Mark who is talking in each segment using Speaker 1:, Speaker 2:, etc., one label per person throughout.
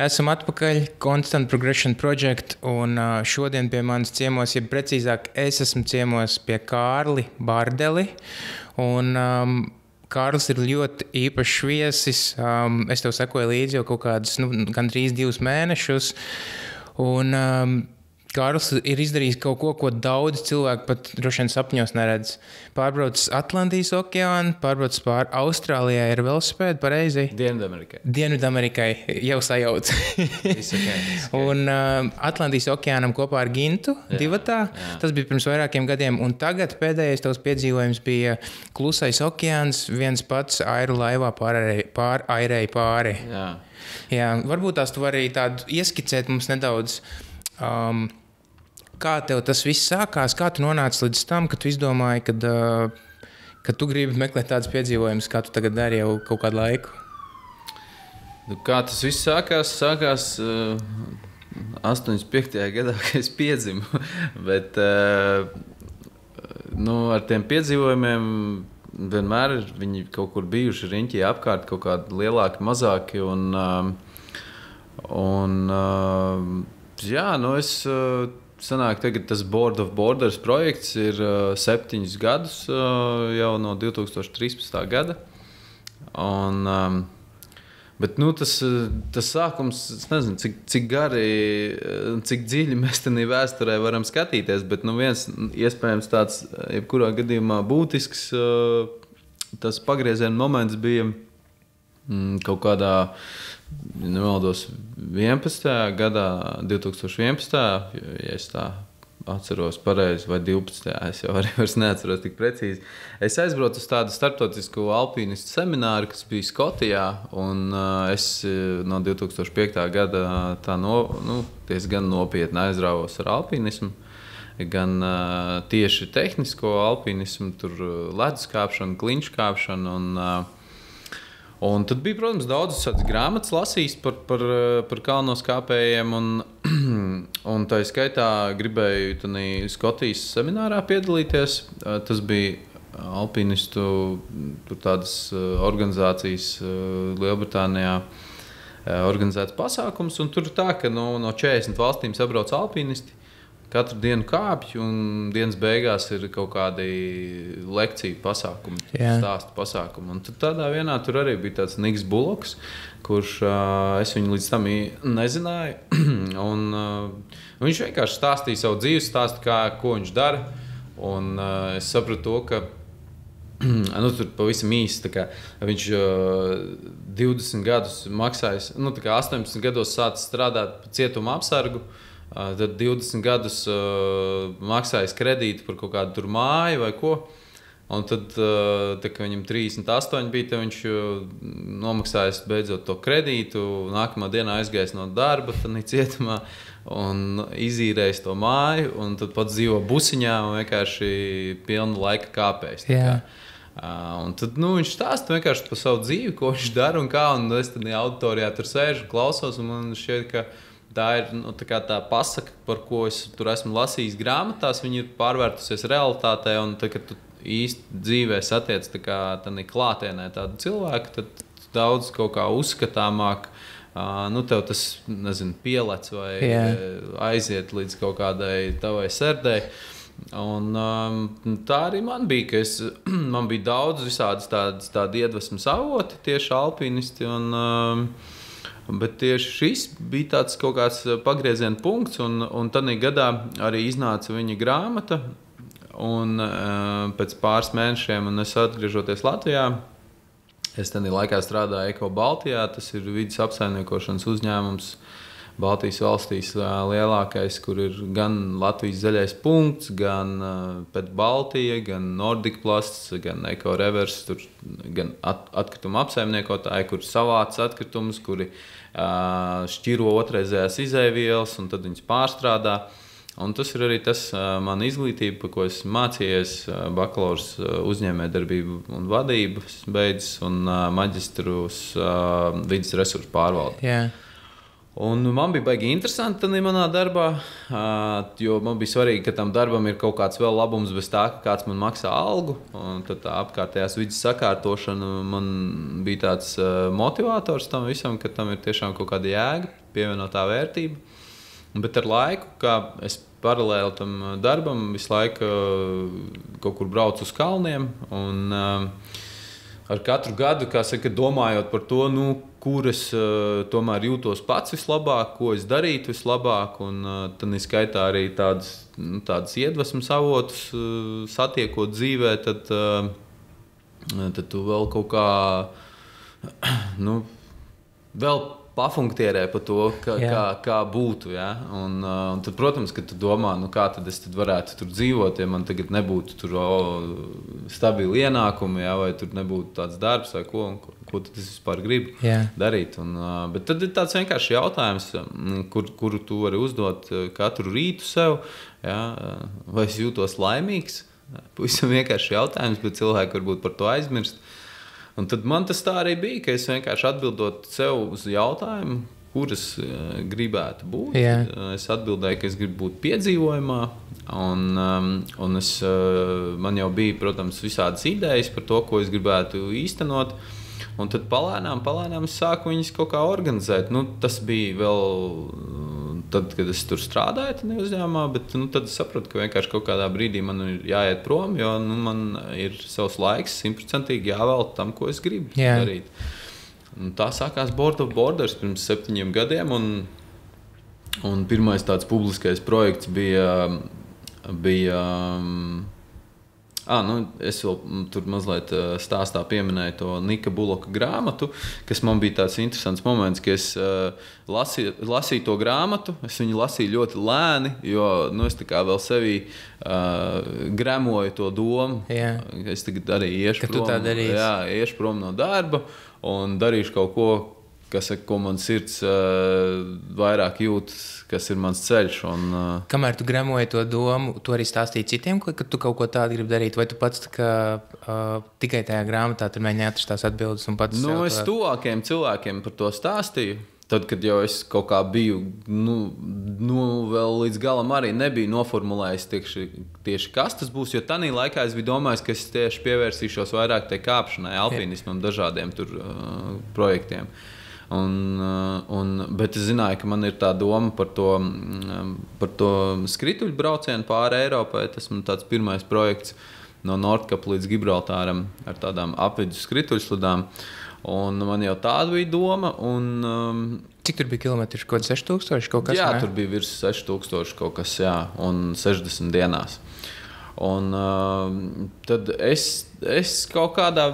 Speaker 1: Esam atpakaļ Constant Progression Project, un šodien pie manis ciemos, ja precīzāk, es esmu ciemos pie Kārli Bārdeli. Un, um, Kārlis ir ļoti īpašs viesis. Um, es tev sekoju līdzi jau kaut kādus, nu, gandrīz divus mēnešus. Un, um, Kārls ir izdarījis kaut ko, ko daudz cilvēku pat droši vien sapņos neredz. Pārbraucis Atlantijas okeānu, pārbraucis pāri Austrālijai ar velosipēdu, pareizi.
Speaker 2: Dienvidamerikai.
Speaker 1: Dienvidamerikai jau sajauc.
Speaker 2: okay,
Speaker 1: un uh, Atlantijas okeānam kopā ar Gintu jā, divatā. Jā. Tas bija pirms vairākiem gadiem. Un tagad pēdējais tavs piedzīvojums bija Klusais okeāns, viens pats airu laivā pārairēja pār, pāri. Jā. Jā, varbūt tās tu vari tādu ieskicēt mums nedaudz. Um, kā tev tas viss sākās, kā tu nonāci līdz tam, ka tu izdomāji, ka, uh, ka tu gribi meklēt tādus piedzīvojumus, kā tu tagad dari jau kaut kādu laiku?
Speaker 2: Nu, kā tas viss sākās? Sākās uh, 85. gadā, kad es piedzimu. Bet uh, nu, ar tiem piedzīvojumiem vienmēr ir viņi kaut kur bijuši riņķī apkārt, kaut kādi lielāki, mazāki. Un, uh, un, uh, jā, nu es. Uh, sanāk, tagad tas Board of Borders projekts ir uh, septiņus gadus uh, jau no 2013. gada. Un, um, Bet nu, tas, tas sākums, nezinu, cik, cik gari, cik dziļi mēs tam vēsturē varam skatīties. Bet nu, viens iespējams tāds, jebkurā gadījumā būtisks, tas pagrieziena moments bija mm, kaut kādā nemaldos, 11. gadā, 2011. ja es tā atceros pareizi, vai 12. es jau arī neatceros tik precīzi. Es aizbraucu uz tādu starptautisku alpīnistu semināru, kas bija Skotijā, un uh, es no 2005. gada tā no, nu, diezgan nopietni aizrāvos ar alpīnismu. Gan uh, tieši tehnisko alpīnismu, tur ledus kāpšanu, kliņšu kāpšanu. Un, uh, Un tad bija, protams, daudzas grāmatas lasījis par, par, par kalnu kāpējiem. Un, un tā skaitā gribēju Skotijas seminārā piedalīties. Tas bija alpinistu tādas organizācijas Lielbritānijā organizēts pasākums. Tur tā, ka no, no 40 valstīm sabrauc alpinisti katru dienu kāpj, un dienas beigās ir kaut kādi lekciju pasākumi, stāstu pasākumi. Un tādā vienā tur arī bija tāds Niks Buloks, kurš uh, es viņu līdz tam nezināju. un, uh, viņš vienkārši stāstīja savu dzīves stāstu, kā, ko viņš dara. Un, uh, es sapratu to, ka nu, tur pavisam īsi. Kā, viņš uh, 20 gadus maksājis, nu, 18 gados sācis strādāt cietuma apsargu. Uh, Tad 20 gadus uh, maksājis kredītu par kaut kādu māju vai ko. Un tad, tā, kad viņam 38 bija, viņš nomaksājis beidzot to kredītu. Nākamā dienā aizgājis no darba, tad viņa cietumā un izīrējis to māju. Un tad pats dzīvo busiņā un vienkārši pilnu laiku kāpējis. Uh, un tad nu, viņš stāsta vienkārši par savu dzīvi, ko viņš dara un kā. Un es tam auditorijā tur sēžu klausos. Un man šķiet, ka Tā ir nu, tā, tā pasaka, par ko es tur esmu lasījis grāmatās. Viņa ir pārvērtusies realitātē, un tad, kad tu īsti dzīvē satiec tādā klātienē tādu cilvēku, tad daudz kaut kā uzskatāmāk. Nu, tev tas nezinu, pielec vai yeah. aiziet līdz kaut kādai tavai sērdei. Un, um, tā arī man bija. Es, man bija daudz visādas tādas iedvesmas avoti, tieši alpinisti. Un, um, Bet tieši šis bija tāds kaut kāds eh, pagrieziena punkts, un, un tādā gadā arī iznāca viņa grāmata. Un, uh, pēc pāris mēnešiem, un es atgriežoties Latvijā, es tajā laikā strādāju Eko Baltijā. Tas ir vidas apsaimniekošanas uzņēmums. Baltijas valstīs lielākais, kur ir gan Latvijas zaļais punkts, gan uh, Baltija, gan Nordic Plasts, gan Eko Reverse, tur, gan at, atkrituma apsaimniekotāji, kur savāc atkritumus, kuri uh, šķiro otrreizējās izēvielas un tad viņas pārstrādā. Un tas ir arī tas mana izglītība, par ko esmu mācījies. Bakalaura uzņēmējdarbību un vadības beidzis un maģistrus vidas resursu pārvalde.
Speaker 1: Yeah.
Speaker 2: Un man bija baigi interesanti manā darbā, jo man bija svarīgi, ka tam darbam ir kaut kāds vēl labums bez tā, ka kāds man maksā algu. Tad tā apkārtējās vidas sakārtošana man bija tāds motivators tam visam, ka tam ir tiešām kaut kāda jēga, pievienotā vērtība. Bet ar laiku, kā es paralēli tam darbam, visu laiku kaut kur braucu uz kalniem. Un, ar katru gadu, saka, domājot par to, nu, kur es uh, tomēr jūtos pats vislabāk, ko es darītu vislabāk. Un uh, tad izskaitā arī tādas, nu, tādas iedvesmas avotus, uh, satiekot dzīvē, tad, uh, tad tu vēl kaut kā, nu, vēl pafunktierē par to, ka, jā. kā, kā būtu. Ja? Un, uh, un tad, protams, ka tu domā, nu, kā tad es tad varētu tur dzīvot, ja man tagad nebūtu tur o, stabili ienākumi, ja? vai tur nebūtu tāds darbs, vai ko, ko, ko es vispār gribu jā. darīt. Un, bet tad ir tāds vienkāršs jautājums, kur, kuru tu vari uzdot katru rītu sev, ja? vai es jūtos laimīgs. Pavisam vienkārši jautājums, bet cilvēki varbūt par to aizmirst. Un tad man tas tā arī bija, ka es vienkārši atbildot sev uz jautājumu, kuras gribētu būt.
Speaker 1: Jā.
Speaker 2: Es atbildēju, ka es gribu būt piedzīvojumā. Un, un es, man jau bija, protams, visādas idejas par to, ko es gribētu īstenot. Un tad palēnām, palēnām sāku viņus kaut kā organizēt. Nu, tas bija vēl tad, kad es tur strādāju, tad uzņēmumā, bet nu, tad es sapratu, ka vienkārši kaut kādā brīdī man ir jāiet prom, jo nu, man ir savs laiks simtprocentīgi jāvēlta tam, ko es gribu Jā. darīt. Un tā sākās Board of Borders pirms septiņiem gadiem. Un, un pirmais tāds publiskais projekts bija. bija um, Ah, nu, es vēl tur mazliet stāstā pieminēju to Nika Buloka grāmatu, kas man bija tāds interesants moments, ka es uh, lasīju, lasīju to grāmatu. Es viņu lasīju ļoti lēni, jo nu, es vēl sevī uh, gremoju to domu. Jā. Es tagad arī iešu prom, jā, iešu prom no darba un darīšu kaut ko kas, ko man sirds uh, vairāk jūt, kas ir mans ceļš. Un, uh,
Speaker 1: Kamēr tu gremoji to domu, tu arī stāstīji citiem, ka, ka tu kaut ko tādu gribi darīt, vai tu pats kā, uh, tikai tajā grāmatā mēģināji atrast tās atbildes?
Speaker 2: Nu, es tuvākiem cilvēkiem par to stāstīju. Tad, kad jau es kaut kā biju, nu, nu vēl līdz galam arī nebiju noformulējis tieši, tieši kas tas būs. Jo tajā laikā es biju domājis, ka es tieši pievērsīšos vairāk tai kāpšanai, alpīnismam, dažādiem tur, uh, projektiem. Uh, Un, uh, un, bet es zināju, ka man ir tā doma par to, mm, par to skrituļu braucienu pāri Eiropai. Tas man tāds pirmais projekts no Nordkapa līdz Gibraltāram ar tādām apvidus skrituļslidām. Un man jau tāda bija doma. Un, um,
Speaker 1: Cik tur bija kilometri? Kaut kas 6000 kaut kas?
Speaker 2: Jā, ne? tur bija virs 6000 kaut kas, jā, un 60 dienās. Un, uh, tad es, es kaut kādā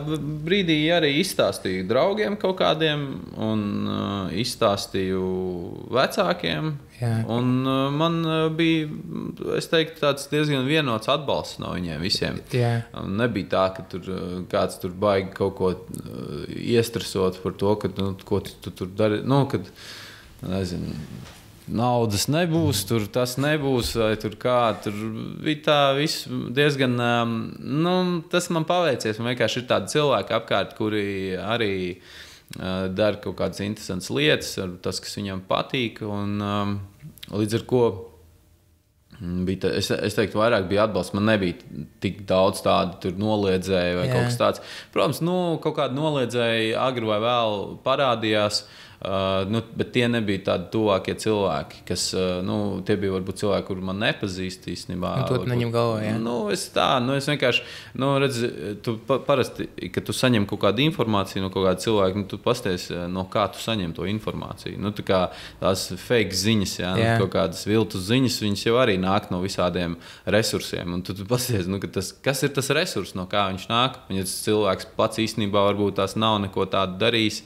Speaker 2: brīdī arī izstāstīju draugiem kaut kādiem, un uh, izstāstīju vecākiem. Jā. Un, uh, man bija teiktu, tāds diezgan vienots atbalsts no viņiem visiem. Jā. Nebija tā, ka tur kāds tur baigi kaut ko uh, iestresot par to, ka, nu, ko tu, tu tur dari. Nu, kad, nezinu, naudas nebūs, tur tas nebūs, vai tur kā. Tur bija tā viss diezgan. Um, nu, tas man paveicies. Man vienkārši ir tādi cilvēki apkārt, kuri arī uh, dara kaut kādas interesantas lietas, tas, kas viņam patīk. Un, um, līdz ar to Bija tā, es, es teiktu, vairāk bija atbalsts. Man nebija tik daudz tādu noliedzēju vai Jā. kaut kas tāds. Protams, nu, kaut kāda noliedzēja agri vai vēl parādījās. Uh, Uh, nu, bet tie nebija tādi tuvākie cilvēki, kas uh, nu, tie bija varbūt cilvēki, kurus man nepazīst īstenībā.
Speaker 1: Nu, to neņem galvā. Ja?
Speaker 2: Nu, es tā, nu, es vienkārši, nu, redz, tu pa, parasti, kad tu saņem kaut kādu informāciju no kaut kāda cilvēka, nu, tu pasties, no kā tu saņem to informāciju. Nu, tā tās fake ziņas, ja, nu, kaut kādas viltus ziņas, viņas jau arī nāk no visādiem resursiem. Un tu, tu pasties, nu, tas, kas ir tas resurs, no kā viņš nāk. Un, ja tas cilvēks pats īstenībā varbūt tās nav neko tādu darījis.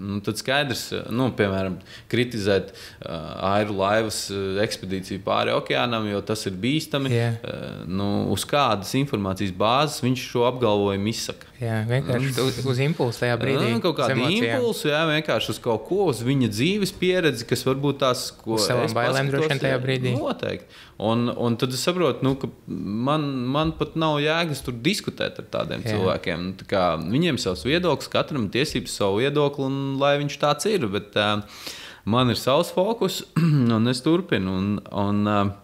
Speaker 2: Nu, tad skaidrs, nu, piemēram, kritizēt uh, airu laivas ekspedīciju pāri okeānam, jo tas ir bīstami. Yeah. Uh, nu, uz kādas informācijas bāzes viņš šo apgalvojumu izsaka?
Speaker 1: Jā, vienkārši uz, uz impulsu tajā brīdī.
Speaker 2: Nu, kaut kāda impulsa, jā, vienkārši uz kaut ko, uz viņa dzīves pieredzi, kas varbūt tās, ko
Speaker 1: uz savām bailēm droši vien tajā brīdī.
Speaker 2: Noteikti. Un, un tad es saprotu, nu, ka man, man pat nav jēgas tur diskutēt ar tādiem jā. cilvēkiem. Nu, tā viņiem ir savs viedoklis, katram ir tiesības savu viedokli, un lai viņš tāds ir. Bet, uh, man ir savs fokus, un es turpinu. Un, un,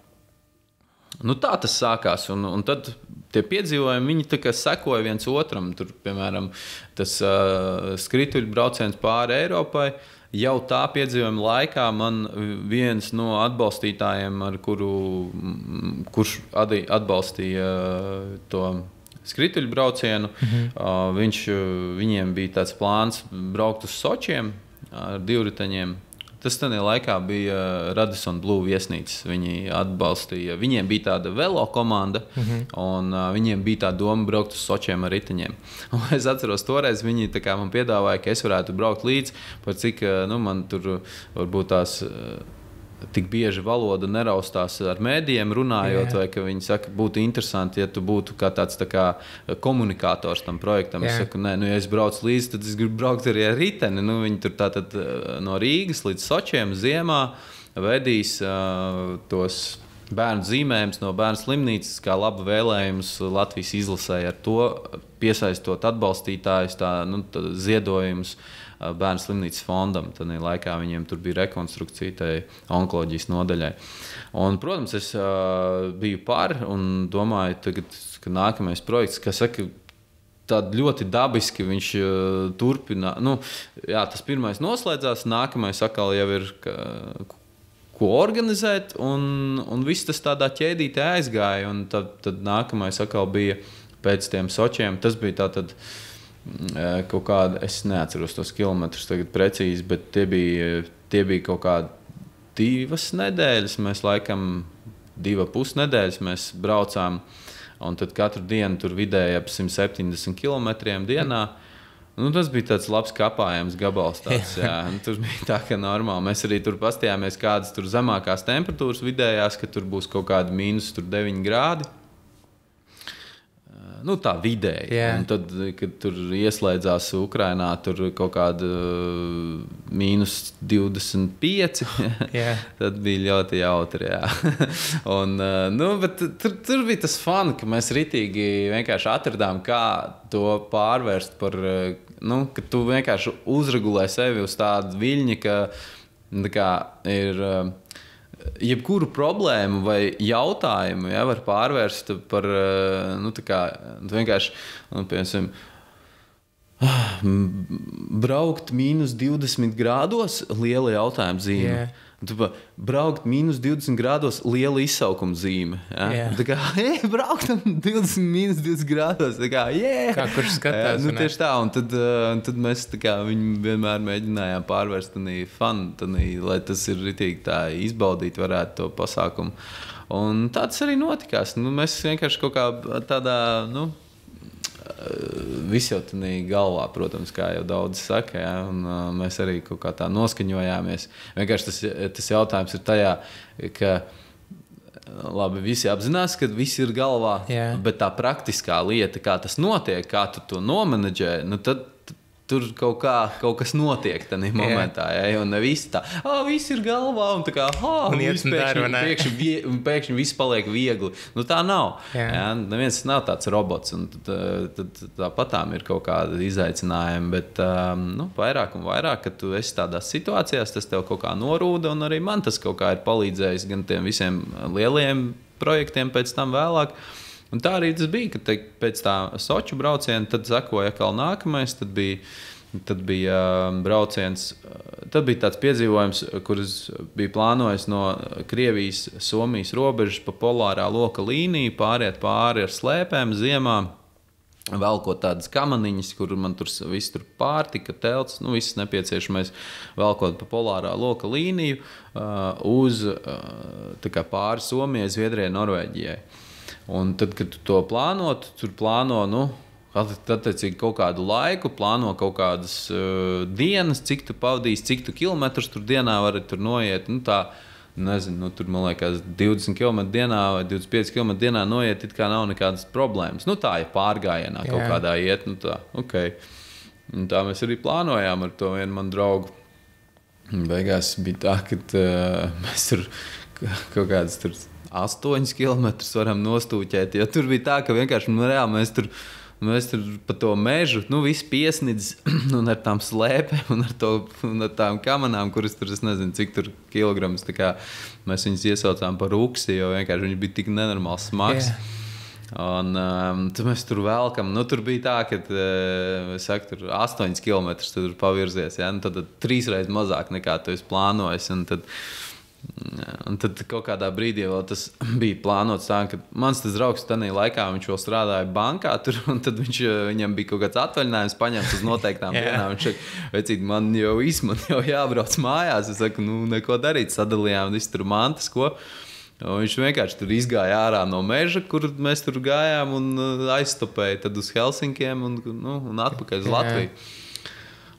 Speaker 2: Nu, tā tas sākās. Un, un tad tie piedzīvojumi viņi sekoja viens otram. Tur, piemēram, tas uh, skrituļu brauciens pāri Eiropai. Jau tā piedzīvojuma laikā man viens no atbalstītājiem, kuru, kurš atbalstīja to skrituļu braucienu, mm -hmm. uh, viņš, viņiem bija tāds plāns braukt uz Sočiem ar divriteņiem. Tas tajā laikā bija uh, Radisson Blue viesnīca. Viņi atbalstīja, viņiem bija tāda velo komanda, mm -hmm. un uh, viņiem bija tā doma braukt uz Sočiem ar riteņiem. Un es atceros, toreiz viņi man piedāvāja, ka es varētu braukt līdzi, par cik uh, nu, man tur varbūt tās. Uh, tik bieži valoda neraustās ar mēdījiem, runājot, Jā. vai ka viņi saka, būtu interesanti, ja tu būtu kā tāds tā kā komunikators tam projektam. Jā. Es saku, nē, nu, ja es braucu līdzi, tad es gribu braukt arī ar riteni. Nu, viņi tur tātad eh, no Rīgas līdz Sočiem ziemā vedīs uh, tos bērnu zīmējums no bērnu slimnīcas, kā labu vēlējumu Latvijas izlasē, ar to piesaistot atbalstītājus, tā, nu, ziedojumus. Uh, bērnu slimnīcas fondam. Tad laikā viņiem tur bija rekonstrukcija tai onkoloģijas nodaļai. Un, protams, es uh, biju par un domāju, tagad, ka nākamais projekts, kas saka, tādi ļoti dabiski viņš uh, turpina. Nu, jā, tas pirmais noslēdzās, nākamais atkal jau ir. Ka, ko organizēt, un, un viss tas tādā ķēdītē aizgāja. Tad, tad nākamais atkal bija pēc tiem sočiem. Tas bija tāds kaut kāda, es neatceros tos kilometrus tagad precīzi, bet tie bija, tie bija kaut kādi divas nedēļas. Mēs laikam divas pusnedēļas mēs braucām, un tad katru dienu tur vidēji ap 170 km dienā. Nu, tas bija tāds labs kāpājums gabals. Tāds, jā. Nu, tur bija tā, ka normāli. Mēs arī tur pastījāmies, kādas tur zemākās temperatūras vidējās, ka tur būs kaut kādi mīnus 9 grādi nu, tā vidēji. Yeah. Tad, kad tur ieslēdzās Ukrajinā, tur kaut kāda uh, mīnus 25, yeah. tad bija ļoti jautri. un, uh, nu, tur, tur bija tas fun, ka mēs ritīgi vienkārši atradām, kā to pārvērst par. Uh, nu, ka tu vienkārši uzregulē sevi uz tādu viļņu, ka kā, ir jebkuru problēmu vai jautājumu ja, var pārvērst par eh, nu, kā, vienkārši, nu, piemēram, braukt mīnus 20 grādos, liela jautājuma zīme. Yeah. Tāpēc braukt minus 20 grādos, liela izsaukuma zīme. Ja? Yeah. Tā kā hey, braukt 20, minus 20 grādos. Kā, yeah!
Speaker 1: kā kurš skatās?
Speaker 2: Ja, nu, tieši tā, un tad, uh, un tad mēs kā, viņu vienmēr mēģinājām pārvērst tādā fanu, lai tas ir ritīgi tā izbaudīt varētu to pasākumu. Un tāds arī notikās. Nu, mēs vienkārši kaut kā tādā. Nu, viss jau tādā galvā, protams, kā jau daudzi saka, ja, un uh, mēs arī kaut kā tā noskaņojāmies. Vienkārši tas, tas jautājums ir tajā, ka. Labi, visi apzinās, ka viss ir galvā, yeah. bet tā praktiskā lieta, kā tas notiek, kā tu to nomenedžē, nu tad tur kaut, kā, kaut kas notiek tajā momentā. Ja, ja, un viss tā, ah, viss ir galvā, un tā kā, ah, pēkšņi, pēkšņi, vie, pēkšņi viss paliek viegli. Nu, tā nav. Jā. Ja, neviens nav tāds robots, un tad, tad tāpat tām ir kaut kāda izaicinājuma. Bet um, nu, vairāk un vairāk, kad tu esi tādās situācijās, tas tev kaut kā norūda, un arī man tas kaut kā ir palīdzējis gan tiem visiem lieliem projektiem pēc tam vēlāk. Un tā arī tas bija, ka te, pēc tā Soču brauciena tad sekoja atkal nākamais. Tad bija, tad bija um, brauciens, uh, tad bija tāds piedzīvojums, kurus bija plānojis no Krievijas, Somijas robežas pa polārā loka līniju, pāriet pāri ar slēpēm ziemā. Velkot tādas kamaniņas, kur man tur viss tur pārtika, telts, nu, viss nepieciešamais, velkot pa polārā loka līniju uh, uz uh, pāri Somijai, Zviedrijai, Norvēģijai. Uh, Un tad, kad tu to plāno, tu tur plāno. Nu, Attiecīgi, kaut kādu laiku, plāno kaut kādas uh, dienas, cik tu pavadīsi, cik tu kilometrus tur dienā vari tur noiet. Nu, tā, nezinu, nu, tur man liekas, 20 km dienā vai 25 km dienā noiet, it kā nav nekādas problēmas. Nu, tā ir ja pārgājienā kaut Jā. kādā iet. Nu, tā, okay. Un tā mēs arī plānojām ar to vienu manu draugu. Beigās bija tā, ka uh, mēs tur kaut kādas tur 8 km varam nostūķēt. Jo tur bija tā, ka vienkārši nu, reāli mēs tur Mēs tur pa to mežu, nu, viss piesniedz, un ar tām slēpēm, un ar, to, un ar tām kamerām, kuras tur, es nezinu, cik tur kilograms. Mēs viņus iesaucām par rūksi, jo vienkārši viņi bija tik nenormāli smags. Yeah. Un um, tad mēs tur vēlkam. Nu, tur bija tā, ka uh, saku, tur 8 km tur pavirzies. Ja? Nu, tad, tad trīs reizes mazāk nekā tu. Un tad, Un tad kaut kādā brīdī tas bija plānots tā, ka mans draugs tajā laikā vēl strādāja bankā, tur, un tad viņš, viņam bija kaut kāds atvaļinājums, paņemts uz noteiktām yeah. dienām. Viņš teica, vecīt, man jau īstenībā jau jābrauc mājās. Es saku, nu, neko darīt, sadalījām visu tur mantas. Ko. Un viņš vienkārši tur izgāja ārā no meža, kur mēs tur gājām, un uh, aizstopēja uz Helsinkiem un, nu, un atpakaļ uz Latviju. Yeah.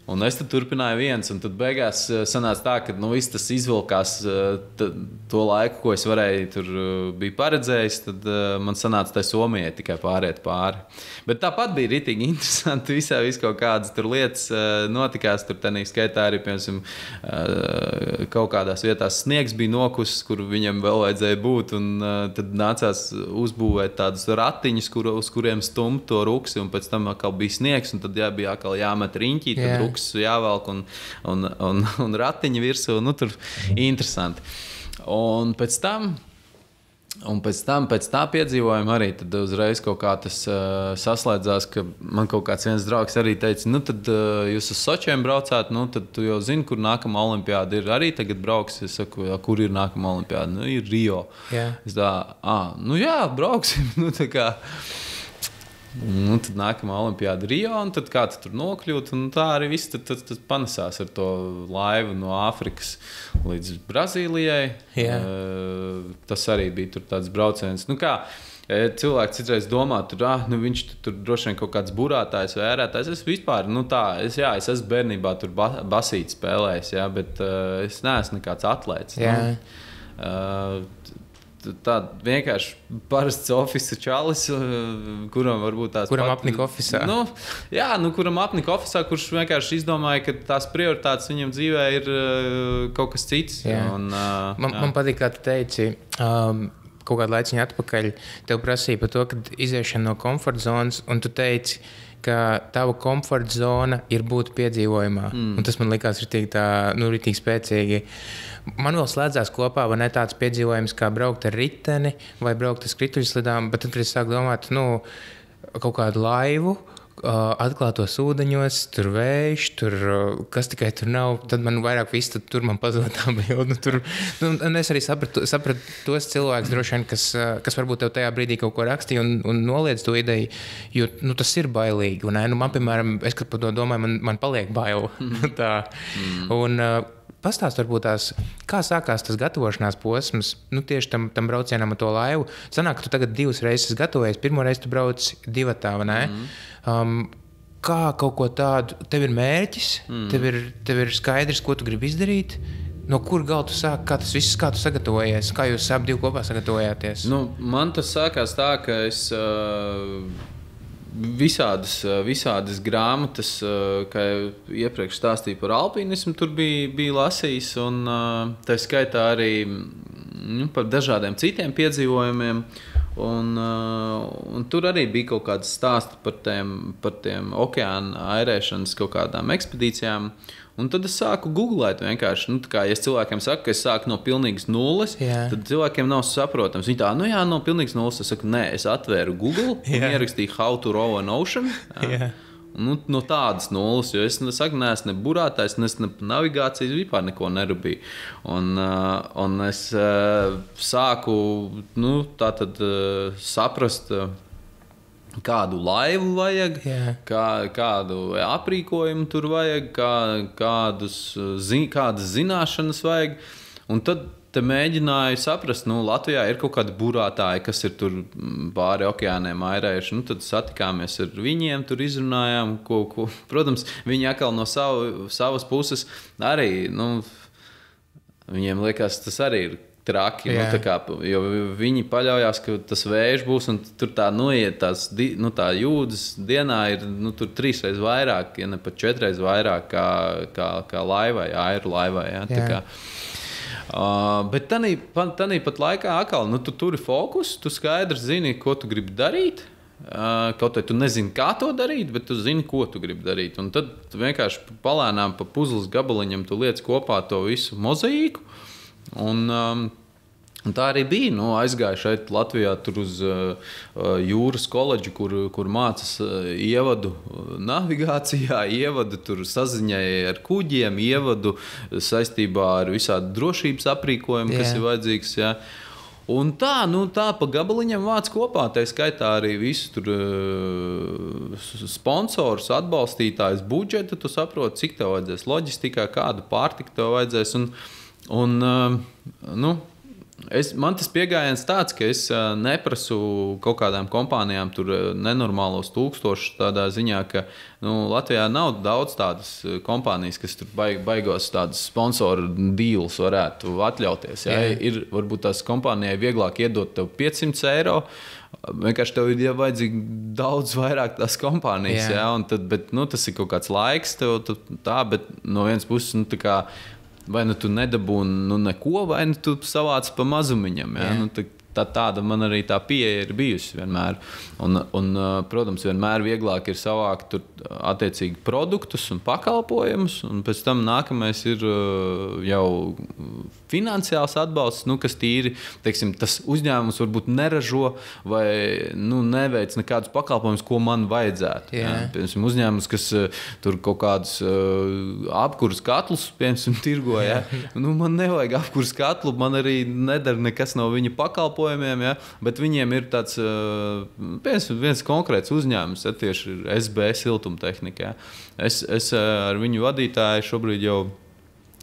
Speaker 2: Un es turpināju viens, un tad beigās eh, sanāca tā, ka nu, viss tas izvilkās eh, to laiku, ko es varēju tur eh, bija paredzējis. Tad man sanāca tā Somijai tikai pāriet pāri. Bet tāpat bija rītīgi interesanti. Visā vis kaut kādas lietas notikās. Tur tādā skaitā arī, piemēram, kaut kādās vietās sniegs bija nokusis, kur viņam vēl vajadzēja būt. Un tad nācās uzbūvēt tādus ratiņus, kur, uz kuriem stumt to ruksi, un pēc tam atkal bija sniegs, un tad jā, bija atkal jāmet riņķī. Yeah bukses jāvelk un, un, un, un ratiņi virsū. Nu, tur interesanti. Un pēc tam Un pēc tam, pēc tā piedzīvojuma, arī uzreiz kaut kā tas uh, saslēdzās, ka man kaut kāds viens draugs arī teica, nu, tad uh, jūs uz Sočiem braucāt, nu, tad tu jau zini, kur nākamā olimpiāda ir. Arī tagad brauks. Es saku, jā, kur ir nākamā olimpiāda? Nu, ir Rio. Yeah. Es tā, ah, nu jā, brauksim. nu, Nu, tad nākamā olimpiāda Rio, un tad kā tu tur nokļūt. Tā arī viss tad, tad, tad panesās ar to laivu no Āfrikas līdz Brazīlijai. Yeah. Uh, tas arī bija tāds brauciens. Nu, kā, e, Cilvēki citreiz domā, tur, ah, nu, viņš tur, tur droši vien kaut kāds burātājs vai ērētājs. Es vispār, nu tā, es, jā, es esmu bērnībā tur ba basīt spēlējis, jā, bet uh, es neesmu nekāds atlēts. Yeah. Nu, uh, tāda vienkārši parasts oficiāls čalis, uh, kuram varbūt tāds
Speaker 1: kuram pat, apnika oficiālā.
Speaker 2: Nu, jā, nu, kuram apnika oficiālā, kurš vienkārši izdomāja, ka tās prioritātes viņam dzīvē ir uh, kaut kas cits. Jā. Un,
Speaker 1: uh, man, jā. man patīk, kā tu teici. Um, Kaut kādu laiku atpakaļ te prasīja par to, ka iziešana no komforta zonas, un tu teici, ka tava komforta zona ir būt piedzīvojumā. Mm. Un tas man likās rītīgi, tā, nu, rītīgi spēcīgi. Man vēl slēdzās kopā ne tāds piedzīvojums, kā braukt ar riteni vai braukt ar skrituļslidām, bet tad, kad es sāku domāt, nu, kaut kādu laivu atklātos ūdeņos, tur vējš, tur kas tikai tur nav. Tad man vairāk viss tur, tur pazuda tā bilde. Nu, tur, nu, es arī sapratu, sapratu tos cilvēkus, droši vien, kas, kas varbūt tev tajā brīdī kaut ko rakstīja un, un noliedz to ideju, jo nu, tas ir bailīgi. Un, nu, man, piemēram, es par to domāju, man, man paliek bail. tā. Mm. Un, Pastāstiet, varbūt tās, kā sākās tas gatavošanās posms, nu, tieši tam, tam braucienam ar to laivu. Sanāk, tu tagad divas reizes gatavojies. Pirmo reizi tu brauc divi tā, vai ne? Mm. Um, kā kaut ko tādu, tev ir mērķis, mm. tev, ir, tev ir skaidrs, ko tu gribi izdarīt. No kur gala tu sāki, kā tas viss, kā tu sagatavojies, kā jūs abi kopā sagatavojāties?
Speaker 2: Nu, man tas sākās tā, ka es. Uh visādas, eh, visādas grāmatas, eh, kā iepriekš stāstīju par alpīnismu, tur bija, bija lasījis, un eh, tā skaitā arī nu, par dažādiem citiem piedzīvojumiem. Un, un tur arī bija kaut kāds stāsts par tiem, par tiem okeāna airēšanas kaut kādām ekspedīcijām. Uh, Un tad es sāku googlēt, vienkārši, nu, kā, ja cilvēkiem saka, ka es sāku no pilnīgas nulles, jā. tad cilvēkiem nav saprotams. Viņi tā, nu jā, no pilnīgas nulles. Es saku, nē, es atvēru Google un jā. ierakstīju How to row an ocean. Jā. Nu, no tādas nulles, jo es nesaku, neesmu ne burātais, ne, ne navigācijas, vispār neko nerūpīju. Un, uh, un es uh, sāku nu, tātad, uh, saprast. Uh, kādu laivu vajag, yeah. kā, kādu aprīkojumu tur vajag, kā, kādus, zi, kādas zināšanas vajag. Un tad te mēģināju saprast, nu, Latvijā ir kaut kādi burātāji, kas ir tur pāri okeāniem airējuši. Nu, tad satikāmies ar viņiem, tur izrunājām, ko, ko. Protams, viņi atkal no savu, savas puses arī. Nu, Viņiem liekas, tas arī ir traki. Nu, kā, jo viņi paļaujas, ka tas vējš būs un tur tā noiet, tās nu, tā jūdzes dienā ir nu, trīs reizes vairāk, ja ne pat četras reizes vairāk kā, kā, kā laivai, airu laivai. Ja? Jā. Uh, bet tādā pat laikā, atkal, nu, tu tur ir fokus, tu skaidri zini, ko tu gribi darīt. Kaut arī tu nezini, kā to darīt, bet tu zini, ko tu gribi darīt. Un tad vienkārši palēnām pa puzles gabaliņam tu liec kopā to visu mozaīku. Un, um, Un tā arī bija. Nu, aizgāju šeit, Latvijā, uz uh, jūras koledžu, kur, kur mācās uh, ievadu navigācijā, ievadu saziņai ar kuģiem, ievadu saistībā ar visādi drošības aprīkojumu, kas Jā. ir vajadzīgs. Jā. Un tā, nu, tā pa gabaliņam vāc kopā. Tā skaitā arī visus tur uh, sponsorus, atbalstītājus, budžetu. Tu saproti, cik tev vajadzēs loģistikā, kādu pārtiku tev vajadzēs. Un, un, uh, nu, Es, man tas pieejams tāds, ka es uh, neprasu kaut kādām kompānijām tur uh, nenormālos tūkstošus. Tādā ziņā, ka nu, Latvijā nav daudz tādas kompānijas, kas tur baig, baigos tādas sponsoru dīlus varētu atļauties. Ja? Jā. Ir varbūt tās kompānijai vieglāk iedot tev 500 eiro. Vienkārši tev ir ja vajadzīgi daudz vairāk tās kompānijas. Jā. Ja? Tad, bet, nu, tas ir kaut kāds laiks, tev, tā, bet no vienas puses, nu, tā kā vai nu tu nedabūni nu, neko, vai nu tu savāc pa mazumiņam. Ja? Nu, tā, tā, tāda man arī tā pieeja ir bijusi vienmēr. Un, un, protams, vienmēr vieglāk ir savākt tur attiecīgi produktus un pakalpojumus, un pēc tam nākamais ir jau finansiāls atbalsts, nu, kas tīri teiksim, tas uzņēmums varbūt neražo vai nu, neveic nekādus pakalpojumus, ko man vajadzētu. Yeah. Ja? Piemēram, uzņēmums, kas tur kaut kādus uh, apkurss katlus, piemēram, tirgo. Ja? Nu, man nevajag apkurss katlu, man arī nedara nekas no viņa pakalpojumiem, ja? bet viņiem ir tāds uh, piemēram, viens konkrēts uzņēmums, ja? tieši SB siltumtehnika. Ja? Es, es ar viņu vadītāju šobrīd jau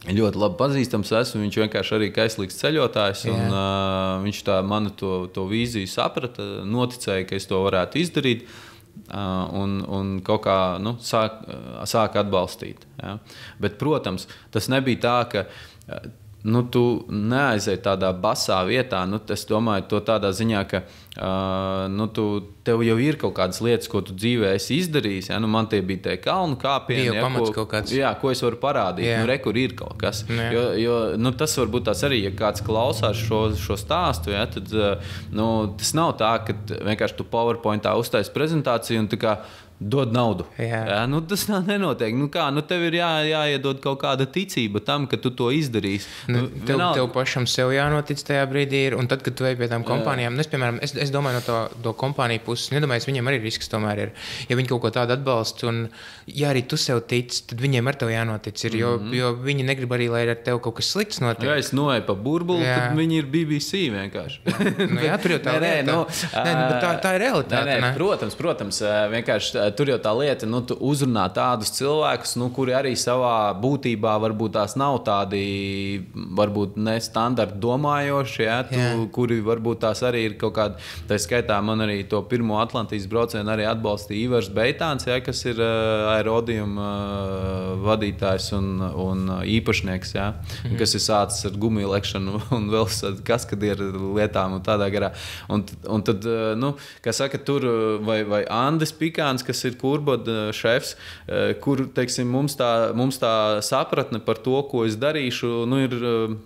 Speaker 2: ļoti labi pazīstams esmu. Viņš vienkārši arī kaislīgs ceļotājs. Un, uh, viņš tā manu to, to vīziju saprata, noticēja, ka es to varētu izdarīt. Uh, un, un kaut kā nu, sāk, sāk atbalstīt. Ja? Bet, protams, tas nebija tā, ka uh, nu, tu neaizēji tādā basā vietā. Nu, es domāju, to tādā ziņā, ka uh, nu, tu, tev jau ir kaut kādas lietas, ko tu dzīvē esi izdarījis. Ja? Nu, man tie bija tie kalnu kāpieni,
Speaker 1: ja, ko,
Speaker 2: jā, ko es varu parādīt. Jā. Nu, re, kur ir kaut kas. Jā. Jo, jo, nu, tas varbūt tas arī, ja kāds klausās šo, šo stāstu, ja, tad nu, tas nav tā, ka vienkārši tu PowerPointā uztaisīji prezentāciju un tā kā dod naudu. Jā. Jā, nu, tas tā nenotiek. Nu, kā, nu, tev ir jā, jāiedod kaut kāda ticība tam, ka tu to izdarīsi.
Speaker 1: Nu, nu, tev, vienalga... tev pašam sev jānotic tajā brīdī, ir, un tad, kad tu ej pie tām kompānijām, nu, es, piemēram, es, es domāju no to, to kompāniju puses, nedomāju, viņiem arī risks tomēr ir. Ja viņi kaut ko tādu atbalsta, un ja arī tu sev tici, tad viņiem ar tevi jānotic. Ir, jo, mm -hmm. jo viņi negrib arī, lai ar tevi kaut kas slikts notiek.
Speaker 2: Ja es noeju pa burbuli, jā. tad viņi ir BBC vienkārši.
Speaker 1: nu, jā, tur jau tā, nē, nē, nu, nē, tā, tā ir realitāte. Nē, nē,
Speaker 2: protams, protams, vienkārši tur jau tā lieta, nu, tu uzrunā tādus cilvēkus, nu, kuri arī savā būtībā varbūt tās nav tādi, varbūt nestandarta domājoši, ja, tu, kuri varbūt tās arī ir kaut kādi. Tā skaitā man arī to pirmo Atlantijas braucienu arī atbalstīja Ivars Beitāns, ja, kas ir uh, aerodījuma uh, vadītājs un, un īpašnieks, ja, mm. kas ir sācis ar gumiju lekšanu un vēl kaskadieru lietām un tādā garā. Un, un tad, uh, nu, kā saka, tur vai, vai Andris Pikāns, kas ir kur Urboda šefs, eh, kur teiksim, mums, tā, mums tā sapratne par to, ko es darīšu, nu, ir eh,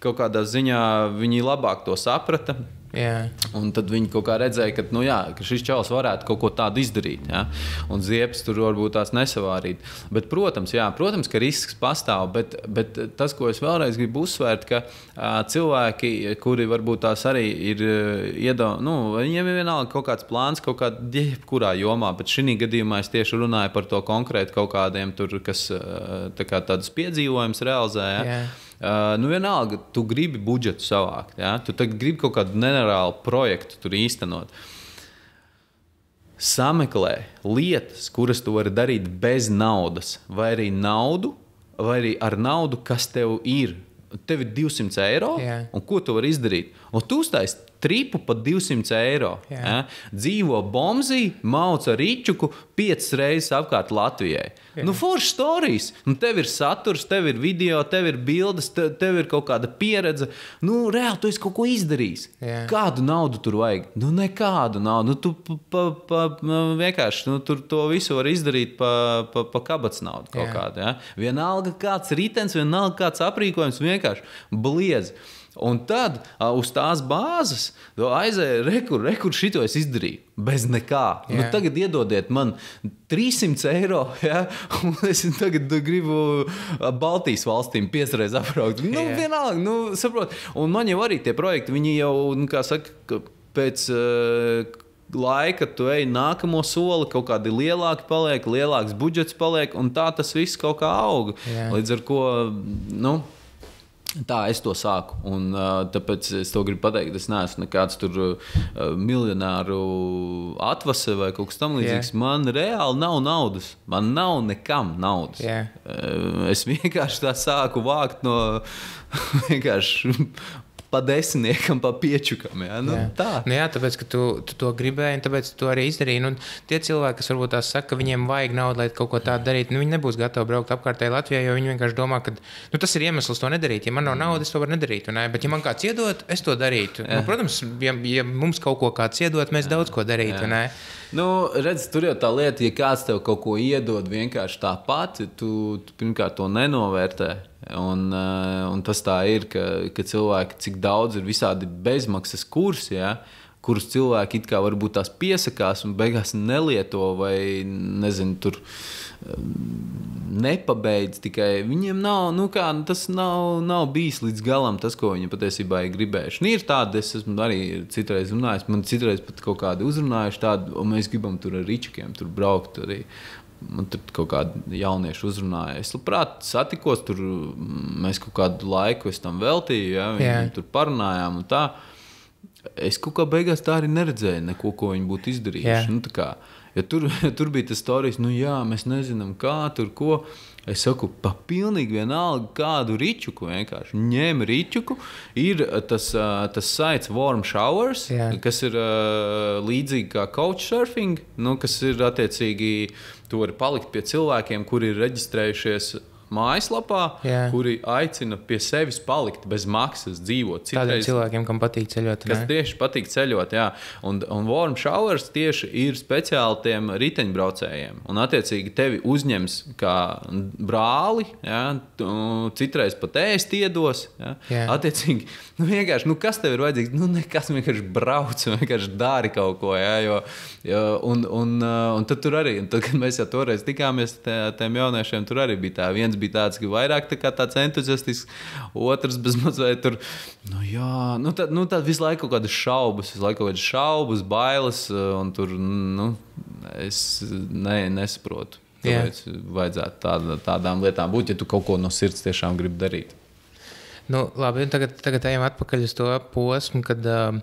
Speaker 2: kaut kādā ziņā viņi labāk to saprata.
Speaker 1: Jā.
Speaker 2: Un tad viņi kaut kā redzēja, ka, nu, jā, ka šis čels varētu kaut ko tādu izdarīt. Jā. Un ziepes tur varbūt tās nesavārīt. Bet, protams, jā, protams, ka risks pastāv. Bet, bet tas, ko es vēlreiz gribu uzsvērt, ka uh, cilvēki, kuri varbūt tās arī ir iedomājušies, nu, viņiem ir vienalga kaut kāds plāns, kaut kādā jebkurā jomā. Bet šī gadījumā es tieši runāju par to konkrēti kaut kādiem, tur, kas tā kā tādus piedzīvojumus realizē. Jā. Jā. Uh, nu, vienalga, tu gribi budžetu savākt. Ja? Tu gribi kaut kādu nenormālu projektu tur īstenot. Sameklē lietas, kuras tu vari darīt bez naudas, vai arī naudu, vai arī ar naudu, kas tev ir. Tev ir 200 eiro, yeah. un ko tu vari izdarīt? Un tu uztaisīji tripu par 200 eiro. Ja? Dzīvo bombzī, mauca rīčuku piecas reizes apkārt Latvijai. Jā. Nu, foršs stāstījis. Nu, tev ir saturs, tev ir video, tev ir bildes, tev, tev ir kaut kāda pieredze. Nu, reāli tu esi kaut ko izdarījis. Jā. Kādu naudu tur vajag? Nu, nekādu naudu. Nu, tu pa, pa, pa, vienkārši nu, tur to visu var izdarīt pa, pa, pa kabatas naudu kaut kādu. Ja? Vienalga kāds ritenis, vienalga kāds aprīkojums, vienkārši bliezi. Un tad uh, uz tās bāzes aizēja, rekur, rekur šito es izdarīju. Bez nekā. Yeah. Nu, tagad iedodiet man 300 eiro, ja? un es tagad gribu Baltijas valstīm piesreiz apbraukt. Nu, yeah. vienalga, nu, saprot. Un man jau arī tie projekti, viņi jau, nu, kā saka, pēc. Uh, laika tu ej nākamo soli, kaut kādi lielāki paliek, lielāks budžets paliek, un tā tas viss kaut kā aug. Yeah. Līdz ar to. Nu, Tā es to sāku. Un, uh, tāpēc es to gribu pateikt. Es neesmu nekāds tur uh, miljonāru atvase vai kaut kas tamlīdzīgs. Yeah. Man reāli nav naudas. Man nav nekam naudas. Yeah. Uh, es vienkārši tā sāku vākt no vienkārši pa desmitniekam, pa piečukam. Jā, nu,
Speaker 1: jā.
Speaker 2: tā.
Speaker 1: Nu, jā, tāpēc, ka tu, tu to gribēji, un tāpēc tu to arī izdarīji. Nu, tie cilvēki, kas varbūt tās saka, ka viņiem vajag naudu, lai kaut ko tādu darītu, nu, viņi nebūs gatavi braukt apkārtēji Latvijā, jo viņi vienkārši domā, ka nu, tas ir iemesls to nedarīt. Ja man nav naudas, to var nedarīt. Ne? Bet, ja man kāds iedod, es to darītu. Nu, protams, ja, ja mums kaut ko kāds iedod, mēs jā. daudz ko darītu.
Speaker 2: Nu, redz, tur jau tā lieta, ja kāds tev kaut ko iedod vienkārši tāpat, tu, tu pirmkārt to nenovērtē. Un, uh, un tas tā ir, ka, ka cilvēki, cik daudz ir visādi bezmaksas kursi, ja, kurus cilvēki it kā varbūt tās piesakās un beigās nelieto vai nezinu, tur eh, nepabeidz tikai. Viņiem nav, nu kā, tas nav, nav bijis līdz galam tas, ko viņi patiesībā ir gribējuši. Nu, ir tādi, es esmu arī citreiz runājis, man citreiz pat kaut kādi uzrunājuši tādu, un mēs gribam tur ar ričakiem tur braukt arī. Man tur kaut kādi jaunieši uzrunāja. Es labprāt satikos, tur mēs kaut kādu laiku tam veltījām, ja, viņi yeah. tur parunājām. Es kaut kā beigās tā arī neredzēju, neko, ko viņi būtu izdarījuši. Yeah. Nu, kā, ja tur, tur bija tas stāstījums, nu jā, mēs nezinām, kā tur ko. Es saku, pa pilnīgi vienalga, kādu rīčuku vienkārši ņem rīčuku. Ir tas, tas saits Warm Showers, yeah. kas ir līdzīgi kā couchsurfing, nu, kas ir attiecīgi Tu vari palikt pie cilvēkiem, kuri ir reģistrējušies mājaslapā, Jā. kuri aicina pie sevis palikt bez maksas, dzīvot.
Speaker 1: Citreiz, Tādiem cilvēkiem, kam patīk ceļot.
Speaker 2: Kas ne? tieši patīk ceļot, jā. Un, un Warm Showers tieši ir speciāli tiem riteņbraucējiem. Un, attiecīgi, tevi uzņems kā brāli, jā, citreiz pat ēst iedos. Jā. Jā. Attiecīgi, nu, vienkārši, nu, kas tev ir vajadzīgs? Nu, nekas vienkārši brauc, vienkārši dari kaut ko. Jā, jo, jo, un, un, un tad tur arī, tad, kad mēs jau toreiz tikāmies tiem jauniešiem, tur arī bija tā viens bija tāds, ka vairāk tā tāds entuziastisks, otrs bezmazliet tur. Nu, jā, nu, tad, nu, tad visu laiku kaut kādas šaubas, visu laiku kaut kādas šaubas, bailes, un tur nu, es ne, nesaprotu. Tāpēc yeah. vajadzētu tāda, tādām lietām būt, ja tu kaut ko no sirds tiešām gribi darīt.
Speaker 1: Nu, labi, tagad, tagad ejam atpakaļ uz to posmu, kad uh,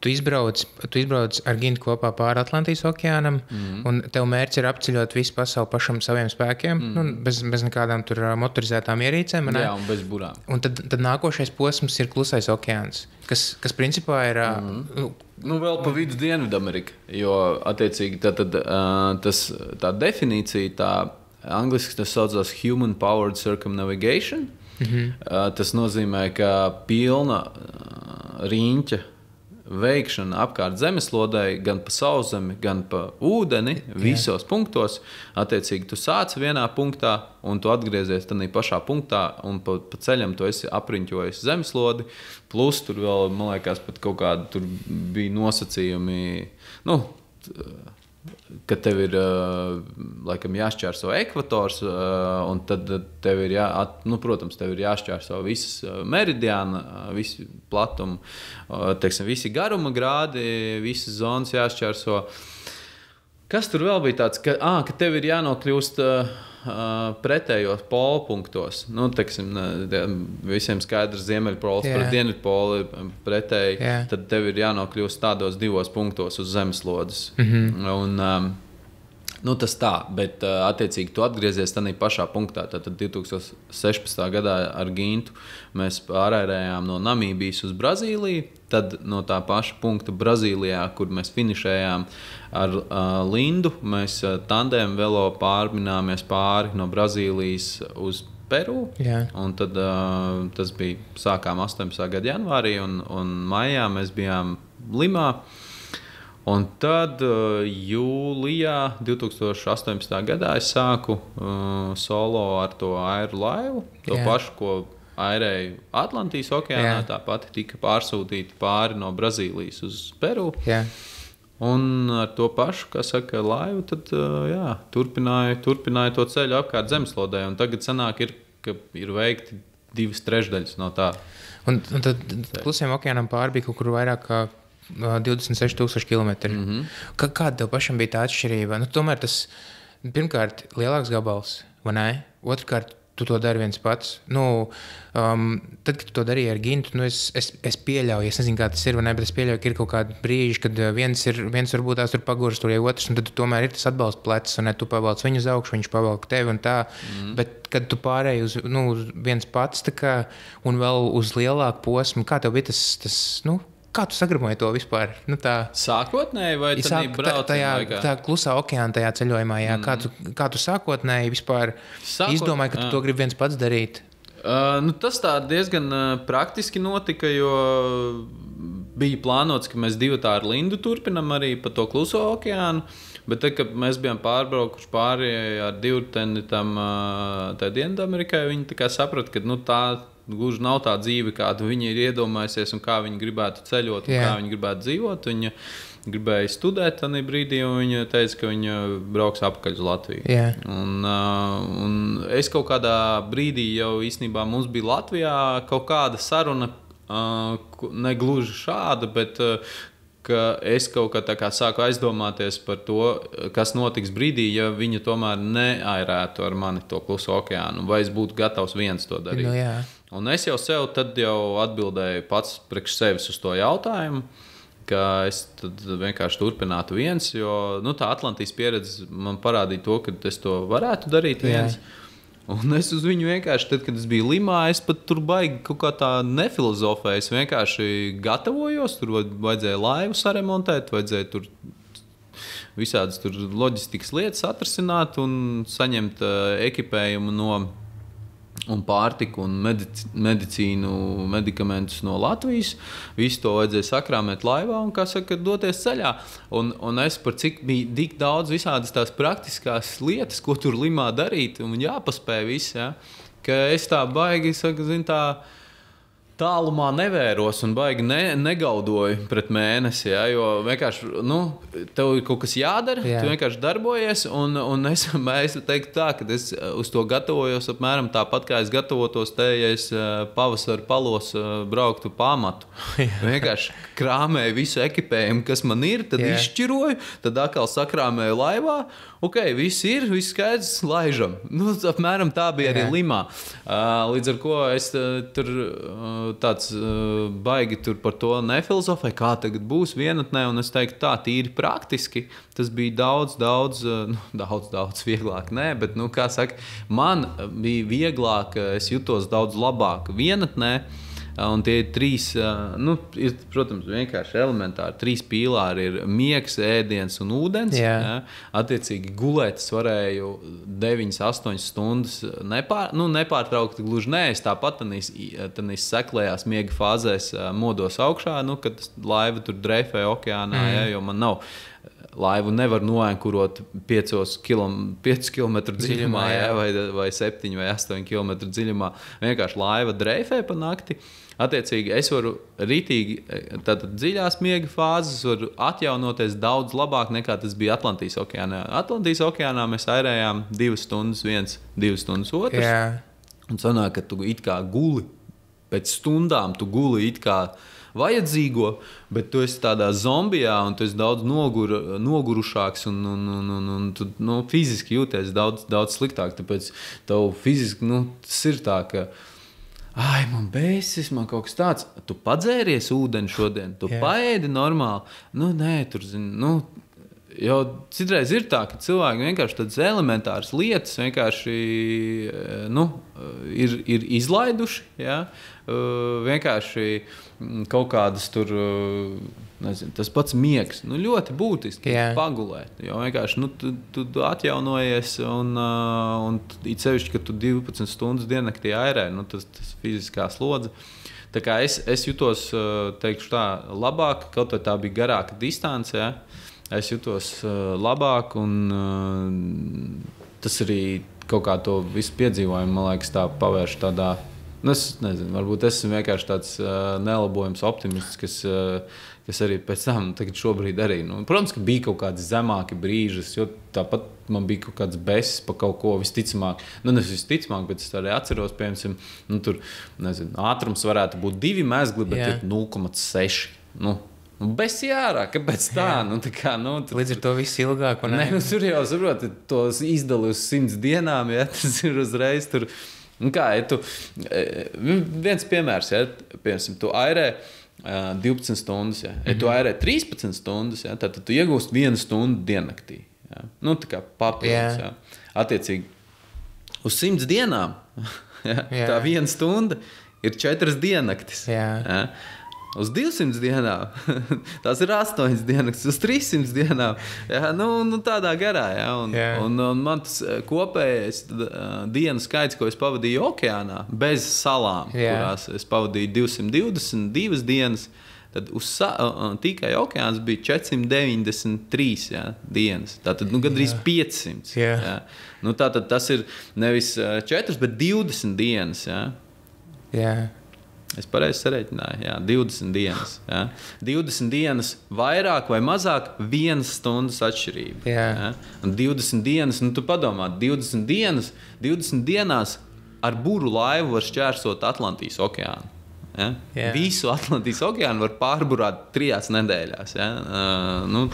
Speaker 1: tu izbrauc, tu izbrauc ar Gintu kopā pāri Atlantijas okeānam, mm. un tev mērķis ir apceļot visu pasauli pašam saviem spēkiem, mm. nu, bez, bez nekādām tur motorizētām ierīcēm.
Speaker 2: Jā, un bez burām.
Speaker 1: Un tad, tad nākošais posms ir klusais okeāns, kas, kas principā ir. Mm.
Speaker 2: Nu, nu, vēl pa vidu Dienvidamerika, jo attiecīgi tā, tad, tas, tā definīcija, tā angliski tas saucās Human Powered Circumnavigation. Mm -hmm. Tas nozīmē, ka pilna riņķa veikšana apkārt zemeslodei, gan pa sauszemi, gan pa ūdeni, visos Jā. punktos. Attiecīgi, tu sāc vienā punktā, un tu atgriezies tajā pašā punktā, un pa, pa ceļam tu esi apriņķojis zemeslodi. Plus, tur vēl, man liekas, pat kaut kādi bija nosacījumi. Nu, ka tev ir laikam, jāšķērso ekvators, un tad tev ir, jā, nu, protams, tev ir jāšķērso visas meridiāna, visi platuma, teiksim, visi garuma grādi, visas zonas jāšķērso. Kas tur vēl bija tāds, ka, à, ka tev ir jānokļūst uh, pretējos polpunktos. Nu, teksim, visiem skaidrs, Ziemeļpols yeah. pret Dienvidpolu pretēji. Yeah. Tad tev ir jānokļūst tādos divos punktos uz zemeslodes. Mm -hmm. Un, um, Nu, tas tā, bet attiecīgi tu atgriezies tajā pašā punktā. Tad 2016. gadā ar Gintu mēs pārējām no Namībijas uz Brazīliju. Tad no tā paša punkta Brazīlijā, kur mēs finišējām, ar uh, Lindu. Mēs uh, tandēm velo pārmināmies pāri no Brazīlijas uz Peru. Tad uh, tas bija sākām 18. gada janvārī, un, un maijā mēs bijām Limā. Un tad uh, jūlijā 2018. gadā es sāku uh, solo ar to aeru laivu, to Jā. pašu, ko airēju Atlantijas okeānā,
Speaker 1: Jā.
Speaker 2: tā pati tika pārsūtīta pāri no Brazīlijas uz Peru.
Speaker 1: Jā.
Speaker 2: Un ar to pašu, kā saka, laivu, tad uh, jā, turpināja, turpināja to ceļu apkārt zemeslodē. Un tagad sanāk, ir, ka ir veikti divas trešdaļas no tā.
Speaker 1: Un, un tad klusiem okeānam pāri bija kaut kur vairāk kā 26,000 km. Mm -hmm. Kā, kāda tev pašam bija tā atšķirība? Nu, tomēr tas pirmkārt lielāks gabals, vai ne? Otrkārt, tu to dari viens pats. Nu, um, tad, kad tu to darīji ar Gintu, nu, es, es, es pieļauju, es nezinu, kā tas ir, ne, bet es pieļauju, ka ir kaut kādi brīži, kad viens, ir, viens varbūt tās tur paguris, tur jau otrs, un tad tomēr ir tas atbalsta plecs, un ne, tu pavalc viņu uz augšu, viņš pavalk tevi un tā. Mm. Bet, kad tu pārēji uz, nu, uz viens pats, kā, un vēl uz lielāku posmu, kā tev bija tas, tas nu, kā tu sagramoji to vispār? Nu, tā,
Speaker 2: Sākotnēji vai
Speaker 1: Ja
Speaker 2: tādā
Speaker 1: sāk- tā- tajā,
Speaker 2: braucienā?
Speaker 1: tā klusā okeāna tajā ceļojumā, jā, mm. kā, tu, kā tu sākotnēji vispār
Speaker 2: Sākot-
Speaker 1: izdomāji, ka tu
Speaker 2: jā.
Speaker 1: to gribi viens pats darīt?
Speaker 2: Uh, nu, tas tā diezgan uh, praktiski notika, jo bija plānots, ka mēs divi tā ar Lindu turpinām arī pa to kluso okeānu. Bet tad, kad mēs bijām pārbraukuši pāri ar divteni tam uh, Dienvidamerikai, viņi saprata, ka nu, tā gluži nav tā dzīve, kādu viņi ir iedomājušies un kā viņi gribētu ceļot un
Speaker 1: Jā.
Speaker 2: kā viņi gribētu dzīvot. Viņa gribēja studēt tajā brīdī, un viņa teica, ka viņa brauks atpakaļ uz Latviju.
Speaker 1: Jā.
Speaker 2: Un, un es kaut kādā brīdī jau īstenībā mums bija Latvijā kaut kāda saruna, uh, ne gluži šāda, bet uh, ka es kaut kā, kā sāku aizdomāties par to, kas notiks brīdī, ja viņa tomēr neairētu ar mani to kluso okeānu, vai es būtu gatavs viens to darīt.
Speaker 1: Nu, jā.
Speaker 2: Un es jau sev tad jau atbildēju pats priekš sevis uz to jautājumu. Ka es vienkārši turpinātu viens, jo nu, tā Atlantijas pieredze man parādīja to, ka es to varētu darīt
Speaker 1: Jā.
Speaker 2: viens. Un es uz viņu vienkārši, tad, kad es biju Limā, es pat tur baigi kaut kā tā nefilozofēju. Es vienkārši gatavojos, tur vaj- vajadzēja laivu saremontēt, vajadzēja tur visādas tur loģistikas lietas atrisināt un saņemt uh, ekipējumu no un pārtiku un medici, medicīnu, medikamentus no Latvijas. Visu to vajadzēja sakrāmēt laivā un, kā saka, doties ceļā. Un, un es par cik bija tik daudz visādas tās praktiskās lietas, ko tur limā darīt, un jāpaspēj viss, ja, ka es tā baigi, saka, zin, tā. Tālumā nevēros un baigi ne, negaudoju pret mēnesi. Ja, jo vienkārši nu, tev ir kaut kas jādara,
Speaker 1: Jā.
Speaker 2: jā. tu vienkārši darbojies. Un, un es, es teiktu, tā, ka es uz to gatavojos apmēram tāpat, kā es gatavotos te, ja es eh, pavasarī palos eh, brauktu pamatu. vienkārši krāmēju visu ekipējumu, kas man ir, tad
Speaker 1: Jā.
Speaker 2: izšķiroju, tad atkal sakrāmēju laivā. Ok, viss ir, viss skaidrs, laižam. Nu, apmēram tā bija arī
Speaker 1: Jā.
Speaker 2: Limā. Uh, līdz ar to es tur tāds uh, baigi tur par to nefilozofēju, kā tagad būs vienatnē. Un es teiktu, tā tīri praktiski tas bija daudz, daudz, uh, daudz, daudz vieglāk. Nē, bet, nu, kā saka, man bija vieglāk, es jutos daudz labāk vienatnē. Uh, Un tie ir trīs, uh, nu, ir, protams, vienkārši elementāri. Trīs pīlāri ir miegs, ēdiens un ūdens.
Speaker 1: Jā.
Speaker 2: Ja? Attiecīgi, gulēt es varēju 9, 8 stundas nepār, nu, nepārtraukti. Gluži nē, es tāpat tādā seklējās miega fāzēs uh, modos augšā, nu, kad laiva tur dreifē okeānā, mm. ja, jo man nav. Laivu nevar noenkurot 5 km, 5 km dziļumā,
Speaker 1: jā.
Speaker 2: jā, vai, vai 7 vai 8 km dziļumā. Vienkārši laiva dreifē pa nakti. Attiecīgi, es varu rītīgi, tātad dziļās miega fāzes, varu atjaunoties daudz labāk nekā tas bija Atlantijas okeānā. Atlantijas okeānā mēs airējām divas stundas, viens, divas stundas otrs.
Speaker 1: Jā,
Speaker 2: Un sanāk, ka tu it kā guli pēc stundām, tu guli it kā vajadzīgo, bet tu esi tādā zombijā un tu esi daudz nogur, nogurušāks un, un, un, un, un tu nu, fiziski jūties daudz, daudz sliktāk. Tāpēc tev fiziski nu, tas ir tā, ka. Ai, man beigas, man kaut kas tāds. Tu padzēries ūdeni šodien, tu
Speaker 1: Jā.
Speaker 2: paēdi normāli. Nu, nē, tur zini. Nu, Jo citreiz ir tā, ka cilvēki vienkārši tādas elementāras lietas vienkārši eh, nu, ir, ir izlaiduši. Ja? Eh, Vienkārši mm, kaut kādas tur, eh, nezinu, tas pats miegs. Nu, ļoti būtiski
Speaker 1: Jā.
Speaker 2: pagulēt. Jo vienkārši nu, tu, tu, atjaunojies, un, eh, un it sevišķi, ka tu 12 stundas diennaktī airē, nu, tas, tas fiziskā slodze. Tā kā es, es jutos, eh, teikšu tā, labāk, kaut vai tā bija garāka distance. Ja? Es jutos uh, labāk, un uh, tas arī kaut kā to visu piedzīvojumu, man liekas, tā pavērš tādā Nu, es nezinu, varbūt es esmu vienkārši tāds uh, nelabojams optimists, kas, uh, kas arī pēc tam, tagad šobrīd arī. Nu, protams, ka bija kaut kādi zemāki brīži, jo tāpat man bija kaut kāds besis par kaut ko visticamāk. Nu, nevis visticamāk, bet es arī atceros, piemēram, nu, tur nezinu, ātrums varētu būt divi mēsli, bet
Speaker 1: Jā.
Speaker 2: 0,6. Nu, Nu, bez jārā, kāpēc tā?
Speaker 1: Jā.
Speaker 2: Nu, tā kā, nu, tad,
Speaker 1: Līdz ar to viss ilgāk.
Speaker 2: Nē, nu, tur jau saproti, tos izdalīt uz simts dienām, ja tas ir uzreiz tur. Nu, kā, ja tu, e, viens piemērs, ja piemēram, tu airē e, 12 stundas, ja, ja tu airē 13 stundas, ja, tad, tu iegūsi vienu stundu diennaktī. Ja. Nu, tā kā papildus. Ja. Attiecīgi, uz simts dienām ja, tā viena stunda ir četras diennaktis.
Speaker 1: Jā.
Speaker 2: Ja. Uz 200 dienām tās ir 8 dienas, uz 300 dienām. Jā, nu, nu, tādā garā. Jā, un,
Speaker 1: Jā.
Speaker 2: un, un man tas eh, kopējais uh, dienu skaits, ko es pavadīju okeānā, bez salām,
Speaker 1: Jā.
Speaker 2: kurās es pavadīju 222 dienas. Tad uz uh, tikai okeāns bija 493 jā, dienas. Tātad nu, gandrīz 500.
Speaker 1: Jā.
Speaker 2: Jā. Nu, tātad tas ir nevis 4, bet 20 dienas. Jā.
Speaker 1: Jā.
Speaker 2: Es pareizi sareiķināju, jā, 20 dienas. Jā. 20 dienas vairāk vai mazāk, vienas stundas atšķirība.
Speaker 1: Jā.
Speaker 2: Jā. Un 20 dienas, nu, tu padomā, 20 dienas, 20 dienās ar būru laivu var šķērsot Atlantijas okeānu. Ja?
Speaker 1: Jā.
Speaker 2: Visu Atlantijas okeānu var pārburāt trijās nedēļās. Ja? Uh, nu,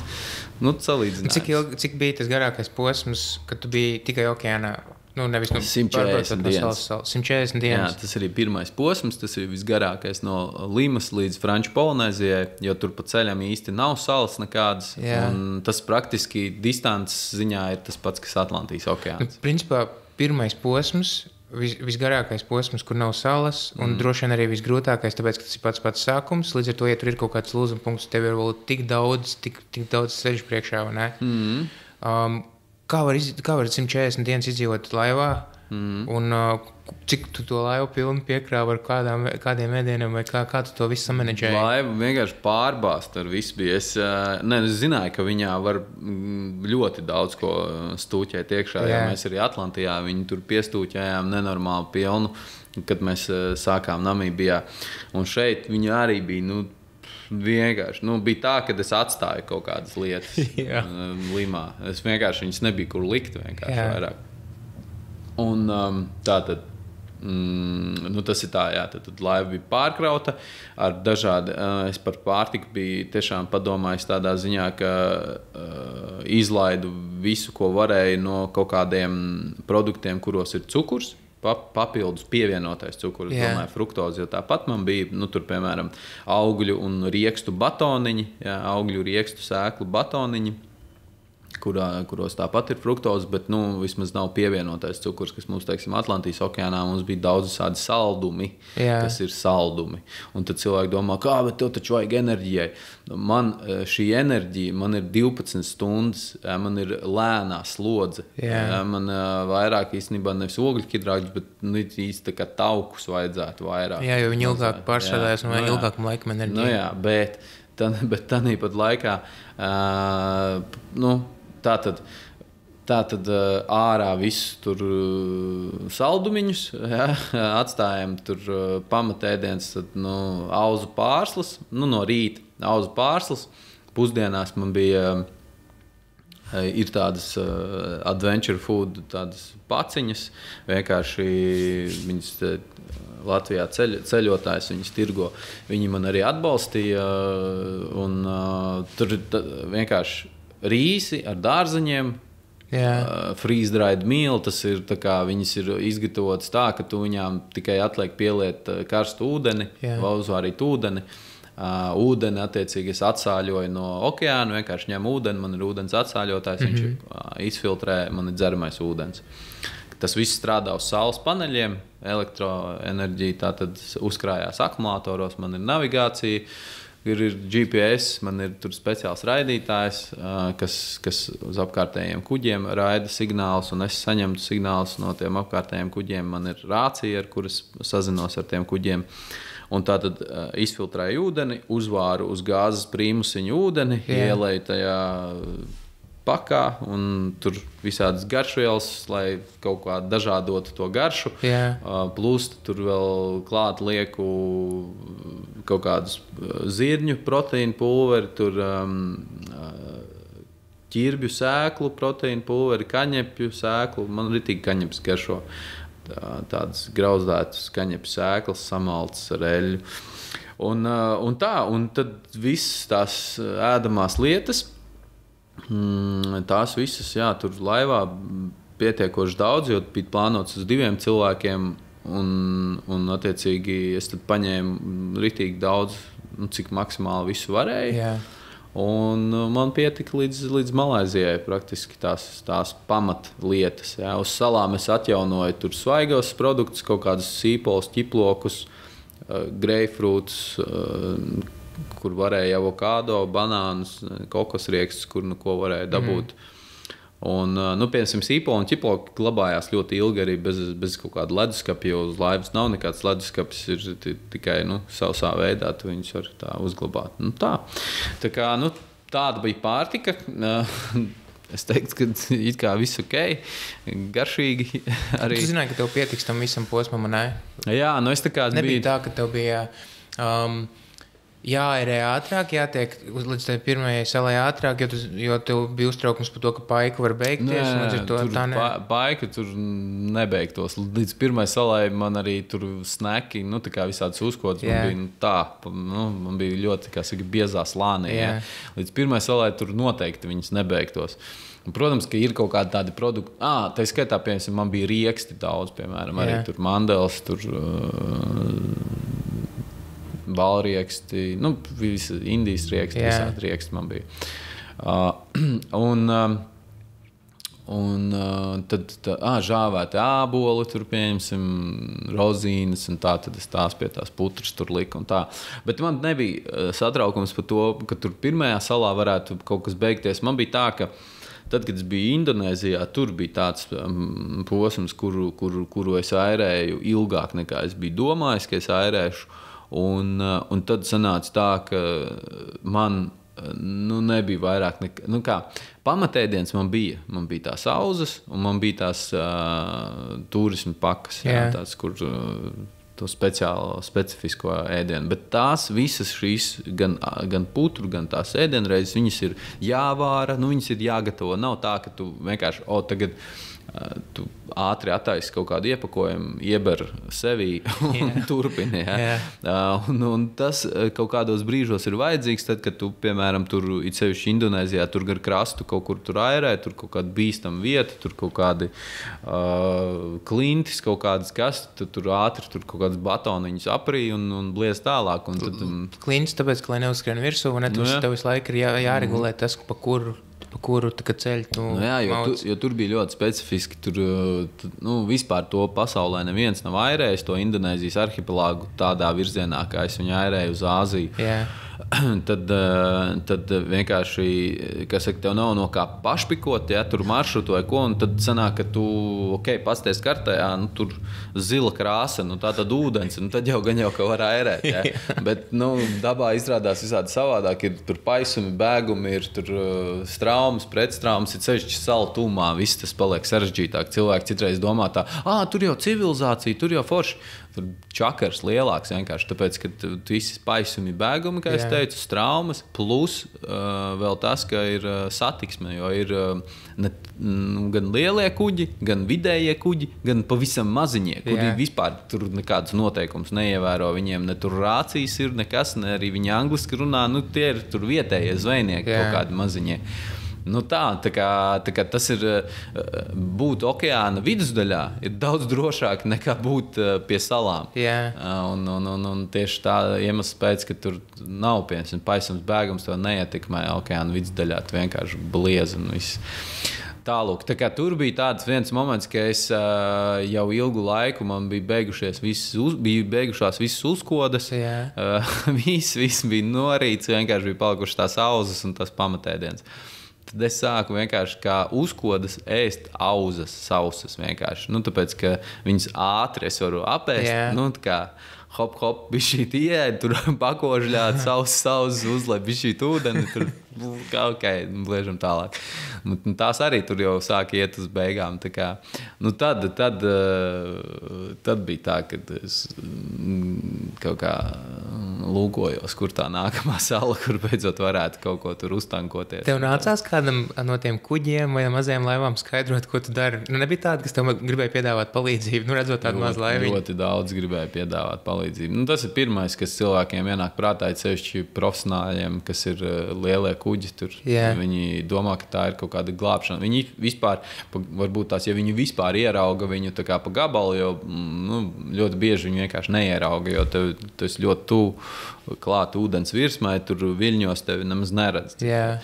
Speaker 2: nu.
Speaker 1: Cik, ilgi, cik bija tas garākais posms, kad tu biji tikai okeānā? Nu, nevis nu,
Speaker 2: 140
Speaker 1: pārbraucot no
Speaker 2: dienas.
Speaker 1: salas salas. 140
Speaker 2: Jā,
Speaker 1: dienas.
Speaker 2: tas arī ir pirmais posms, tas ir visgarākais no Limas līdz Franču Polinēzijai, jo tur pa ceļam īsti nav salas nekādas.
Speaker 1: Jā.
Speaker 2: un Tas praktiski distances ziņā ir tas pats, kas Atlantijas
Speaker 1: Nu,
Speaker 2: okeāns.
Speaker 1: principā pirmais posms, vis, visgarākais posms, kur nav salas, un mm. droši vien arī visgrūtākais, tāpēc, ka tas ir pats pats sākums. Līdz ar to, ja tur ir kaut kāds lūzuma punkts, tev ir vēl tik daudz, tik, tik daudz ceļu priekšā. vai ne?
Speaker 2: Mm.
Speaker 1: Um, kā, var iz, kā var 140 dienas izdzīvot laivā? Mm. Un, uh, cik tu to laivu pilnu piekrāvi ar kādām, kādiem mēdieniem, vai kā, kā tu to visu samanģēji?
Speaker 2: Laiva vienkārši pārbāzta ar visu. Bija. Es, ā, ne, es zināju, ka viņā var ļoti daudz ko stūķēt iekšā. Jā.
Speaker 1: Jā.
Speaker 2: Mēs arī Atlantijā viņu tur piestūķējām nenormāli pilnu, kad mēs ā, sākām Namībijā. Un šeit viņa arī bija. Nu, Vienkārši nu, bija tā, ka es atstāju kaut kādas lietas Limā. Es vienkārši viņas nebiju kur likt. Un um, tā tad. Mm, nu tas ir tā, jā, tad, tad laiva bija pārkrauta ar dažādu. Uh, es par pārtiku biju tiešām padomājis tādā ziņā, ka uh, izlaidu visu, ko varēju no kaut kādiem produktiem, kuros ir cukurs. Pa- Papildus pievienotais cukurs,
Speaker 1: Jā.
Speaker 2: domāju, fruktozi. Jo tāpat man bija, nu, tur, piemēram, augļu un riekstu batoniņi, jā, augļu, riekstu sēklu batoniņi kurā, kuros tāpat ir fruktoze, bet nu, vismaz nav pievienotais cukurs, kas mums, teiksim, Atlantijas okeānā mums bija daudz tādu saldumi,
Speaker 1: Jā.
Speaker 2: kas ir saldumi. Un tad cilvēki domā, kā, bet tev taču vajag enerģijai. Man eh, šī enerģija, man ir 12 stundas, eh, man ir lēnā slodze.
Speaker 1: Jā.
Speaker 2: Eh, Man vairāk īstenībā nevis ogļu hidrāts, bet nu, īsti tā kā taukus vajadzētu vairāk.
Speaker 1: Jā, jo viņi ilgāk pārstrādājas un
Speaker 2: Nu,
Speaker 1: ilgākam laikam enerģiju.
Speaker 2: Nu, jā, bet tā, bet tā pat laikā uh, nu, tā tad. Tā tad ārā visu tur saldumiņus, ja, atstājam tur pamatēdienas, tad nu, auzu pārslas, nu, no rīta auzu pārslas. Pusdienās man bija ir tādas uh, adventure food, paciņas. Vienkārši viņas te, Latvijā ceļ, ceļotājs viņas tirgo. Viņi man arī atbalstīja. Un, uh, tur ta- vienkārši rīsi ar dārzeņiem. Uh, Freeze-dried meal, tas ir tā kā viņas ir izgatavotas tā, ka tu viņām tikai atliek pieliet uh, karstu ūdeni, uzvārīt ūdeni. Uh, ūdeni, attiecīgi, es atsāļoju no okeāna. Vienkārši ņemu ūdeni, man ir ūdens atsāļotājs, mm -hmm. viņš uh, izfiltrē, man ir dzeramais ūdens. Tas viss strādā uz saules paneļiem, elektroenerģija tātad uzkrājās akumulātoros, man ir navigācija. Ir, ir GPS, man ir tur speciāls raidītājs, kas, kas uz apkārtējiem kuģiem raida signālus, un es saņemu signālus no tiem apkārtējiem kuģiem. Man ir rācija, ar kuras sazinos ar tiem kuģiem. Un tā tad izfiltrēju ūdeni, uzvāru uz gāzes prīmusiņu ūdeni,
Speaker 1: Jā.
Speaker 2: ielēju tajā pakā, un tur visādas garšvielas, lai kaut kā dažādotu to garšu.
Speaker 1: Jā.
Speaker 2: Uh, Plus tur vēl klāt lieku kaut kādus uh, zirņu proteīnu pulveri, tur um, uh, ķirbju sēklu proteīnu pulveri, kaņepju sēklu. Man arī tik kaņepes garšo. Tā, tādas grauzdētas kaņepju sēklas samaltas ar eļļu. Un, uh, un tā, un tad visas tās uh, ēdamās lietas, tās visas, jā, tur laivā pietiekoši daudz, jo bija plānots uz diviem cilvēkiem. Un, un attiecīgi, es paņēmu rītīgi daudz, nu, cik maksimāli visu varēju.
Speaker 1: Jā.
Speaker 2: Un uh, man pietika līdz, līdz Malaisijai praktiski tās, tās pamatlietas. Jā. Uz salām es atjaunoju tur svaigos produktus, kaut kādus sīpolus, ķiplokus, uh, greifrūtus, uh, kur varēja avokado, banānus, kokosriekstus, kur nu ko varēja dabūt. Mm. Un, nu, piemēram, sīpola un ķipola glabājās ļoti ilgi arī bez, bez kaut kāda leduskapja, jo uz laivas nav nekāds leduskapis, ir ti- tikai nu, sausā veidā, viņus var tā uzglabāt. Nu, tā. Tā kā, nu, tāda bija pārtika. Es teiktu, ka it kā viss ok, garšīgi arī.
Speaker 1: Tu zināji, ka tev pietiks tam visam posmam, ne?
Speaker 2: Jā, nu es tā kā
Speaker 1: Nebija
Speaker 2: biju.
Speaker 1: tā, ka tev bija um, jāērē ātrāk, jātiek līdz tai pirmajai salai ātrāk, jo, tu, jo tev bija uztraukums par to, ka paika var beigties. ar to
Speaker 2: tur
Speaker 1: tā ne.
Speaker 2: ba- baika tur nebeigtos. Līdz pirmajai salai man arī tur sneki, nu, tā kā visādas uzkodas. Man bija nu, tā, pa- nu, man bija ļoti, kā saka, biezā slānī. Ja. Līdz pirmajai salai tur noteikti viņas nebeigtos. Protams, ka ir kaut kādi tādi produkti, ah, tā skaitā, piemēram, man bija rieksti daudz, piemēram, arī
Speaker 1: Jā.
Speaker 2: tur mandels, tur uh, balrieksti, nu, visi Indijas rieksti,
Speaker 1: Jā.
Speaker 2: visādi rieksti man bija. Uh, un, um, Un uh, tad tā, ah, žāvēta āboli, tur pieņemsim rozīnes, un tā tad es tās pie tās putras tur liku. Bet man nebija uh, satraukums par to, ka tur pirmajā salā varētu kaut kas beigties. Man bija tā, ka tad, kad es biju Indonēzijā, tur bija tāds um, posms, kuru, kuru, kuru es airēju ilgāk nekā es biju domājis, ka es airēšu. Un, uh, un tad sanāca tā, ka man nu, nebija vairāk nekā. Nu, kā, pamatēdienas man bija. Man bija tās auzas, un man bija tās uh, turisma pakas, jā,
Speaker 1: Jā.
Speaker 2: tās, kur uh, to speciālo, specifisko ēdienu. Bet tās visas šīs, gan, gan putekļi, gan tās ēdienreizes, viņas ir jāvāra, nu, viņas ir jāgatavo. Nav tā, ka tu vienkārši, o, tagad. Uh, Tu ātri attaisno kaut kādu iepakojumu, ieber sevi un
Speaker 1: Jā.
Speaker 2: turpini. Ja?
Speaker 1: Jā.
Speaker 2: Uh, un, un tas uh, kaut kādos brīžos ir vajadzīgs, tad, kad tu, piemēram, tur it sevišķi Indonēzijā, tur gar krastu kaut kur tur airē, tur kaut kāda bīstama vieta, tur kaut kādi uh, klintis, kaut kādas kas, tu tur ātri tur kaut kādas batoniņas aprī un, un bliez tālāk. Un tad, um,
Speaker 1: Klints, tāpēc, ka, lai neuzskrien virsū, un ne,
Speaker 2: Nu,
Speaker 1: nu,
Speaker 2: jā.
Speaker 1: tev visu laiku ir jā, jāregulē tas, pa kuru, pa kuru ceļu tu
Speaker 2: Nu, jā, jo, tu, jo tur bija ļoti specifiski. Tur uh, nu, vispār to pasaulē neviens nav airējis to Indonēzijas arhipelāgu tādā virzienā, kā es viņu airēju uz Āziju.
Speaker 1: Jā.
Speaker 2: tad, eh, tad vienkārši, kas saka, tev nav no kā pašpikot, ja tur maršrutu vai ko, un tad sanāk, ka tu, ok, pasties kartē, jā, nu, tur zila krāsa, nu tā tad ūdens, un tad jau gan jau ka var airēt, ja. Bet, nu, dabā izrādās visādi savādāk, ir tur paisumi, bēgumi, ir tur uh, straumas, pretstraumas, ir sevišķi salu tūmā, viss tas paliek sarežģītāk. Cilvēki citreiz domā tā, ah, tur jau civilizācija, tur jau forši. Tur čakars lielāks vienkārši tāpēc, ka tu, tu visi paisumi, bēgumi, kā es
Speaker 1: Jā.
Speaker 2: teicu, traumas, plus uh, vēl tas, ka ir uh, satiksme. Jo ir uh, ne, nu, gan lielie kuģi, gan vidējie kuģi, gan pavisam maziņie, kuri
Speaker 1: Jā.
Speaker 2: vispār tur nekādus noteikumus neievēro. Viņiem ne tur rācijas ir, nekas, ne arī viņi angliski runā. Nu, tie ir tur vietējie zvejnieki,
Speaker 1: Jā.
Speaker 2: kaut kādi maziņie. Nu tā, tā, kā, tā kā tas ir uh, būt okeāna vidusdaļā, ir daudz drošāk nekā būt uh, pie salām. Uh, Un, un, un, un tieši tā iemesls pēc, ka tur nav piemēram paisams bēgums, to neietekmē okeāna vidusdaļā. Tu vienkārši bliezi un viss. Tālāk, tā kā tur bija tāds viens moments, ka es uh, jau ilgu laiku man bija beigušies visas, uz, bija beigušās visas uzkodas.
Speaker 1: Jā.
Speaker 2: Uh, viss, viss bija norīts, vienkārši bija palikušas tās auzas un tas pamatēdienas. Tad Tad es sāku vienkārši kā uzkodas ēst auzas, sausas. Vienkārši. Nu, tāpēc, ka viņas ātri es varu apēst.
Speaker 1: Jā.
Speaker 2: Nu, hop, hop, bija šī ienāca, tur pakožļāt, savus, savus uzlēt, bija šī ūdeni. Tur, ok, nu, bliežam tālāk. Nu, nu, tās arī tur jau sāk iet uz beigām. Kā, nu, tad, tad, eh, tad bija tā, ka es mm, kaut kā lūkojos, kur tā nākamā sala, kur beidzot varētu kaut ko tur uztankoties.
Speaker 1: Tev nācās kādam no tiem kuģiem vai mazajām laivām skaidrot, ko tu dari. Nu, nebija tāda, kas tev gribēja piedāvāt palīdzību. Nu, redzot tādu mazu laivu.
Speaker 2: Ļoti daudz gribēja piedāvāt palīdzību. Nu, tas ir pirmais, kas cilvēkiem ienāk prātā, ir sevišķi profesionāļiem, kas ir uh, lielie kuģi. Tur.
Speaker 1: Jā.
Speaker 2: Viņi domā, ka tā ir kaut kāda glābšana. Viņi vispār, varbūt tās, ja viņi vispār ierauga viņu pa gabalu, jo mm, nu, ļoti bieži viņi vienkārši neierauga, jo tev, tas ļoti tuvu klāt ūdens virsmai, tur viļņos tevi nemaz neredz.
Speaker 1: Jā.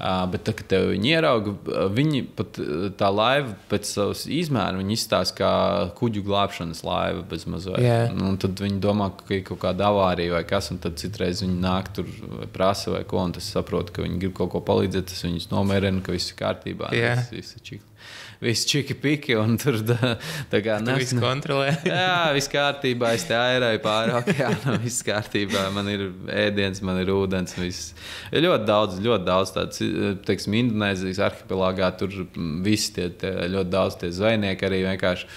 Speaker 2: Bet, tā, kad tev viņi ierauga, viņi pat tā laiva pēc savas izmēra viņi izstāsta kā kuģu glābšanas laiva bez mazliet.
Speaker 1: Jā.
Speaker 2: Nu, un tad viņi domā, ka ir kaut kāda avārija vai kas, un tad citreiz viņi nāk tur vai prasa vai ko, un tas saprot, ka viņi grib kaut ko palīdzēt, tas viņus nomierina, ka viss ir kārtībā.
Speaker 1: Jā.
Speaker 2: Viss, viss ir čiki. Viss čiki piki, un tur tā, tā kā
Speaker 1: Tu visu kontrolē.
Speaker 2: Jā, viss kārtībā. Es te airēju pāri okeānam. Viss kārtībā. Man ir ēdiens, man ir ūdens. Viss. Ir ļoti daudz, ļoti daudz tādas, teiksim, Indonēzijas arhipelāgā. Tur mm, visi tie, tie ļoti daudz tie zvejnieki arī vienkārši.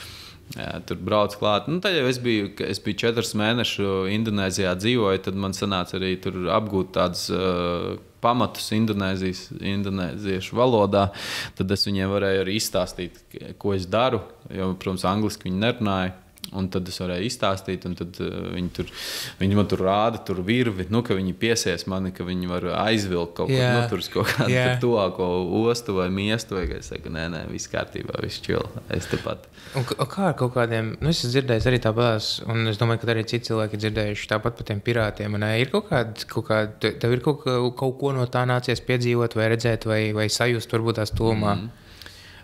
Speaker 2: Jā, tur brauc klāt. Nu, tad jau es biju, es biju četrus mēnešus Indonēzijā dzīvoju. Tad man sanāca arī tur apgūt tādas uh, pamatus Indonēzijas, indonēziešu valodā. Tad es viņiem varēju arī izstāstīt, ko es daru. Jo, protams, angliski viņi nerunāja. Un tad es varēju izstāstīt, un tad, uh, viņi, tur, viņi man tur rāda, tur virvi, nu, ka viņi piesies mani, ka viņi var aizvilkt kaut,
Speaker 1: Jā.
Speaker 2: kur, nu, tur kaut kādu tur tuvāko ostu vai miestu. Vai, es saku, nē, nē, viss kārtībā, viss čil. Es tepat.
Speaker 1: Un, kā ar kaut kādiem, nu, es esmu dzirdējis arī tāpatās, un es domāju, ka arī citi cilvēki ir dzirdējuši tāpat par tiem pirātiem. Un, ir kaut kāda, kaut kāda, te- tev ir kaut, kaut ko no tā nācies piedzīvot, vai redzēt, vai, vai sajust, varbūt tās tūmā. Mm.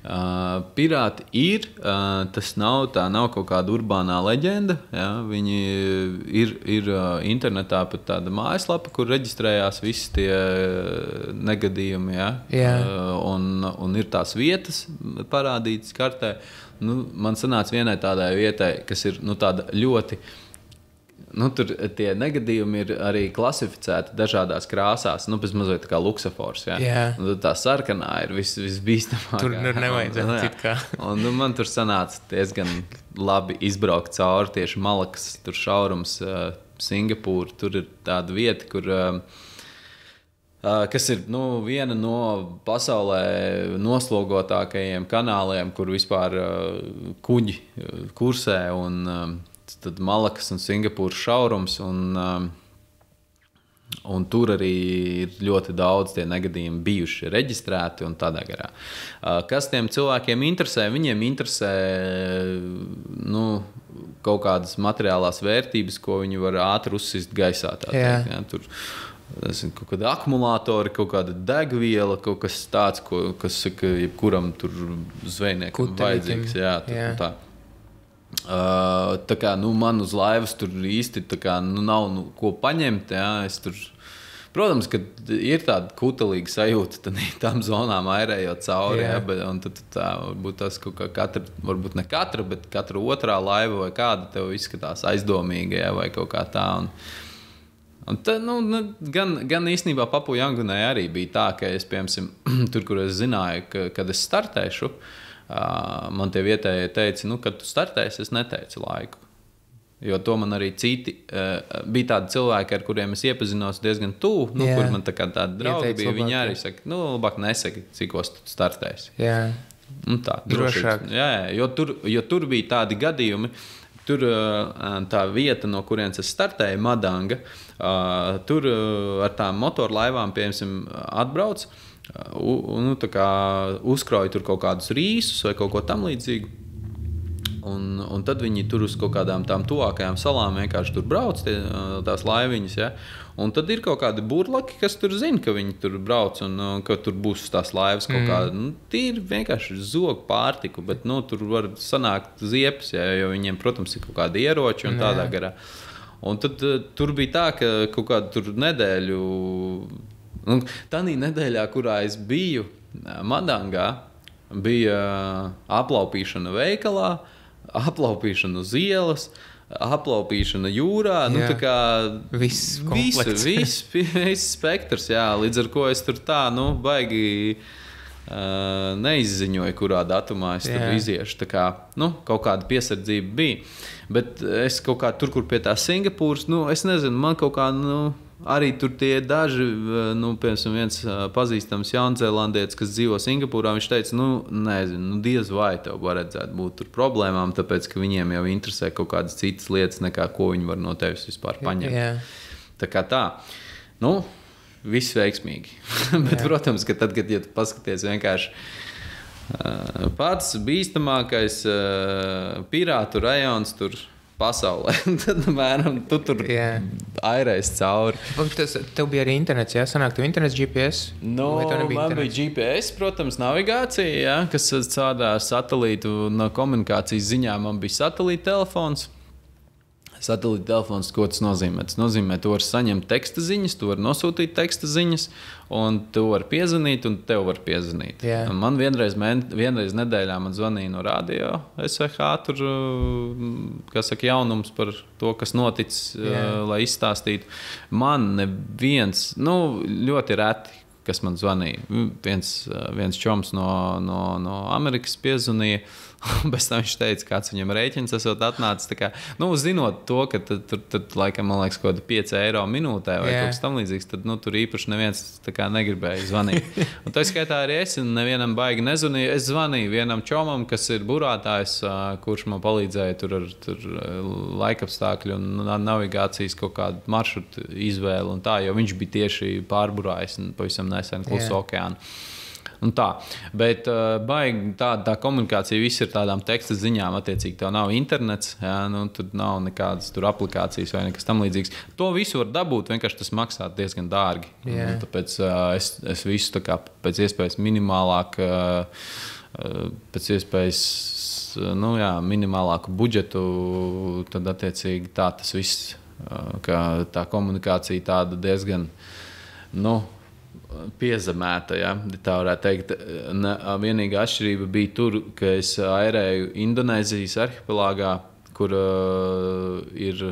Speaker 2: Uh, pirāti ir. Uh, tas nav, tā nav kaut kāda urbānā leģenda. Ja? Viņi ir, ir uh, internetā pat tāda mājaslapa, kur reģistrējās visi tie negadījumi. Ja?
Speaker 1: Jā.
Speaker 2: Uh, un, un ir tās vietas parādītas kartē. Nu, man sanāca vienai tādai vietai, kas ir nu, ļoti. Nu, tur tie negadījumi ir arī klasificēti dažādās krāsās, nu, pēc mazliet kā luksafors.
Speaker 1: Jā.
Speaker 2: Un tad tā sarkanā ir vis, visbīstamākā.
Speaker 1: Tur nu nevajadzētu
Speaker 2: jā.
Speaker 1: it kā.
Speaker 2: Un, nu, man tur sanāca diezgan labi izbraukt cauri tieši Malakas tur šaurums, uh, Singapūra. Tur ir tāda vieta, kur. Uh, kas ir nu, viena no pasaulē noslogotākajiem kanāliem, kur vispār uh, kuģi kursē. Un, uh, tad Malakas un Singapūras šaurums. Un, uh, Un tur arī ir ļoti daudz tie negadījumi bijuši reģistrēti un tādā garā. Uh, Kas tiem cilvēkiem interesē? Viņiem interesē nu, kaut kādas materiālās vērtības, ko viņi var ātri uzsist gaisā. teikt, ja? Tur, Nezinu, kaut kāda akumulātora, kaut kāda degviela, kaut kas tāds, ko, kas saka, jebkuram zvejniekam vajadzīgs. Jā, tur,
Speaker 1: Jā.
Speaker 2: tā. Uh, tā kā nu, man uz laivas tur īsti kā, nu, nav nu, ko paņemt. Jā, tur, protams, ka ir tāda kutelīga sajūta tad tam zonām airējot cauri.
Speaker 1: Jā.
Speaker 2: Jā, bet, tad tā varbūt tas kaut kā katra, varbūt ne katra, bet katra otrā laiva vai kāda tev izskatās aizdomīga jā, vai kaut kā tā. Un, Un tā, nu, nu, gan, gan īstenībā Papua Jangunē arī bija tā, ka es, piemēram, tur, kur es zināju, ka, kad es startēšu, uh, man tie vietējie teica, nu, kad tu startēsi, es neteicu laiku. Jo to man arī citi uh, bija tādi cilvēki, ar kuriem es iepazinos diezgan tuvu, nu,
Speaker 1: Jā.
Speaker 2: kur man tā kā tādi draugi
Speaker 1: Ieteica
Speaker 2: bija. Viņi arī
Speaker 1: jā.
Speaker 2: saka, nu, labāk nesaki, cikos tu startēsi.
Speaker 1: Jā.
Speaker 2: Nu, tā
Speaker 1: Drošāk.
Speaker 2: drošības- Jā, jā, jo tur, jo tur bija tādi gadījumi. Tur ā, tā vieta, no kurienes es startēju, Madanga, ā, tur ā, ar tām motorlaivām, piemēram, atbrauc. U- Nu, uzkrauj tur kaut kādus rīsus vai kaut ko tamlīdzīgu. Un, un tad viņi tur uz kaut kādām tām tuvākajām salām vienkārši tur brauc, tie, tās laiviņas. Ja? Un tad ir kaut kādi burlaki, kas tur zina, ka viņi tur brauc un ka tur būs tās laivas kaut mm. kāda. Nu, Tīri vienkārši zog pārtiku, bet nu, tur var sanākt ziepes, ja, jo viņiem, protams, ir kaut kādi ieroči un tādā
Speaker 1: Jā.
Speaker 2: garā. Un tad tur bija tā, ka kaut kādu tur nedēļu, nu, tā nedēļā, kurā es biju, Madangā bija aplaupīšana veikalā, aplaupīšana uz ielas. Aplaupīšana jūrā, nu,
Speaker 1: Jā.
Speaker 2: tā kā
Speaker 1: Viss
Speaker 2: visu, viss, viss spektrs, jā, līdz ar to es tur tā, nu, baigi uh, neizziņoju, kurā datumā es tur
Speaker 1: Jā.
Speaker 2: iziešu. Tā kā, nu, kaut kāda piesardzība bija. Bet es kaut kā tur, kur pie tā Singapūras, nu, es nezinu, man kaut kā, nu, arī tur tie daži, uh, nu, piemēram, viens uh, pazīstams jaunzēlandietis, kas dzīvo Singapūrā, viņš teica, nu, nezinu, nu, diez vai tev vajadzētu būt tur problēmām, tāpēc, ka viņiem jau interesē kaut kādas citas lietas, nekā ko viņi var no tevis vispār paņemt.
Speaker 1: Jā.
Speaker 2: Tā kā tā. Nu, viss veiksmīgi. Bet, protams, ka tad, kad ja tu paskaties vienkārši. Uh, pats bīstamākais uh, pirātu rajons tur pasaulē. tad, mēram, tu tur
Speaker 1: Jā.
Speaker 2: airēs cauri.
Speaker 1: Vai Tas, tev bija arī internets, jā, sanāk, tev internets GPS?
Speaker 2: No,
Speaker 1: nebija
Speaker 2: man bija
Speaker 1: internets?
Speaker 2: GPS, protams, navigācija, ja, kas strādā satelītu no komunikācijas ziņā. Man bija satelīta telefons. Satelīta telefons, ko tas nozīmē? Tas nozīmē, ka tu vari saņemt teksta ziņas, tu vari nosūtīt teksta ziņas, un tu vari piezvanīt, un tev var piezvanīt. Un Man vienreiz, mēn, vienreiz nedēļā man zvanīja no radio SVH, tur, uh, kas saka, jaunums par to, kas noticis, uh,
Speaker 1: Jā.
Speaker 2: lai izstāstītu. Man neviens, nu, ļoti reti, kas man zvanīja. Viens, uh, viens čoms no, no, no Amerikas piezvanīja. un Pēc tam viņš teica, kāds viņam rēķins esot atnācis. Kā, nu, zinot to, ka tur, tur, tur laikam, man liekas, kaut kāda 5 eiro minūtē vai
Speaker 1: Jā.
Speaker 2: kaut kas tamlīdzīgs, tad nu, tur īpaši neviens kā negribēja zvanīt. Un tā skaitā arī es nevienam baigi nezvanīju. Es zvanīju vienam čomam, kas ir burātājs, kurš man palīdzēja tur ar tur, laikapstākļu un na- navigācijas kaut kādu maršrutu izvēli. un Tā, jo viņš bija tieši pārburājis un pavisam nesen klusu
Speaker 1: Jā.
Speaker 2: okeānu. Un tā, bet uh, baigi tāda tā komunikācija viss ir tādām teksta ziņām. Attiecīgi, tev nav internets, jā, nu, tad nav nekādas tur aplikācijas vai nekas tamlīdzīgs. To visu var dabūt, vienkārši tas maksā diezgan dārgi.
Speaker 1: Jā.
Speaker 2: Un Tāpēc uh, es, es visu tā kā pēc iespējas minimālāk, uh, pēc iespējas nu, jā, minimālāku budžetu, tad attiecīgi tā tas viss, ka tā komunikācija tāda diezgan. Nu, piezemēta. Ja, tā varētu teikt. Ne, vienīgā atšķirība bija tur, ka es airēju Indonēzijas arhipelāgā, kur uh, ir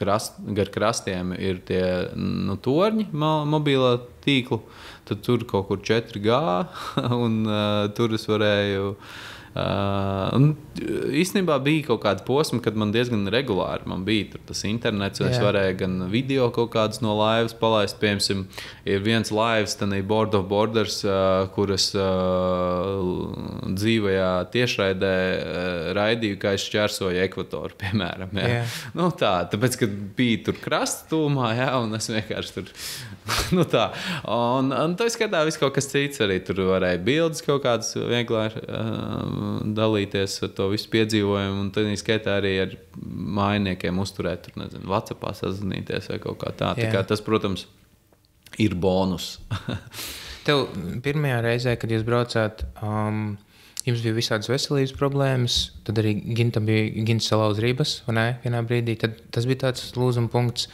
Speaker 2: krast, gar krastiem ir tie nu, torņi, mo, mobilā tīklu. Tad tur kaut kur 4G, un uh, tur es varēju. Uh, un, īstenībā bija kaut kāda posma, kad man diezgan regulāri man bija tas internets, un es varēju gan video kaut kādus no laivas palaist. Piemēram, ir viens laivas, tad ir Board of Borders, uh, kuras uh, dzīvajā tiešraidē uh, raidīju, kā es šķērsoju ekvatoru, piemēram. Jā.
Speaker 1: Jā.
Speaker 2: Nu, tā, tāpēc, kad bija tur krasta tūmā, jā, un es vienkārši tur nu, tā. Un, un tā skatā viss kaut kas cits. Arī tur varēja bildes kaut kādas vienkārši uh, dalīties ar to visu piedzīvojumu. Un tad skaitā arī ar mājiniekiem uzturēt, tur nezinu, Vācijā sazināties vai kaut kā tā. tā kā tas, protams, ir bonus.
Speaker 1: Tev pirmajā reizē, kad jūs braucāt, um, jums bija visādas veselības problēmas, tad arī Ginta bija Ginta salauza rības, vai ne? Vienā brīdī tad tas bija tāds lūzuma punkts.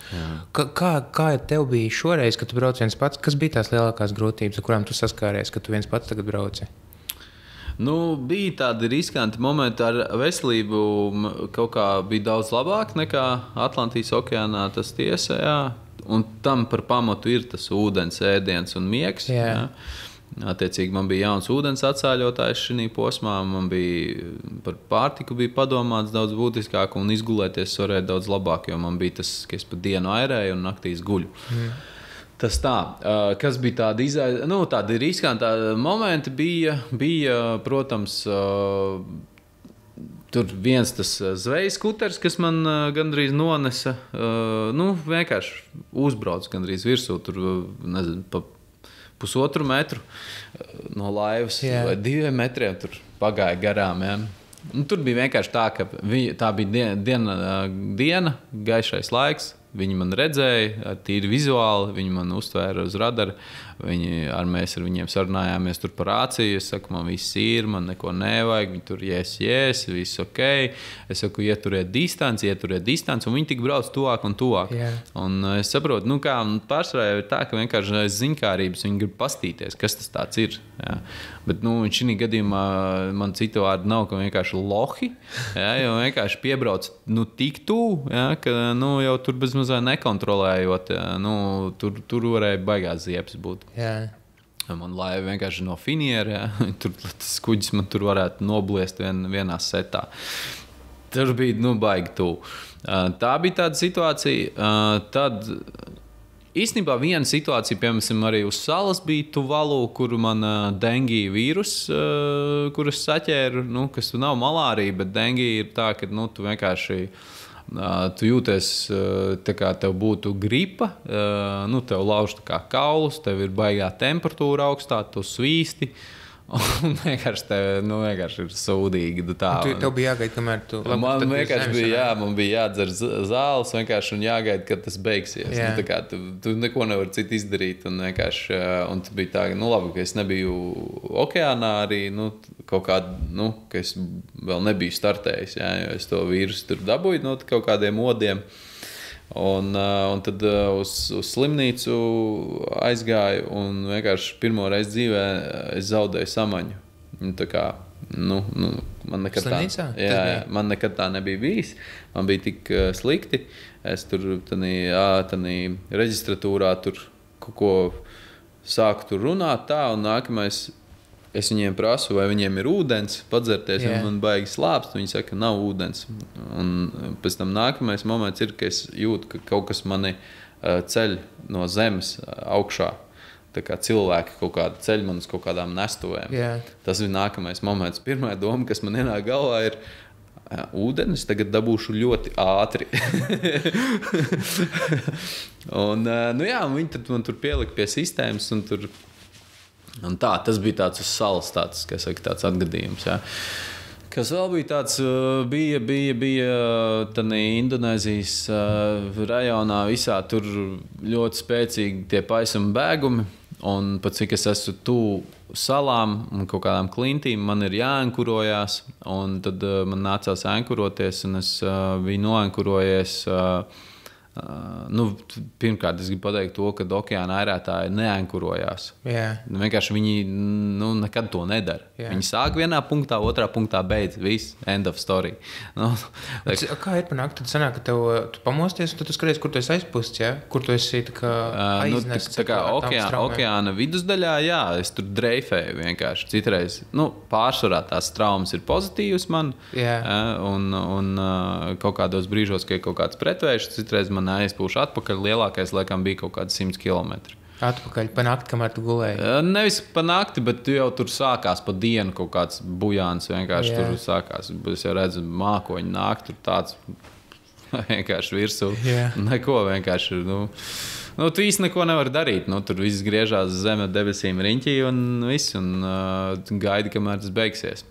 Speaker 1: Ka, kā, kā tev bija šoreiz, kad tu brauc viens pats? Kas bija tās lielākās grūtības, ar kurām tu saskāries, kad tu viens pats tagad brauci?
Speaker 2: Nu, bija tādi riskanti momenti ar veselību. Kaut kā bija daudz labāk nekā Atlantijas okeānā. Tas tiesa, jā. Un tam par pamatu ir tas ūdens, ēdiens un miegs.
Speaker 1: Jā.
Speaker 2: jā. Attiecīgi, man bija jauns ūdens atsāļotājs šajā posmā. Man bija par pārtiku bija padomāts daudz būtiskāk, un izgulēties varēja daudz labāk, jo man bija tas, ka es pa dienu airēju un naktīs guļu. Mm. Tas tā, kas bija tādi, izai... nu, tādi riskanti momenti, bija, bija protams, tur viens tas zvejas skuters, kas man gandrīz nonesa. Nu, vienkārši uzbraucis gandrīz virsū, tur nezinu, pa pusotru metru no laivas
Speaker 1: Jā.
Speaker 2: vai diviem metriem tur pagāja garām. Ja. Nu, tur bija vienkārši tā, ka vi, tā bija diena, diena, diena, gaišais laiks, Viņi man redzēja, tīri vizuāli, viņi man uztvēra uz radara. Viņi, ar mēs ar viņiem sarunājāmies par rāciju. Es saku, man viss ir, man neko nevajag. Viņi tur ies, ies, viss ok. Es saku, ieturiet distanci, ieturiet distanci. Un viņi tik brauc tuvāk un tuvāk.
Speaker 1: Yeah.
Speaker 2: Un uh, es saprotu, nu kā pārsvarā ir tā, ka vienkārši aiz ziņkārības viņi grib pastīties, kas tas ir. Jā. Bet nu, šī gadījumā man citu vārdu nav, ka vienkārši lohi. Jā, jo vienkārši piebrauc nu, tik tuvu, ka nu, jau tur bezmazliet nekontrolējot, jā, nu, tur, tur varēja baigās ziepes būt.
Speaker 1: Jā.
Speaker 2: Man laiva vienkārši no finiera. Tur tas kuģis man tur varētu nobliest vien, vienā setā. Tur bija nu, baigi tuvu. Tā bija tāda situācija. Tad īstenībā viena situācija, piemēram, arī uz salas bija tuvalu, kur man dengija vīrus, kuras saķēra, nu, kas nav malārija, bet dengija ir tā, ka nu, tu vienkārši tu jūties kā tev būtu gripa, nu, tev lauž kā kaulus, tev ir baigā temperatūra augstā, tu svīsti. Un vienkārši, te, nu, vienkārši ir sūdīgi. Nu, tā,
Speaker 1: tu, tev bija jāgaida, kamēr tu
Speaker 2: labi, man vienkārši bija, jā, man bija jādzer zāles, vienkārši un jāgaida, kad tas beigsies. Nu, jā. Nu, kā, tu, tu neko nevari citu izdarīt. Un, un tas bija tā, nu, labi, ka es nebiju okeānā arī nu, kaut kādā, nu, ka es vēl nebiju startējis. Jā, jo es to vīrusu tur dabūju no kaut kādiem modiem. Un, uh, un tad uh, uz, uz slimnīcu aizgāju un vienkārši pirmo reizi dzīvē es zaudēju samaņu. Un, kā, nu, nu, man, nekad tā, jā, jā, man nekad tā nebija bijis. Man bija tik slikti. Es tur tādā reģistratūrā tur kaut ko sāku tur runāt, tā, un nākamais Es viņiem prasu, vai viņiem ir ūdens, padzerties, yeah. un man baigi slāpst. Viņi saka, ka nav ūdens. Un pēc tam nākamais moments ir, ka es jūtu, ka kaut kas mani uh, ceļ no zemes augšā. Tā kā cilvēki kaut kādā ceļā man uz kaut kādām nestuvēm.
Speaker 1: Yeah.
Speaker 2: Tas ir nākamais moments. Pirmā doma, kas man ienāk galvā, ir, ūdeni es tagad dabūšu ļoti ātri. un, nu jā, viņi man tur pielika pie sistēmas, un tur Un tā, tas bija tāds uz salas tāds, saka, tāds atgadījums. Jā. Kas vēl bija tāds, bija, bija, bija tādā Indonēzijas rajonā, visā tur ļoti spēcīgi tie paisuma bēgumi. Un pat cik es esmu tuvu salām un kaut kādām klintīm, man ir jāankurojās. Tad man nācās ankuroties, un es biju noankurojies. Uh, Uh, nu, pirmkārt, es gribu pateikt to, ka okeāna airētāji neankurojās.
Speaker 1: Yeah.
Speaker 2: Nu, vienkārši viņi nu, nekad to nedara. Yeah. Viņi sāk vienā punktā, otrā punktā beidz. Viss, end of story. Nu,
Speaker 1: liek... Kā ir panākt, tad sanāk, ka tev, tu pamosties un tu skaties, kur tu esi aizpusts, ja? kur tu esi kā aiznests.
Speaker 2: Uh, nu, tā, tā kā okeāna, okeāna vidusdaļā, jā, es tur dreifēju vienkārši. Citreiz, nu, pārsvarā tās traumas ir pozitīvas man.
Speaker 1: Yeah.
Speaker 2: Uh, un, un uh, kaut kādos brīžos, kad ir kaut kāds pretvērš, citreiz man neaizpūšu atpakaļ. Lielākais, laikam, bija kaut kāds 100 km.
Speaker 1: Atpakaļ pa nakti, kamēr tu gulēji.
Speaker 2: Nevis pa nakti, bet tu jau tur sākās pa dienu kaut kāds bujāns. Vienkārši Jā. tur sākās. Es jau redzu, mākoņi nāk tur tāds vienkārši virsū.
Speaker 1: Jā.
Speaker 2: Neko vienkārši. Nu, Nu, tu īsti neko nevari darīt. Nu, tur viss griežās zeme debesīm riņķī un viss. Un uh, gaidi, kamēr tas beigsies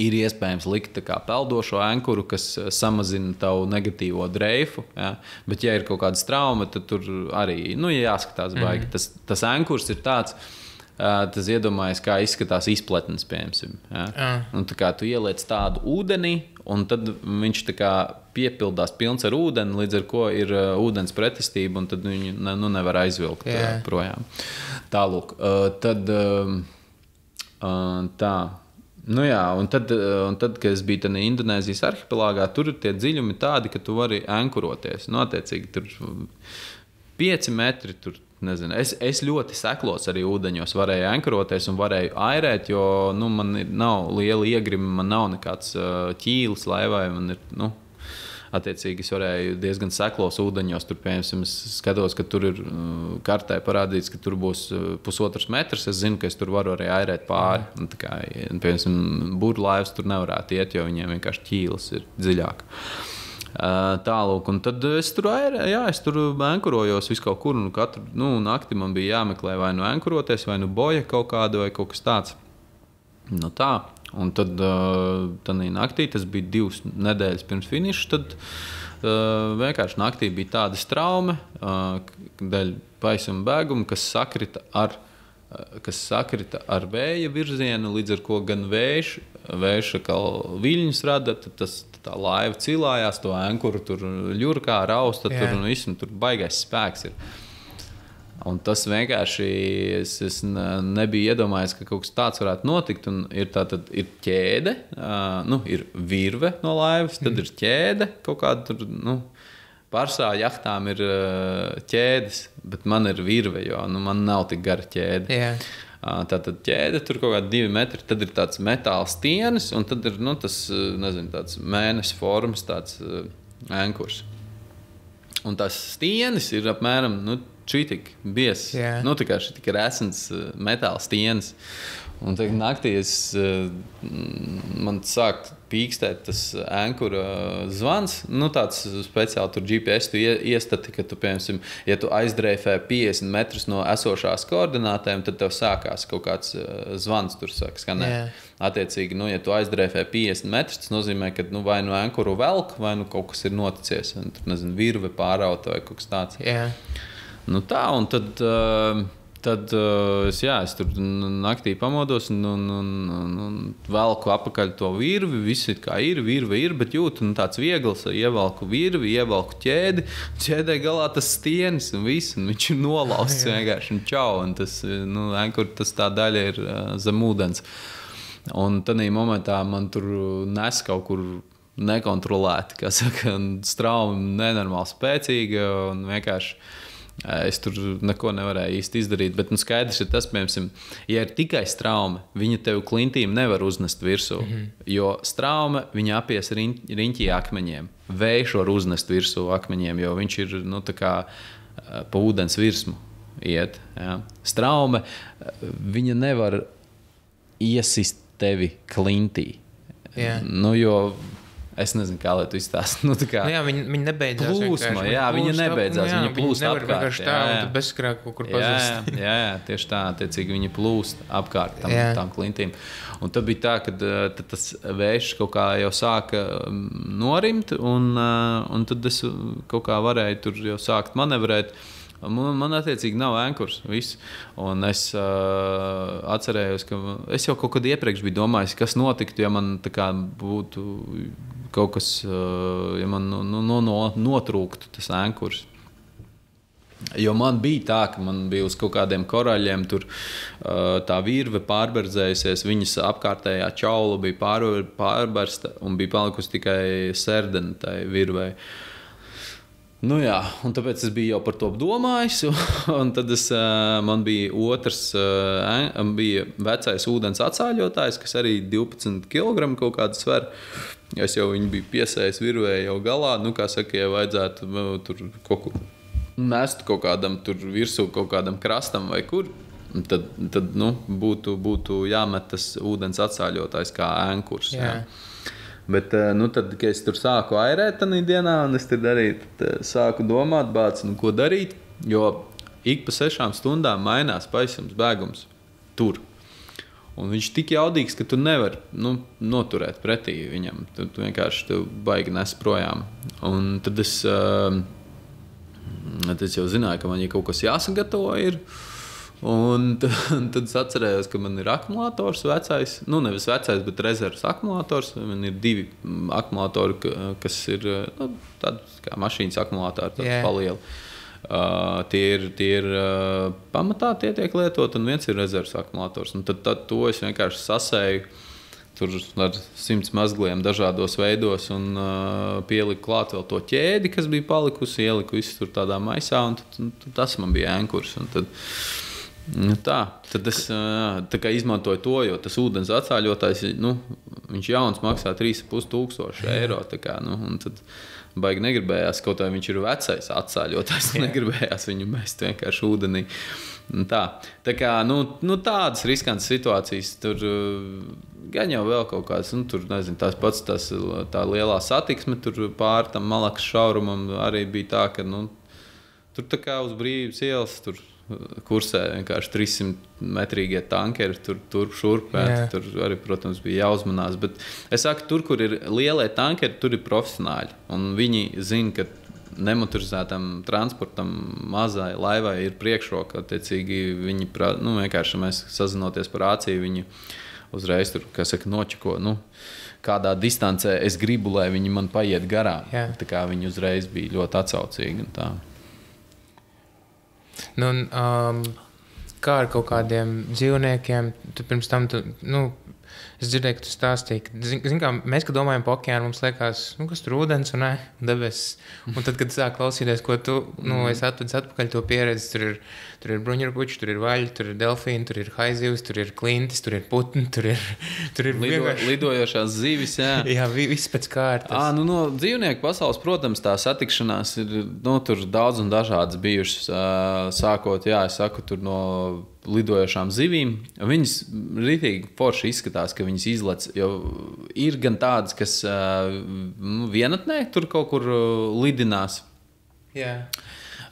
Speaker 2: ir iespējams likt peldošo ankuru, kas eh, samazina tavu negatīvo dreifu. Ja? Bet, ja ir kaut kāda trauma, tad tur arī nu, jāskatās baigi. Mm. Tas, tas ankurs ir tāds. Uh, tas iedomājas, kā izskatās izpletnes, piemēram. Ja?
Speaker 1: Uh.
Speaker 2: Un, tā kā tu ieliec tādu ūdenī, un tad viņš kā, piepildās pilns ar ūdeni, līdz ar to ir uh, ūdens pretestība, un tad viņu ne, nu, nevar aizvilkt yeah. uh, projām. Tālāk, uh, tad uh, uh, tā. Nu jā, un tad, un tad, kad es biju tajā Indonēzijas arhipelāgā, tur tie dziļumi tādi, ka tu vari ankuroties. Nu, attiecīgi, tur pieci metri. Tur, nezinu, es, es ļoti seklos arī ūdeņos, varēju ankuroties un varēju airēt, jo nu, man nav liela iegrima, man nav nekāds uh, ķīlis laivai. Man ir, nu, Attiecīgi, es varēju diezgan seklos ūdeņos. Tur, piemēram, skatos, ka tur ir uh, kartē parādīts, ka tur būs uh, pusotrs metrs. Es zinu, ka es tur varu arī airēt pāri. Un, kā, piemēram, burbuļlaivas tur nevarētu iet, jo viņiem vienkārši ķīlis ir dziļāk. Uh, tālāk, un tad es tur jā, es tur ankurojos visu kaut kur. Katru nu, nakti man bija jāmeklē vai nu ankuroties, vai nu boja kaut kāda, vai kaut kas tāds. Nu, tā. Un tad uh, naktī, tas bija divas nedēļas pirms finiša, tad Uh, vienkārši naktī bija tāda traume, uh, dēļ paisuma bēguma, kas sakrita ar, kas sakrita ar vēja virzienu, līdz ar to gan vējš, vējš kā viļņus rada, tad tas, tā laiva cilājās, to ankuru tur ļurkā, rausta, tur, un viss, un tur baigais spēks ir. Un tas vienkārši es, es ne- nebiju iedomājies, ka kaut kas tāds varētu notikt. Un ir tā tad ir ķēde, uh, nu, ir virve no laivas, tad ir ķēde kaut kāda tur. Nu, Pārsvarā jachtām ir uh, ķēdes, bet man ir virve, jo nu, man nav tik gara ķēde.
Speaker 1: Jā.
Speaker 2: Ā, Tā tad ķēde tur kaut kāda divi metri, tad ir tāds metāla stienis, un tad ir nu, tas uh, nezinu, tāds mēnesis formas, tāds uh, ankurs. Un tas stienis ir apmēram nu, čītik biezs.
Speaker 1: Jā.
Speaker 2: Nu, tā kā šī ir esens uh, metāla stienis. Un tad naktī es, mm, man sāk pīkstēt tas ankura zvans. Nu, tāds speciāli tur GPS tu ie- iestati, ka tu, piemēram, ja tu aizdreifē 50 metrus no esošās koordinātēm, tad tev sākās kaut kāds zvans tur sāk skanēt.
Speaker 1: Jā.
Speaker 2: Attiecīgi, nu, ja tu aizdreifē 50 metrus, tas nozīmē, ka nu, vai nu ankuru velk, vai nu kaut kas ir noticis. Un, tur, nezinu, virve pārauta vai kaut kas tāds.
Speaker 1: Jā.
Speaker 2: Nu, tā, un tad, uh, tad uh, es, jā, es tur naktī pamodos un, un, un, un, un velku apakaļ to virvi. Viss ir kā ir, virve ir, bet jūtu nu, tāds viegls. Ievelku virvi, ievelku ķēdi, ķēdē galā tas stienis un viss. Un viņš ir nolausts vienkārši un čau. Un tas, nu, kur tas tā daļa ir uh, zem ūdens. Un tad momentā man tur nes kaut kur nekontrolēti, kā saka, un strauma nenormāli spēcīga. un vienkārši eh, Es tur neko nevarēju īsti izdarīt. Bet nu, skaidrs ir tas, piemēram, ja ir tikai strauma, viņa tev klintīm nevar uznest virsū. Mm -hmm. Jo strauma viņa apies riņ, riņķī akmeņiem. Vējš var uznest virsū akmeņiem, jo viņš ir nu, kā eh, pa ūdens virsmu iet. Ja. Strauma eh, viņa nevar iesist tevi klintī.
Speaker 1: Jā.
Speaker 2: Nu, jo es nezinu, kā lai to izstāstītu. Nu, tā kā,
Speaker 1: Nu, jā, viņi, viņi nebeidzās.
Speaker 2: Plūsma, jā, viņa
Speaker 1: ap-
Speaker 2: nebeidzās,
Speaker 1: nu jā,
Speaker 2: viņa plūst
Speaker 1: nevar
Speaker 2: apkārt,
Speaker 1: vienkārši tā,
Speaker 2: jā, jā.
Speaker 1: tad bezskrāk kaut kur
Speaker 2: Jā,
Speaker 1: pazust.
Speaker 2: jā, jā, tieši tā. Attiecīgi viņi plūst apkārt tam,
Speaker 1: Jā.
Speaker 2: tām klintīm. Un tad bija tā, ka tad tas vējš kaut kā jau sāka um, norimt, un, uh, un tad es uh, kaut kā varēju tur jau sākt manevrēt. Man, man attiecīgi nav ankurs. Viss. Un es uh, atcerējos, ka es jau kaut kad iepriekš biju domājis, kas notiktu, ja man tā kā būtu kaut kas, uh, ja man no, no, no, no, notrūktu tas ankurs. Jo man bija tā, ka man bija uz kaut kādiem korāļiem, tur uh, tā virve pārberzējusies, viņas apkārtējā čaula bija pārver- pārbersta un bija palikusi tikai sērdena tai virvei. Nu, jā, un tāpēc es biju jau par to domājis. Tad es, uh, man bija otrs, bija vecais ūdens atsāļotājs, kas arī 12 kg kaut kāda sver. Es jau viņu biju piesējis virvē jau galā. Nu, kā saka, ja vajadzētu nu, tur kaut ko nest kaut kādam tur virsū, kaut kādam krastam vai kur. Tad, tad nu, būtu, būtu jāmet tas ūdens atsāļotājs kā ankurs. Jā.
Speaker 1: Jā.
Speaker 2: Bet, eh, nu, tad, kad es tur sāku airēt tajā dienā, un es tur tad eh, sāku domāt, bāc, nu, ko darīt. Jo ik pa sešām stundām mainās paisums, bēgums tur. Un viņš ir tik jaudīgs, ka tu nevari nu, noturēt pretī viņam. Tu, tu vienkārši tu baigi nes projām. Un tad es, ehm, tad es jau zināju, ka man ja kaut kas jāsagatavo. Ir. Un tad es atcerējos, ka man ir akumulators vecais, nu nevis vecais, bet rezerves akumulators. Man ir divi akumulatori, kas ir nu, tādi kā mašīnas
Speaker 1: akumulatori,
Speaker 2: tādi yeah. palieli. Uh, tie ir, tie ir uh, pamatā, tie tiek lietot, un viens ir rezerves akumulators. Un tad, tad to es vienkārši sasēju tur ar simts mazgliem dažādos veidos, un uh, pieliku klāt vēl to ķēdi, kas bija palikusi, ieliku visu tur tādā maisā, un tad, un tad tas man bija ankurs. un Tad, Nu, tā, tad es ā, tā kā izmantoju to, jo tas ūdens atsāļotājs, nu, viņš jauns maksā 3,5 tūkstoši eiro. tā Kā, nu, un tad baigi negribējās, kaut kā viņš ir vecais atsāļotājs, negribējās viņu mest vienkārši ūdenī. Tā, tā kā nu, nu, tādas riskantas situācijas, tur uh, gan jau vēl kaut kādas, nu, tur nezinu, tās pats tās, tā lielā satiksme, tur pāri tam malakas šaurumam arī bija tā, ka nu, tur tā kā uz brīvības ielas tur kursē vienkārši 300 metrīgie tankeri, tur tur šurpēt. Tur arī, protams, bija jāuzmanās. Bet es saku, tur, kur ir lielie tankeri, tur ir profesionāļi. Un viņi zina, ka nemotorizētam transportam, mazai laivai ir priekšroka. Attiecīgi, viņi nu, vienkārši mēs sazinoties par āciju, viņi uzreiz tur, saka, nočiko. Nu, kādā distancē es gribu, lai viņi man paiet garām. Jā. Tā kā viņi uzreiz bija ļoti atsaucīgi.
Speaker 1: Nu, um, kā ar kaut kādiem dzīvniekiem, tu pirms tam tu, nu, Es dzirdēju, ka tu stāstīji, ka zin, zin, kā, mēs, kad domājam par okeānu, mums liekas, nu, kas tur ūdens un debesis. Un tad, kad sāk klausīties, ko tu nu, mm. atvedis atpakaļ to pieredzi, tur ir, tur ir bruņurpuči, tur ir vaļi, tur ir delfīni, tur ir haizivs, tur ir klintis, tur ir putni, tur ir, tur ir
Speaker 2: Lido, vienkārši... lidojošās zivis. Jā,
Speaker 1: jā viss pēc kārtas.
Speaker 2: À, nu, no dzīvnieku pasaules, protams, tā satikšanās ir nu, daudz un dažādas bijušas. Sākot, jā, es saku, tur no lidojošām zivīm. Viņas rītīgi forši izskatās, ka viņas izlec. Ir gan tādas, kas nu, vienatnē tur kaut kur lidinās.
Speaker 1: Yeah.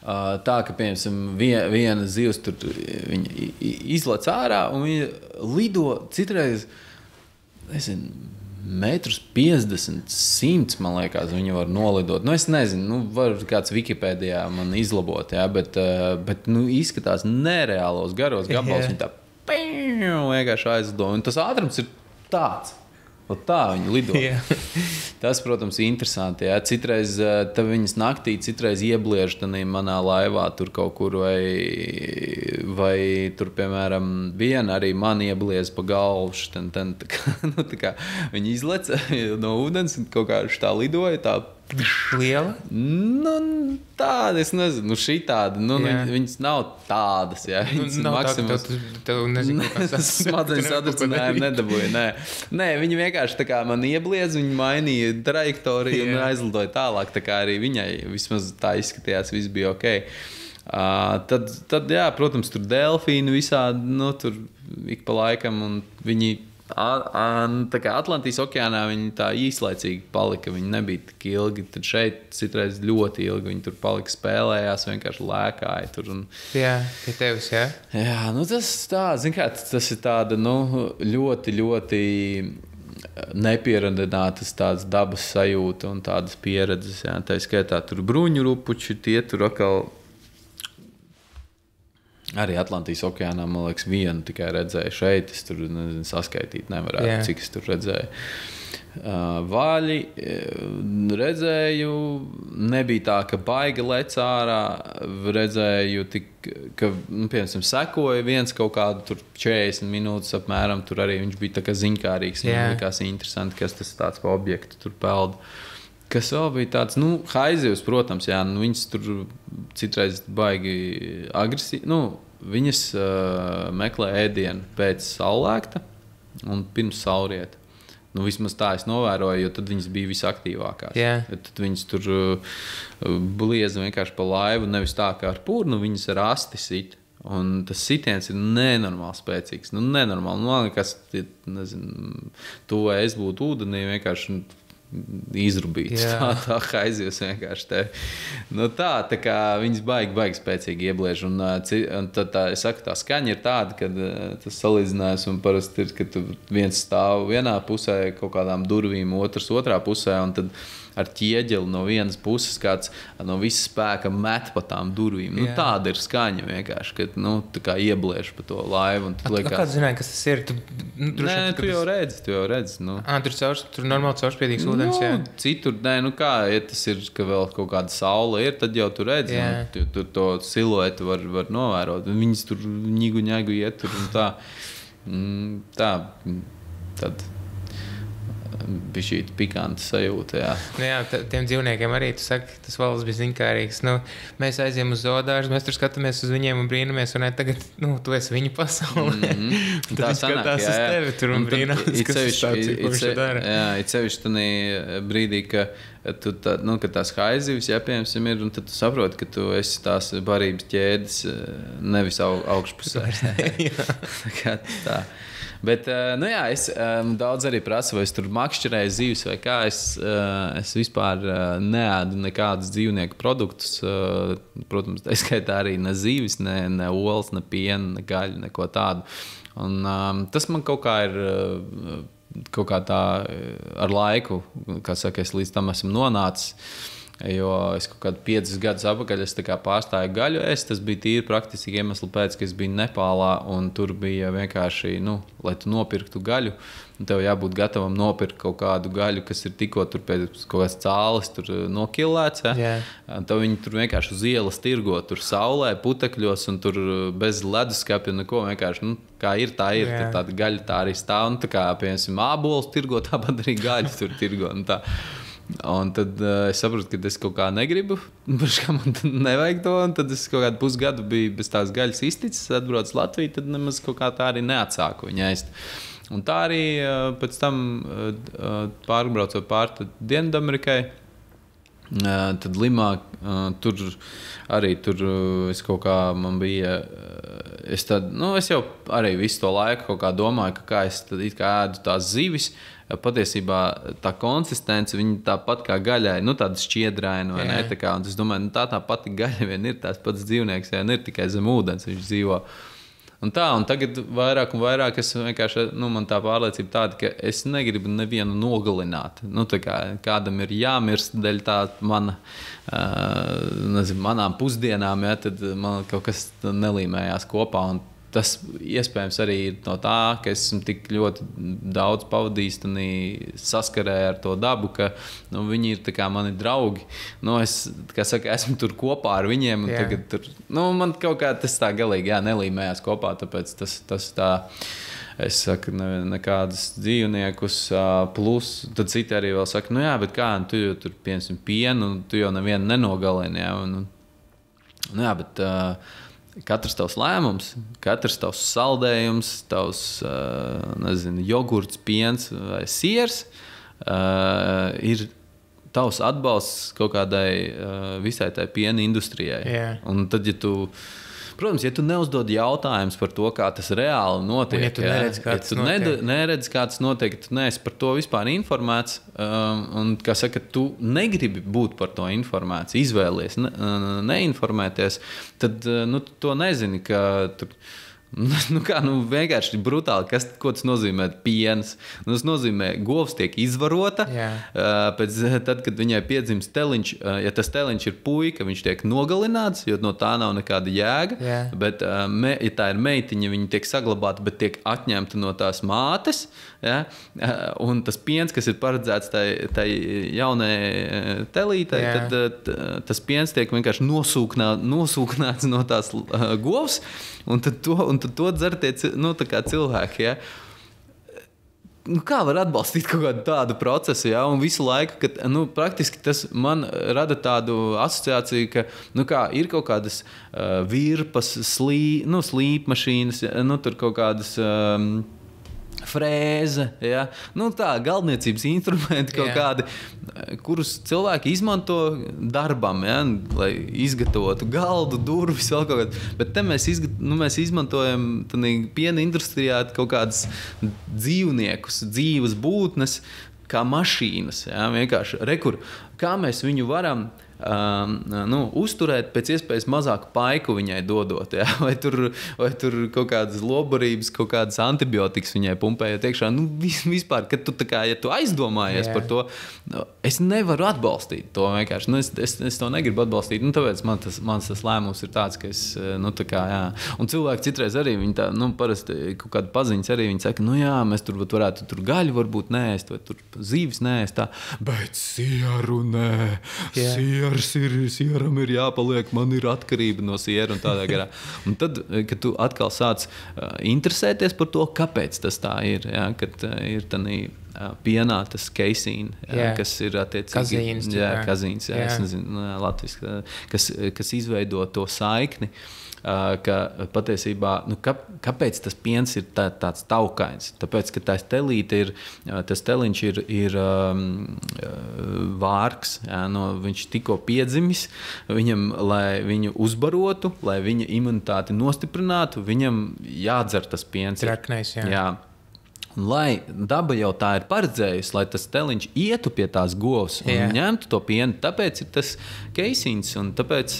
Speaker 2: Tā ka, piemēram, viena zivs tur izlaiž ārā un viņa lido citreiz. Nezinu, metrus 50, 100, man liekas, viņi var nolidot. Nu, es nezinu, nu, varbūt kāds Wikipēdijā man izlabot, jā, bet, eh, bet nu, izskatās nereālos garos gabalos. Viņi tā vienkārši aizlido. Un tas ātrums ir tāds. Ot tā viņi lido. Tas, protams, ir interesanti. Jā. Citreiz eh, viņas naktī, citreiz iebliež manā laivā tur kaut kur, vai, vai tur, piemēram, viena arī man iebliez pa galvu. Ten, ten, tā kā, nu, tā kā viņi izleca no ūdens un kaut kā tā lidoja. Tā
Speaker 1: Liela?
Speaker 2: Nu, tāda, es nezinu, nu, šī tāda. Nu, jā. viņas nav tādas. Jā,
Speaker 1: nu, viņas nu, nav maksimums... tādas. Tev, tev nezinu,
Speaker 2: kādas smadzenes sadarbinājumu nedabūja. Nē. nē, viņi vienkārši tā kā man iebliedz, viņi mainīja trajektoriju un aizlidoja tālāk. Tā kā arī viņai vismaz tā izskatījās, viss bija ok. Uh, tad, tad, jā, protams, tur delfīni visādi, nu, tur ik pa laikam, un viņi Atlantijas okeānā viņi tā īslaicīgi palika. Viņi nebija tik ilgi. Tad šeit citreiz ļoti ilgi viņi tur palika, spēlējās, vienkārši lēkāja tur. Un...
Speaker 1: Jā, pie tevis, jā.
Speaker 2: Jā, nu tas, tā, kā, tas ir tāda nu, ļoti, ļoti nepieredzētas tādas dabas sajūta un tādas pieredzes. Jā. Tā skaitā tur bruņu rupuči, tie tur atkal Arī Atlantijas okeānā, man liekas, vienu tikai redzēju šeit. Es tur nezinu, saskaitīt nevarētu, yeah. cik es tur redzēju. Uh, Vaļi redzēju, nebija tā, ka baigi lec ārā. Redzēju, tik, ka, nu, piemēram, sekoja viens kaut kādu 40 minūtes apmēram. Tur arī viņš bija ziņkārīgs. Yeah. Man liekas, interesanti, kas tas tāds pa objektu tur peld. Kas vēl bija tāds, nu, haizivs, protams, jā, nu, viņas tur citreiz baigi agresīvi. Nu, Viņas uh, meklē ēdienu pēc saulēkta un pirms saulrieta. Nu, vismaz tā es novēroju, jo tad viņas bija visaktīvākās.
Speaker 1: Yeah.
Speaker 2: Tad viņas tur uh, blieza vienkārši pa laivu, nevis tā kā ar pūnu, viņas ar asti sit. Un tas sitiens ir nenormāli spēcīgs. Nu, nenormāli. Nu, man liekas, nezinu, to es būtu ūdenī vienkārši izrubīts. Tā, tā aizjūs vienkārši te. Nu, tā, tā kā viņas baigi, baigi spēcīgi iebliež. Un, un tad tā, es saku, tā skaņa ir tāda, ka tas salīdzinājums un parasti ir, ka viens stāv vienā pusē kaut kādām durvīm, otrs otrā pusē. Un tad ar ķieģeli no vienas puses, kāds no visas spēka met pa tām durvīm. Nu, tāda ir skaņa vienkārši, kad nu, iebliež pa to laivu.
Speaker 1: Tu liekas, kā zināji, kas tas ir? Tu,
Speaker 2: nu, nē, tu, tu jau redzi, tu jau redzi. Nu.
Speaker 1: À, tur caur, tur normāli caurspīdīgs nu, ūdens. Jā.
Speaker 2: Citur, nē, nu kā, ja tas ir, ka vēl kaut kāda saule ir, tad jau tu redzi, jā. nu, tu, tu to siluetu var, var novērot. Viņas tur ņigu, ņēgu iet tur un tā. Mm, tā, tad bija šī pikanta sajūta. Jā,
Speaker 1: nu jā tiem dzīvniekiem arī saki, tas valsts bija zinkārīgs. Nu, mēs aizjām uz zoodārzu, mēs tur skatāmies uz viņiem un brīnamies, un tagad nu, tu esi viņa pasaulē. Mm -hmm. tā skatās jā, jā. tevi tur un, un brīnās, kas viņš dara.
Speaker 2: Jā, it sevišķi tajā brīdī, ka tu tā, nu, ka tās haizivis, ja piemēram, ir, un tad tu saproti, ka tu esi tās barības ķēdes, nevis au, augšpusē. tā. Bet, uh, nu jā, es um, daudz arī prasu, vai es tur makšķerēju zivis vai kā. Es, uh, es vispār uh, neēdu nekādus dzīvnieku produktus. Uh, protams, tā skaitā arī ne zivis, ne, ne olas, ne piena, ne gaļa, neko tādu. Un, um, tas man kaut kā ir. Uh, Kaut kā tā ar laiku, kā saka, es līdz tam esmu nonācis. Uh, Jo es kaut kādus piecus gadus atpakaļ pārstāju gaļu. Es, tas bija tīri praktiski iemesls pēc, ka es biju Nepālā un tur bija vienkārši, nu, lai tu nopirktu gaļu. Tev jābūt gatavam nopirkt kaut kādu gaļu, kas ir tikko tur pēc kaut kādas cāles nokilēts. Ja? Yeah. Tad viņi tur vienkārši uz ielas tirgo, tur saulē, putekļos un tur bez leduskapja neko vienkārši. Nu, kā ir, tā ir. Yeah. Tāda gaļa tā arī stāv. Un, tā kā, piemēram, mābols tirgo, tāpat arī gaļas tur tirgo. Un tad uh, es sapratu, ka es kaut kā negribu, kā man nevajag to. Tad es kaut kādu pusgadu biju bez tās gaļas izticis, atbraucu Latviju, tad nemaz kaut kā tā arī neatsāku viņu ēst. Un tā arī uh, pēc tam uh, pārbraucot pāri Dienvidamerikai. Uh, tad Limā uh, tur arī tur uh, es kaut kā man bija. Es, tad, nu, es jau arī visu to laiku domāju, ka kā es kā ēdu tās zivis. Patiesībā tā konsistence, viņa tāpat kā gaļai, nu, tāda šķiedraina, vai ne? Tā kā, es domāju, nu, tā tā pati gaļa vien ir tās pats dzīvnieks, ja ne ir tikai zem ūdens, viņš dzīvo. Un tā, un tagad vairāk un vairāk es vienkārši, nu, man tā pārliecība tāda, ka es negribu nevienu nogalināt. Nu, kā, kādam ir jāmirst dēļ tā mana, uh, nezinu, manām pusdienām, ja, tad man kaut kas nelīmējās kopā. Un tas iespējams arī ir no tā, ka esmu tik ļoti daudz pavadījis saskarē ar to dabu, ka nu, viņi ir mani draugi. Nu, es saka, esmu tur kopā ar viņiem. Tur, nu, man kaut kā tas tā galīgi jā, nelīmējās kopā, tāpēc tas, tas tā. Es saku, ne, nekādus dzīvniekus, plus tad citi arī vēl saka, nu jā, bet kā, nu, tu jau tur piemēram pienu, tu jau nevienu nenogalini. Jā, un, nu, jā bet, uh, Katrs tavs lēmums, katrs tavs saldējums, tavs nezinu, jogurts, piens vai siers uh, ir tavs atbalsts kaut kādai uh, visai tai piena industrijai. Yeah. Un tad, ja tu Protams, ja tu neuzdod jautājumus par to, kā tas reāli notiek, un, ja tu neredzi, kā, ja tas, ja notiek. neredzi, kā tas notiek, tad neesi par to vispār informēts. Um, un, kā saka, tu negribi būt par to informēts, izvēlies ne, neinformēties, tad uh, nu, tu to nezini. Tur, nu, kā, nu, vienkārši brutāli. Kas, ko tas nozīmē? Piens. Nu, tas nozīmē, ka govs tiek izvarota. Yeah. Pēc, tad, kad viņai piedzimst teliņš, ja tas teliņš ir puika, viņš tiek nogalināts, jo no tā nav nekāda jēga. Yeah. Bet, me, ja tā ir meitiņa, viņa tiek saglabāta, bet tiek atņemta no tās mātes. Ja? Un tas piens, kas ir paredzēts tai, tai jaunai telītei, yeah. tad tas piens tiek vienkārši nosūknā, nosūknāts no tās govs. Un tad to, un tad to dzer tie nu, cilvēki. Ja? nu, kā var atbalstīt kaut kādu tādu procesu, ja? un visu laiku, kad nu, praktiski tas man rada tādu asociāciju, ka nu, kā, ir kaut kādas uh, virpas, slī, nu, slīpmašīnas, nu, tur kaut kādas. Um, frēze, ja? nu, tā, galdniecības instrumenti kaut Jā. kādi, kurus cilvēki izmanto darbam, ja? lai izgatavotu galdu, durvis, vēl kaut kādu. Bet te mēs, izgat, nu, mēs izmantojam piena industrijā kaut kādus dzīvniekus, dzīves būtnes, kā mašīnas. Ja? Vienkārši rekur, kā mēs viņu varam um, nu, uzturēt pēc iespējas mazāku paiku viņai dodot. Ja? Vai, tur, vai tur kaut kādas lobarības, kaut kādas antibiotikas viņai pumpējot iekšā. Nu, vispār, kad tu, kā, ja tu aizdomājies Jā. par to, nu, es nevaru atbalstīt to vienkārši. Nu, es, es, es to negribu atbalstīt. Nu, tāpēc man tas, mans tas lēmums ir tāds, ka es. Nu, kā, jā. un cilvēki citreiz arī viņi tā, nu, parasti kaut kāda paziņas arī viņi saka, nu jā, mēs tur varētu tur gaļu varbūt nēst, vai tur zīves nēst. Tā. Bet sieru nē, sieru siers ir, sieram ir jāpaliek, man ir atkarība no siera un tādā garā. Un tad, eh, kad tu atkal sāc uh, interesēties par to, kāpēc tas tā ir, ja, kad uh, ir uh, pienā tas keisīns, kas ir attiecīgi kazīns, jā, kazīns, jā, jā. Nezinu, Latvijas, kas, kas izveido to saikni. Uh, ka patiesībā nu, ka, kāpēc tas piens ir tā, tāds taukains? Tāpēc, ka tas telīte ir, tas teliņš ir, ir um, vārks, jā, no, viņš tikko piedzimis, viņam, lai viņu uzbarotu, lai viņa imunitāti nostiprinātu, viņam jādzer tas piens.
Speaker 1: Traknais, jā.
Speaker 2: jā. Lai daba jau tā ir paredzējusi, lai tas teliņš ietu pie tās govs un
Speaker 1: Jā.
Speaker 2: ņemtu to pienu. Tāpēc ir tas keisings, un tāpēc,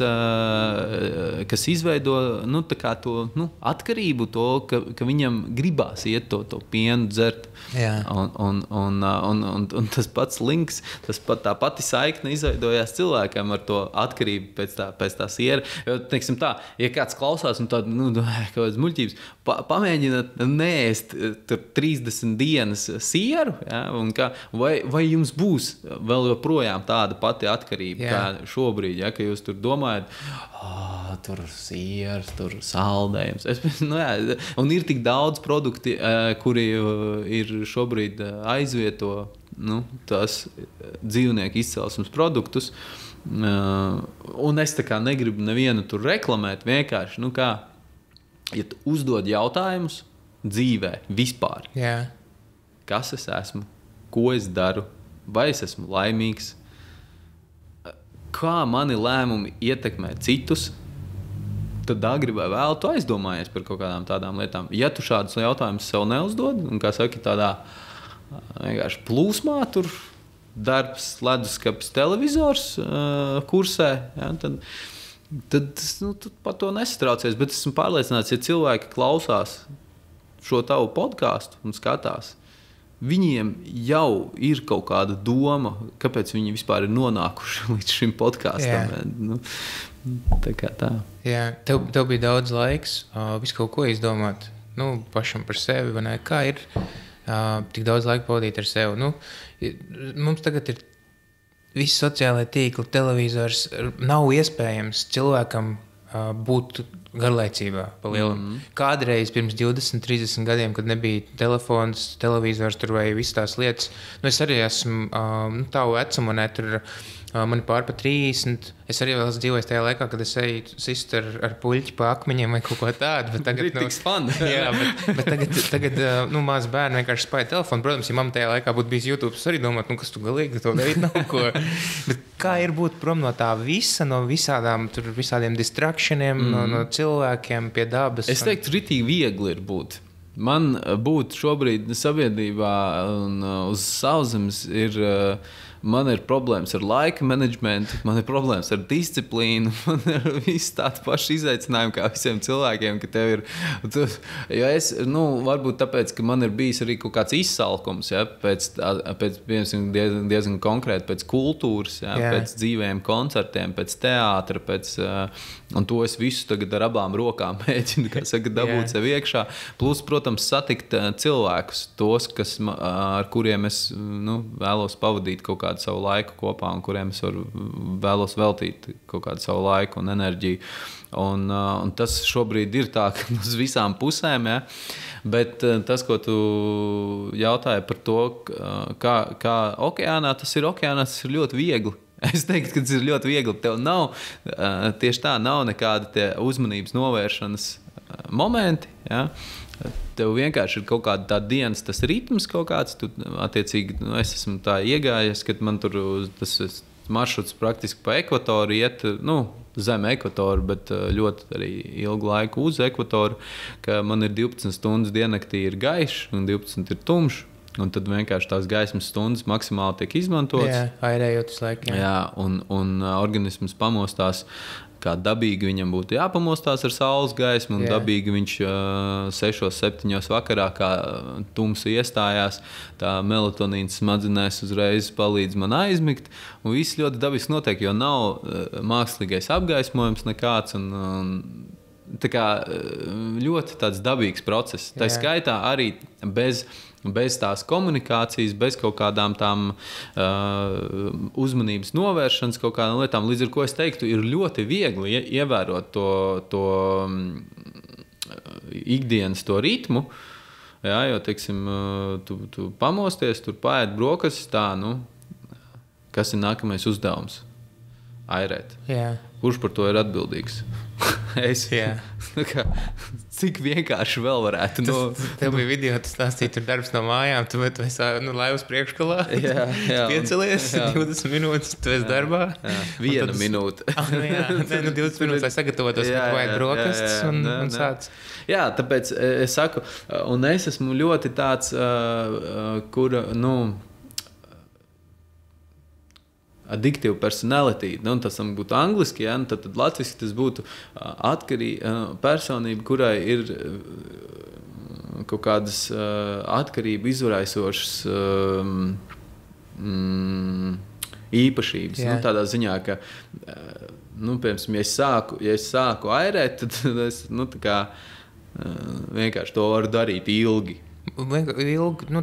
Speaker 2: kas izveido nu, to nu, atkarību, to, ka, ka viņam gribās iet to, to pienu dzert.
Speaker 1: Jā.
Speaker 2: Un, un, un, un, un, un tas pats links, tas pat, tā pati saikne izveidojās cilvēkam ar to atkarību pēc tā, pēc tā siera. Jo, teiksim, tā, ja kāds klausās un tādu nu, muļķības, pa, pamēģiniet neēst eh, tur 30 dienas sieru, ja, kā, vai, vai jums būs vēl joprojām tāda pati atkarība
Speaker 1: Jā.
Speaker 2: kā šobrīd, ja, ka jūs tur domājat. Oh, tur ir sieras, tur ir saldējums. Es, nu, jā, un ir tik daudz produktu, kuri ir šobrīd aizvieto nu, tās dzīvnieku izcelsmes produktus. Un es tā kā negribu nevienu tur reklamēt. Vienkārši, nu kā, ja tu uzdod jautājumus dzīvē, vispār,
Speaker 1: Jā.
Speaker 2: kas es esmu, ko es daru, vai es esmu laimīgs, kā mani lēmumi ietekmē citus, tad agri vai vēl tu aizdomājies par kaut kādām tādām lietām. Ja tu šādus jautājumus sev neuzdod, un kā saka, tādā vienkārši plūsmā tur. Darbs, leduskapis, televizors uh, kursē. Ja, tad, tad nu, tu par to nesatraucies. Bet esmu pārliecināts, ja cilvēki klausās šo tavu podkāstu un skatās, viņiem jau ir kaut kāda doma, kāpēc viņi vispār ir nonākuši līdz šim podkāstam. Nu, tā kā tā.
Speaker 1: Jā, tev, tev bija daudz laiks, uh, visu kaut ko izdomāt. Nu, pašam par sevi? Kā ir uh, tik daudz laika pavadīt ar sevi? Nu, mums tagad ir visi sociālai tīkli, televizors. Nav iespējams cilvēkam uh, būt garlaicībā. Mm -hmm. Kādreiz pirms 20, 30 gadiem, kad nebija telefons, televizors tur vai visas tās lietas, nu, es arī esmu um, nu, tādu vecumu, un tur uh, man ir pār pa 30. Es arī vēl esmu dzīvojis tajā laikā, kad es eju sist ar, ar puļķi pa akmeņiem vai kaut ko tādu. bet Tagad,
Speaker 2: Kritikas fun.
Speaker 1: jā, bet, bet tagad, tagad uh, nu, mazs bērns vienkārši spēja telefonu. Protams, ja mamma tajā laikā būtu bijis YouTube, es arī domātu, nu, kas tu galīgi to darīt. Nav ko. Bet kā ir būt prom no tā visa, no visādām, tur, visādiem distrakšaniem, mm. no, no cilvēkiem pie dabas?
Speaker 2: Es teiktu, rītīgi viegli ir būt. Man uh, būt šobrīd sabiedrībā un uh, uz sauszemes ir. uh, Man ir problēmas ar laika menedžmentu, man ir problēmas ar disciplīnu, man ir visi tādi paši izaicinājumi kā visiem cilvēkiem, ka tev ir. Tu, jo es, nu, varbūt tāpēc, ka man ir bijis arī kaut kāds izsalkums, ja, pēc, pēc piemēram, diezgan, diezgan konkrēti pēc kultūras, ja,
Speaker 1: Jā.
Speaker 2: pēc dzīvēm koncertiem, pēc teātra, pēc, uh, un to es visu tagad ar abām rokām mēģinu, saka, dabūt
Speaker 1: Jā.
Speaker 2: sev iekšā. Plus, protams, satikt uh, cilvēkus, tos, kas, ma- ar kuriem es nu, vēlos pavadīt kaut kādu savu laiku kopā, un kuriem es varu, vēlos veltīt kaut kādu savu laiku un enerģiju. Un, uh, un tas šobrīd ir tā, ka uz visām pusēm. Ja? Bet tas, ko tu jautāji par to, kā, kā okeānā, tas ir okeānā, tas ir ļoti viegli. Es teiktu, ka tas ir ļoti viegli. Tev nav tieši tā, nav nekāda uzmanības novēršanas momenti. Ja? Tev vienkārši ir kaut kāda tā dienas tas ritms, kaut kāds. Tu, attiecīgi, nu, es esmu tā iegājies, ka man tur tas maršruts praktiski pa ekvatoru iet. Nu, Zem ekvatora, bet ļoti arī ilgu laiku uz ekvatora, ka man ir 12 stundas diennaktī ir gaišs un 12 ir tumšs. Un tad vienkārši tās gaismas stundas maksimāli tiek izmantotas.
Speaker 1: Jā, airējot uz laiku. Jā.
Speaker 2: Jā, un, un ā, organisms pamostās. Kā dabīgi viņam būtu jāpamostās ar saules gaismu, un
Speaker 1: Jā.
Speaker 2: Dabīgi viņš uh, 6, 7 vakarā, kā tumsa iestājās, tā melatonīna smadzenēs uzreiz palīdz man aizmigt. Viss ļoti dabiski notiek, jo nav uh, mākslīgais apgaismojums nekāds. Un, un, Tā kā eh, ļoti tāds dabīgs process. Tā skaitā arī bez, bez tās komunikācijas, bez kaut kādām tām uh, uzmanības novēršanas, kaut kādām lietām. Līdz ar to es teiktu, ir ļoti viegli ie- ievērot to, to mm, ikdienas to ritmu. Jā, jo, teiksim, uh, tu, tu pamosties, tur paiet brokastis, tā, nu, kas ir nākamais uzdevums? Airēt.
Speaker 1: Jā.
Speaker 2: Kurš par to ir atbildīgs? Es,
Speaker 1: Jā.
Speaker 2: Nu kā, cik vienkārši vēl varētu no...
Speaker 1: Tas, tev bija video, tas stāstīja, tur darbs no mājām, tu, esi nu, laivas priekškalā.
Speaker 2: Jā, jā.
Speaker 1: Piecelies,
Speaker 2: Jā.
Speaker 1: 20 minūtes, tu esi darbā.
Speaker 2: Jā, viena
Speaker 1: tad-
Speaker 2: minūte.
Speaker 1: Ah, nu jā, Nē, nu 20 minūtes, lai sagatavotos,
Speaker 2: Jā,
Speaker 1: kad vajag
Speaker 2: jā,
Speaker 1: brokastis
Speaker 2: jā, jā.
Speaker 1: un,
Speaker 2: Nē,
Speaker 1: un sāc.
Speaker 2: Jā, tāpēc e, es saku, un es esmu ļoti tāds, uh, kur, nu, addictive personality. Nu, tas būtu angliski, ja, nu, tad, tad latviešu tas būtu atkarīga personība, kurai ir kaut kādas atkarību izraisošas. Mm, Īpašības.
Speaker 1: Jā.
Speaker 2: Nu, tādā ziņā, ka, nu, piemēram, ja es sāku, ja es sāku airēt, tad es nu, kā, vienkārši to varu darīt ilgi.
Speaker 1: Ilgi, nu,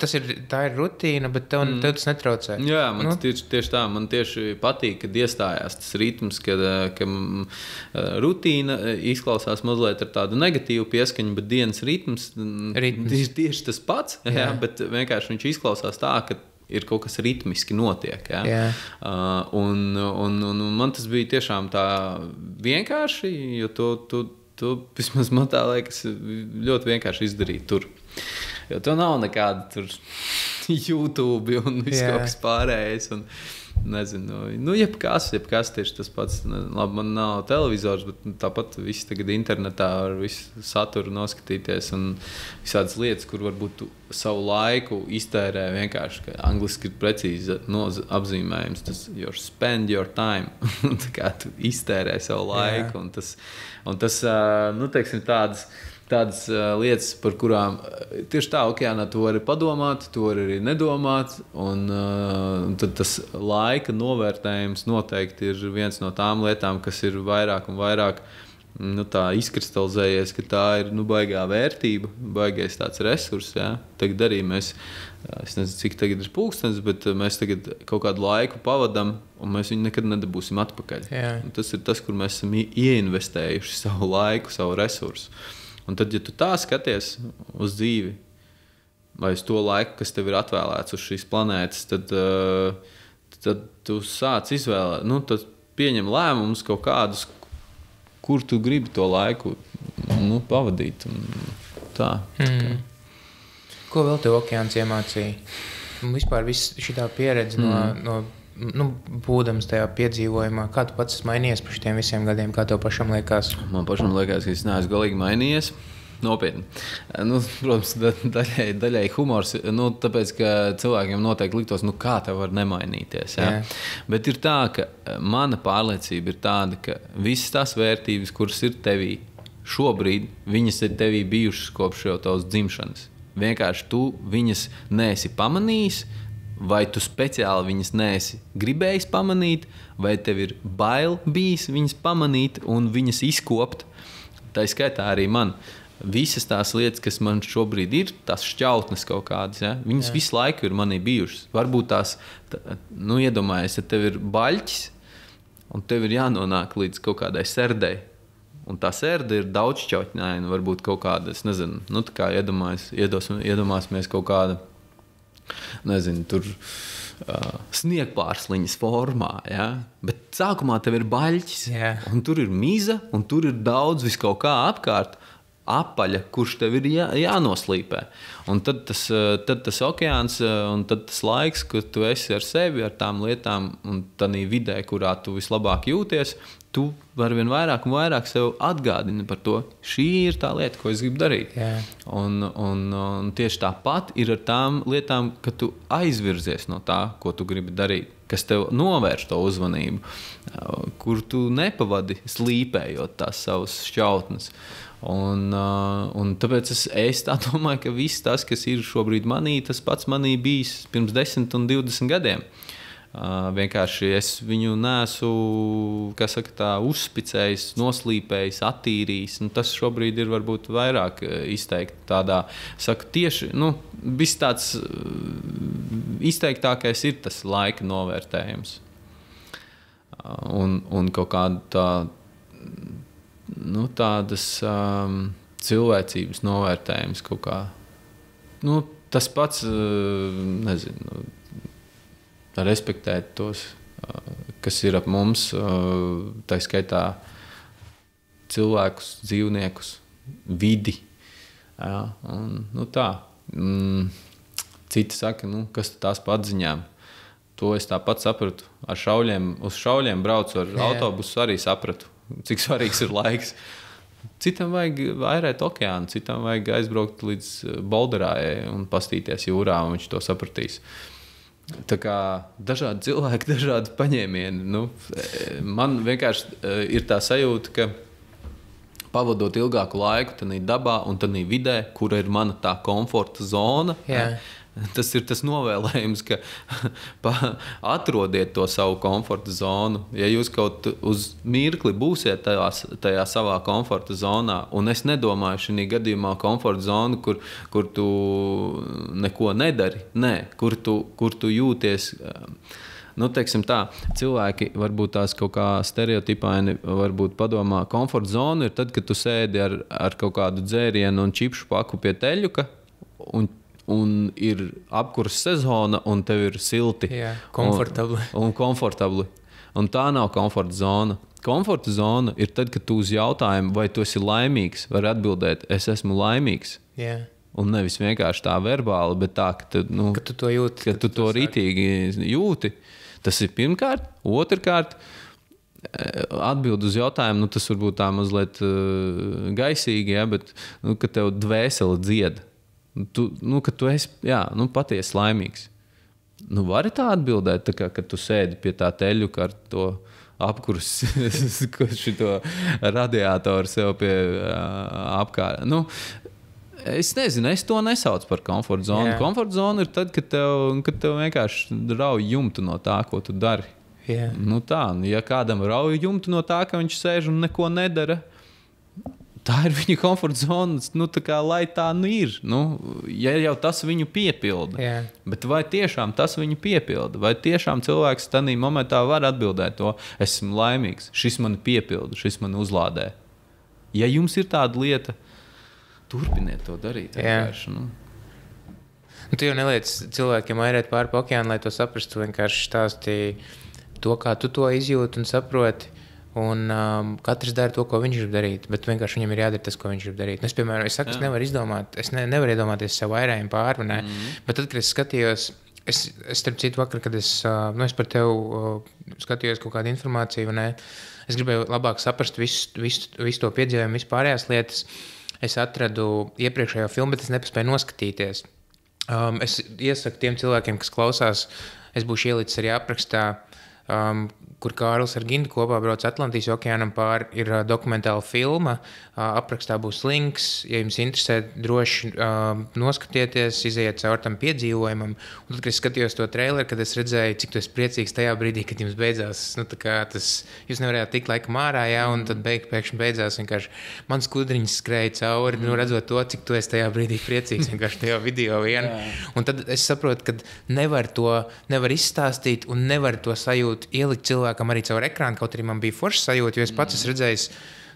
Speaker 1: tas ir, tā ir rutīna, bet tev, mm. tev tas netraucē.
Speaker 2: Jā, man
Speaker 1: Nu.
Speaker 2: tieši, tieši tā. Man tieši patīk, kad iestājās tas ritms, kad, eh, ka mm, eh, rutīna eh, izklausās mazliet ar tādu negatīvu pieskaņu, bet dienas ritms, mm,
Speaker 1: Ritms.
Speaker 2: ir tieši tas pats. Jā.
Speaker 1: Jā.
Speaker 2: Bet vienkārši viņš izklausās tā, ka ir kaut kas ritmiski notiek. Jā.
Speaker 1: Jā.
Speaker 2: Uh, un, un, un, un man tas bija tiešām tā vienkārši, jo to, to, to vismaz man tā liekas ļoti vienkārši izdarīt tur. Jo tur nav nekāda tur YouTube un viss
Speaker 1: Jā.
Speaker 2: kaut kas pārējais. Un, Nezinu, nu, jebkas, jebkas tieši tas pats. Labi, man nav televizors, bet nu, tāpat viss tagad internetā var visu saturu noskatīties. Un visādas lietas, kur varbūt savu laiku iztērē vienkārši, ka angliski ir precīzi apzīmējums. Tas your spend your time. Tā kā tu iztērē savu laiku. Un tas, un tas nu, teiksim, tādas tādas uh, lietas, par kurām uh, tieši tā okeānā tu vari padomāt, tu vari arī nedomāt. Un, uh, tad tas laika novērtējums noteikti ir viens no tām lietām, kas ir vairāk un vairāk. Nu, tā izkristalizējies, ka tā ir nu, baigā vērtība, baigais tāds resurs. Jā. Tagad arī mēs, es nezinu, cik tagad ir pūkstens, bet uh, mēs tagad kaut kādu laiku pavadām, un mēs viņu nekad nedabūsim atpakaļ. Tas ir tas, kur mēs esam ieinvestējuši savu laiku, savu resursu. Un tad, ja tu tā skaties uz dzīvi, vai uz to laiku, kas tev ir atvēlēts uz šīs planētas, tad, uh, tad tu sāc izvēlēt, nu, tad pieņem lēmumus kaut kādus, kur tu gribi to laiku nu, pavadīt. Un Tā.
Speaker 1: Mm. Ko vēl te okeāns iemācīja? Vispār šī pieredze mm. no, no nu, būdams tajā piedzīvojumā, kā tu pats mainījies par šiem visiem gadiem, kā tev pašam liekas?
Speaker 2: Man pašam liekas, ka es neesmu galīgi mainījies. Nopietni. Nu, protams, da, daļai, daļai humors. Nu, tāpēc, ka cilvēkiem noteikti liktos, nu, kā tā var nemainīties. Ja?
Speaker 1: Jā.
Speaker 2: Bet ir tā, ka mana pārliecība ir tāda, ka visas tās vērtības, kuras ir tevī šobrīd, viņas ir tevī bijušas kopš jau tavas dzimšanas. Vienkārši tu viņas neesi pamanījis, vai tu speciāli viņas neesi gribējis pamanīt, vai tev ir bail bijis viņas pamanīt un viņas izkopt. Tā skaitā arī man. Visas tās lietas, kas man šobrīd ir, tās šķautnes kaut kādas, ja, viņas Jā. visu laiku ir manī bijušas. Varbūt tās, tā, nu, iedomājies, ja tev ir baļķis, un tev ir jānonāk līdz kaut kādai sērdei. Un tā sērde ir daudz šķautņaina, varbūt kaut kāda, nezinu, nu, tā kā iedomājas, iedos, iedomāsimies kaut kāda, nezinu, tur uh, sniegpārsliņas formā. Ja? Bet sākumā tev ir baļķis,
Speaker 1: Jā.
Speaker 2: un tur ir miza, un tur ir daudz vis kaut kā apkārt. Apaļa, kurš tev ir jā, jānoslīpē. Un tad tas, tad tas okeāns, un tas laiks, kad tu esi ar sevi, ar tām lietām, un tādā vidē, kurā tu vislabāk jūties, tu vari vien vairāk un vairāk sev atgādini par to. Šī ir tā lieta, ko es gribu darīt.
Speaker 1: Jā.
Speaker 2: Un, un, un tieši tāpat ir ar tām lietām, ka tu aizvirzies no tā, ko tu gribi darīt, kas tev novērš to uzmanību, uh, kur tu nepavadi slīpējot tās savas šķautnes. Un, uh, un tāpēc es, es tā domāju, ka viss tas, kas ir šobrīd manī, tas pats manī bijis pirms 10 un 20 gadiem. Uh, vienkārši es viņu nesu saka, tā, uzspicējis, noslīpējis, attīrījis. Un tas šobrīd ir varbūt vairāk izteikti tādā, saka, tieši nu, tāds izteiktākais ir tas laika novērtējums. Un, un kaut kāda tā, nu, tādas um, cilvēcības novērtējums kaut kā. Nu, tas pats, nezinu, respektēt tos, uh, kas ir ap mums, uh, tā skaitā cilvēkus, dzīvniekus, vidi. Jā, un, nu, tā. Mm, citi saka, nu, kas tās padziņām. To es tāpat sapratu. Ar šauļiem, uz šauļiem braucu ar Jā. autobusu, arī sapratu, cik svarīgs ir laiks. Citam vajag vairēt okeānu, citam vajag aizbraukt līdz Bolderājai un pastīties jūrā, un viņš to sapratīs. Kā dažādi cilvēki, dažādi paņēmieni. Nu, man vienkārši ir tā sajūta, ka pavadot ilgāku laiku tādā dabā un tādā vidē, kur ir mana tā komforta zona.
Speaker 1: Jā.
Speaker 2: Tas ir tas novēlējums, ka atrodiet to savu komforta zonu. Ja jūs kaut uz mirkli būsiet tajā, tajā savā komforta zonā, un es nedomāju šajā gadījumā komforta zonu, kur, kur tu neko nedari, nē, kur tu, kur tu jūties. Nu, tā, cilvēki varbūt tās kaut kā stereotipaini padomā, komforta zona ir tad, kad tu sēdi ar, ar kaut kādu dzērienu un čipšu paku pie teļuka. Un un ir apkurss sezona, un tev ir silti.
Speaker 1: Jā, komfortabli.
Speaker 2: Un, un komfortabli. Un tā nav komforta zona. Komforta zona ir tad, kad tu uz jautājumu, vai tu esi laimīgs, vari atbildēt, es esmu laimīgs.
Speaker 1: Jā.
Speaker 2: Un nevis vienkārši tā verbāli, bet tā, ka tu, nu,
Speaker 1: ka tu to jūti.
Speaker 2: Ka tu to rītīgi jūti. Tas ir pirmkārt. Otrkārt, eh, atbild uz jautājumu, nu, tas varbūt tā mazliet uh, gaisīgi, ja, bet nu, ka tev dvēsele dziedā. Tu, nu, ka tu esi jā, nu, patiesi laimīgs. Nu, vari tā atbildēt, tā kā, kad tu sēdi pie tā teļu ar to apkursu, šo radiatoru sev pie uh, apkārt. Nu, Es nezinu, es to nesaucu par komforta zonu. Yeah. Komforta zona ir tad, kad tev, kad tev vienkārši rauj jumtu no tā, ko tu dari.
Speaker 1: Yeah.
Speaker 2: Nu tā, ja kādam rauj jumtu no tā, ka viņš sēž un neko nedara, tā ir viņa komforta zona. Nu, kā, lai tā nu ir, nu, ja jau tas viņu piepilda.
Speaker 1: Yeah.
Speaker 2: Bet vai tiešām tas viņu piepilda? Vai tiešām cilvēks tajā momentā var atbildēt to, esmu laimīgs, šis man piepilda, šis man uzlādē? Ja jums ir tāda lieta, turpiniet to darīt.
Speaker 1: Yeah. Nu. Nu, tu jau neliec cilvēkiem airēt pāri okeānam, lai to saprastu. Tu vienkārši stāstīji to, kā tu to izjūti un saproti. Un um, katrs dara to, ko viņš grib darīt, bet vienkārši viņam ir jādara tas, ko viņš grib darīt. Es, piemēram, es, saku, es nevaru izdomāt, es ne, nevaru iedomāties sev vairājumu pāri, mm -hmm. bet tad, kad es skatījos, es, es starp citu, vakar, kad es, uh, nu, es par tevi uh, skatījos kaut kādu informāciju, ne, es gribēju labāk saprast visu, visu, visu to piedzīvojumu, vispārējās lietas. Es atradu iepriekšējo filmu, bet es nepaspēju noskatīties. Um, es iesaku tiem cilvēkiem, kas klausās, es būšu ielicis arī aprakstā. Um, kur Kārlis ar Gintu kopā brauc Atlantijas okeānam pāri, ir uh, dokumentāla filma. Uh, aprakstā būs links. Ja jums interesē, droši uh, noskatieties, iziet cauri tam piedzīvojumam. Un tad, kad es skatījos to traileru, kad es redzēju, cik tas priecīgs tajā brīdī, kad jums beidzās, nu, tas, jūs nevarējāt tikt laikam ārā, jā, un tad beig, pēkšņi beidzās. Mans kudriņš skrēja cauri, nu, redzot to, cik tu esi tajā brīdī priecīgs vienkārši tajā video vien. Un tad es saprotu, ka nevar to nevar izstāstīt un nevar to sajūtu ielikt cilvēku cilvēkam arī caur ekrānu, kaut arī man bija forša sajūta, jo es pats esmu redzējis.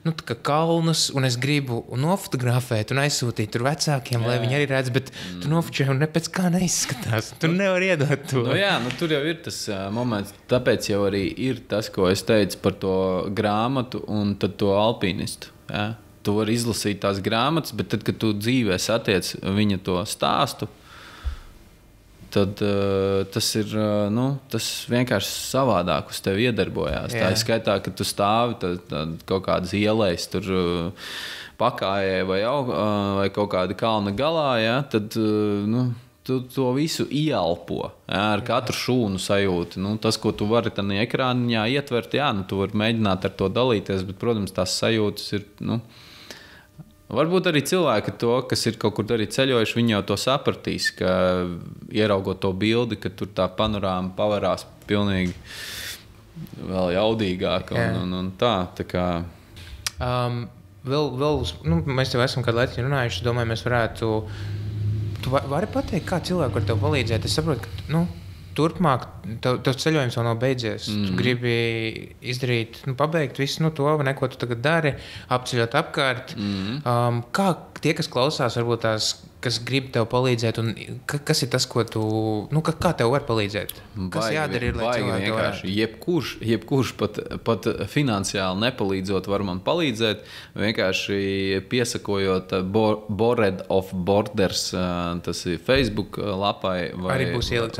Speaker 1: Nu, kalnus, un es gribu nofotografēt, un aizsūtīt tur vecākiem, jā. lai viņi arī redz, bet mm. tu nofotografē, un ne pēc kā neizskatās. Tu nevari iedot to.
Speaker 2: Nu, jā, nu, tur jau ir tas uh, moments, tāpēc jau arī ir tas, ko es teicu par to grāmatu un to alpinistu. Jā. Tu vari izlasīt tās grāmatas, bet tad, kad tu dzīvē satiec viņa to stāstu, tad uh, tas ir uh, nu, tas vienkārši savādāk uz tevi iedarbojās. Jā. Tā ir skaitā, ka tu stāvi tad, tad kaut kādas ielas tur. Uh, Pakājai vai, uh, vai kaut kāda kalna galā, ja, tad uh, nu, tu to visu ieelpo jā, ar katru šūnu sajūtu. Nu, tas, ko tu vari tajā ekrānā ietvert, jā, nu, tu vari mēģināt ar to dalīties, bet, protams, tās sajūtas ir. Nu, Varbūt arī cilvēki, to, kas ir kaut kur arī ceļojuši, viņi jau to sapratīs, ka ieraugot to bildi, ka tur tā panorāma pavarās pilnīgi vēl jaudīgāk. Un, un, un tā, tā kā...
Speaker 1: um, vēl, vēl, nu, mēs jau esam kādu laiku runājuši. Domāju, mēs varētu. Tu vari pateikt, kā cilvēku var tev palīdzēt. Es saprotu, ka. Nu, turpmāk, tev ceļojums vēl nav beidzies. Mm. Tu mhm. gribi izdarīt, nu, pabeigt visu nu, to, ne, ko tu tagad dari, apceļot apkārt. Mm. Um, kā tie, kas klausās, varbūt tās, kas grib tev palīdzēt, un ka, kas ir tas, ko tu, nu, ka, kā tev var palīdzēt? Kas
Speaker 2: Baigi,
Speaker 1: jādara, ir, lai cilvēki to varētu?
Speaker 2: Jebkurš, jebkurš pat, pat finansiāli nepalīdzot, var man palīdzēt. Vienkārši piesakojot uh, Bo- Bored of Borders, uh, tas ir Facebook lapai vai,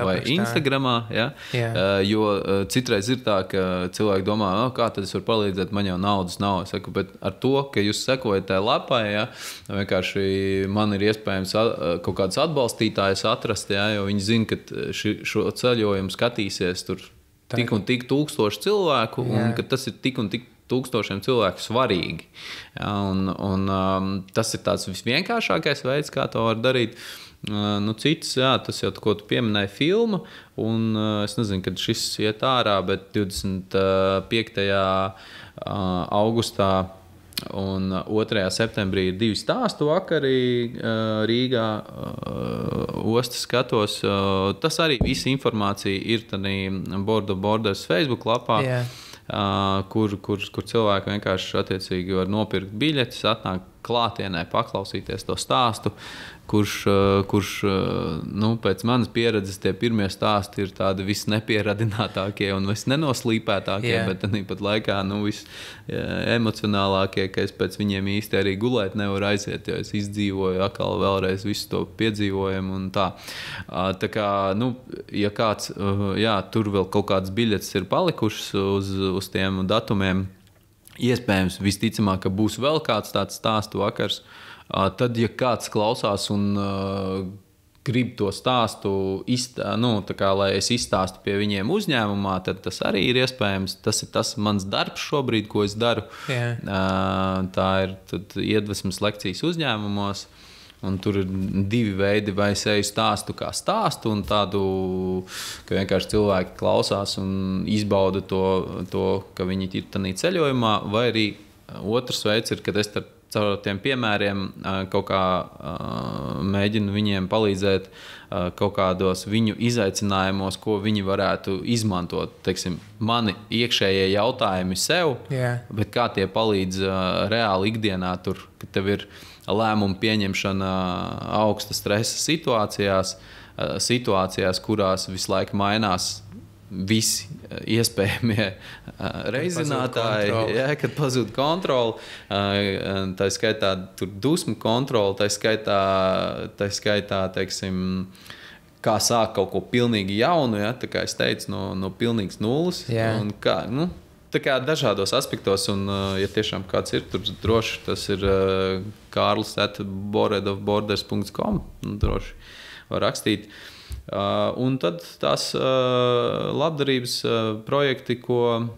Speaker 2: vai. Instagramā. Ja?
Speaker 1: Jā.
Speaker 2: Jo citreiz ir tā, ka cilvēki domā, "O, kā tad es varu palīdzēt, man jau naudas nav. Es saku, bet ar to, ka jūs sekojat tajā lapā, ja, vienkārši man ir iespējams kaut kāds atbalstītājs atrast, ja, jo viņi zina, ka ši, šo ceļojumu skatīsies tur
Speaker 1: Tā
Speaker 2: tik un tik tūkstoši cilvēku,
Speaker 1: Jā.
Speaker 2: un ka tas ir tik un tik tūkstošiem cilvēku svarīgi. Ja, un, un, um, tas ir tāds visvienkāršākais veids, kā to var darīt. Uh, nu, cits, jā, tas jau, ko tu pieminēji, filma. Un, uh, es nezinu, kad šis iet ārā, bet 25. Uh, augustā un 2. septembrī ir divi stāstu vakari uh, Rīgā. Uh, Ostas skatos. Uh, tas arī viss informācija ir tādā Bordo Borders Facebook lapā.
Speaker 1: Jā.
Speaker 2: Uh, kur, kur, kur cilvēki vienkārši attiecīgi var nopirkt biļetes, atnākt klātienē, paklausīties to stāstu, uh, kurš uh, nu, pēc manas pieredzes tie pirmie stāsti ir tādi visnepieradinātākie un visnenoslīpētākie,
Speaker 1: Jā.
Speaker 2: bet tāpat laikā nu, visemocionālākie, ka es pēc viņiem īsti arī gulēt nevaru aiziet, jo es izdzīvoju atkal vēlreiz visu to piedzīvojumu tā. Tā kā, nu, ja kāds, jā, tur vēl kaut kādas biļetes ir palikušas uz, uz tiem datumiem, iespējams, visticamāk, ka būs vēl kāds tāds stāstu vakars. Uh, Tad, ja kāds klausās un grib to stāstu, iztā, nu, kā, lai es izstāstu pie viņiem uzņēmumā, tad tas arī ir iespējams. Tas ir tas mans darbs šobrīd, ko es daru.
Speaker 1: Jā.
Speaker 2: Tā ir iedvesmas lekcijas uzņēmumos. Un tur ir divi veidi, vai es eju stāstu kā stāstu, un tādu, ka vienkārši cilvēki klausās un izbauda to, to ka viņi ir tādā ceļojumā, vai arī otrs veids ir, kad es tar- caur tiem piemēriem kaut kā mēģinu viņiem palīdzēt kaut kādos viņu izaicinājumos, ko viņi varētu izmantot. Teiksim, mani iekšējie jautājumi sev,
Speaker 1: Jā.
Speaker 2: Bet kā tie palīdz reāli ikdienā, tur, kad tev ir lēmumu pieņemšana augsta stresa situācijās, situācijās, kurās visu laiku mainās visi uh, iespējamie uh, reizinātāji,
Speaker 1: kontrole.
Speaker 2: jā, kad pazūd kontrole. Uh, tā skaitā dusmu kontrole, tā skaitā, tā skaitā teiksim, kā sākt kaut ko pilnīgi jaunu, ja, tā kā es teicu, no, no pilnīgas nulles. Kā, nu, tā kā dažādos aspektos, un, ja tiešām kāds ir tur droši, tas ir Kārlis at boredofborders.com. Nu, droši var rakstīt. Uh, un tad tās uh, labdarības uh, projekti, ko,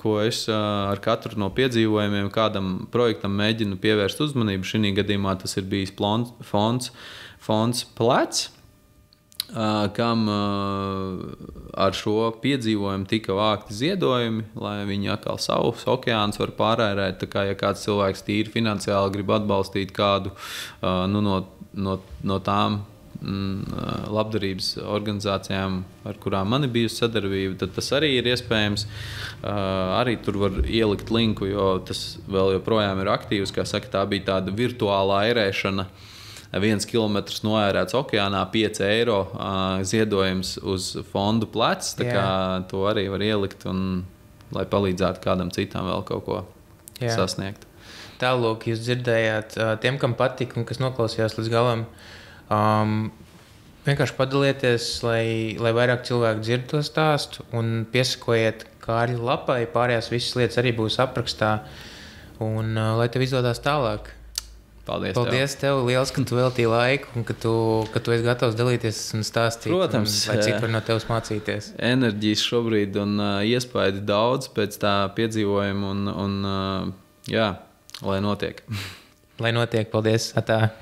Speaker 2: ko es uh, ar katru no piedzīvojumiem, kādam projektam mēģinu pievērst uzmanību. Šī gadījumā tas ir bijis plons- fonds, fonds Plēc. Uh, kam uh, ar šo piedzīvojumu tika vākti ziedojumi, lai viņi atkal savus okeānus var pārērēt. Tā kā ja kāds cilvēks tīri finansiāli grib atbalstīt kādu uh, nu, no, no, no tām uh, labdarības organizācijām, ar kurām man ir bijusi sadarbība, tad tas arī ir iespējams. Uh, arī tur var ielikt linku, jo tas vēl joprojām ir aktīvs. Kā saka, tā bija tāda virtuālā ērēšana viens kilometrs noērēts okeānā, 5 eiro uh, ziedojums uz fondu plecs. Tā kā to arī var ielikt, un, lai palīdzētu kādam citam vēl kaut ko
Speaker 1: Jā.
Speaker 2: Sasniegt.
Speaker 1: Tālāk, jūs dzirdējāt, tiem, kam patika un kas noklausījās līdz galam, um, vienkārši padalieties, lai, lai vairāk cilvēku dzird to stāstu un piesakojiet Kārļa lapai. Pārējās visas lietas arī būs aprakstā. Un uh, lai tev izdodas tālāk.
Speaker 2: Paldies!
Speaker 1: Paldies tev, liels, ka tu veltīji laiku un ka tu, ka tu esi gatavs dalīties un stāstīt.
Speaker 2: Protams,
Speaker 1: un, lai
Speaker 2: jā.
Speaker 1: var no tevis mācīties.
Speaker 2: Enerģijas šobrīd un uh, iespējas daudz pēc tā piedzīvojuma, un, un uh, jā, lai notiek.
Speaker 1: Lai notiek, paldies! Atā.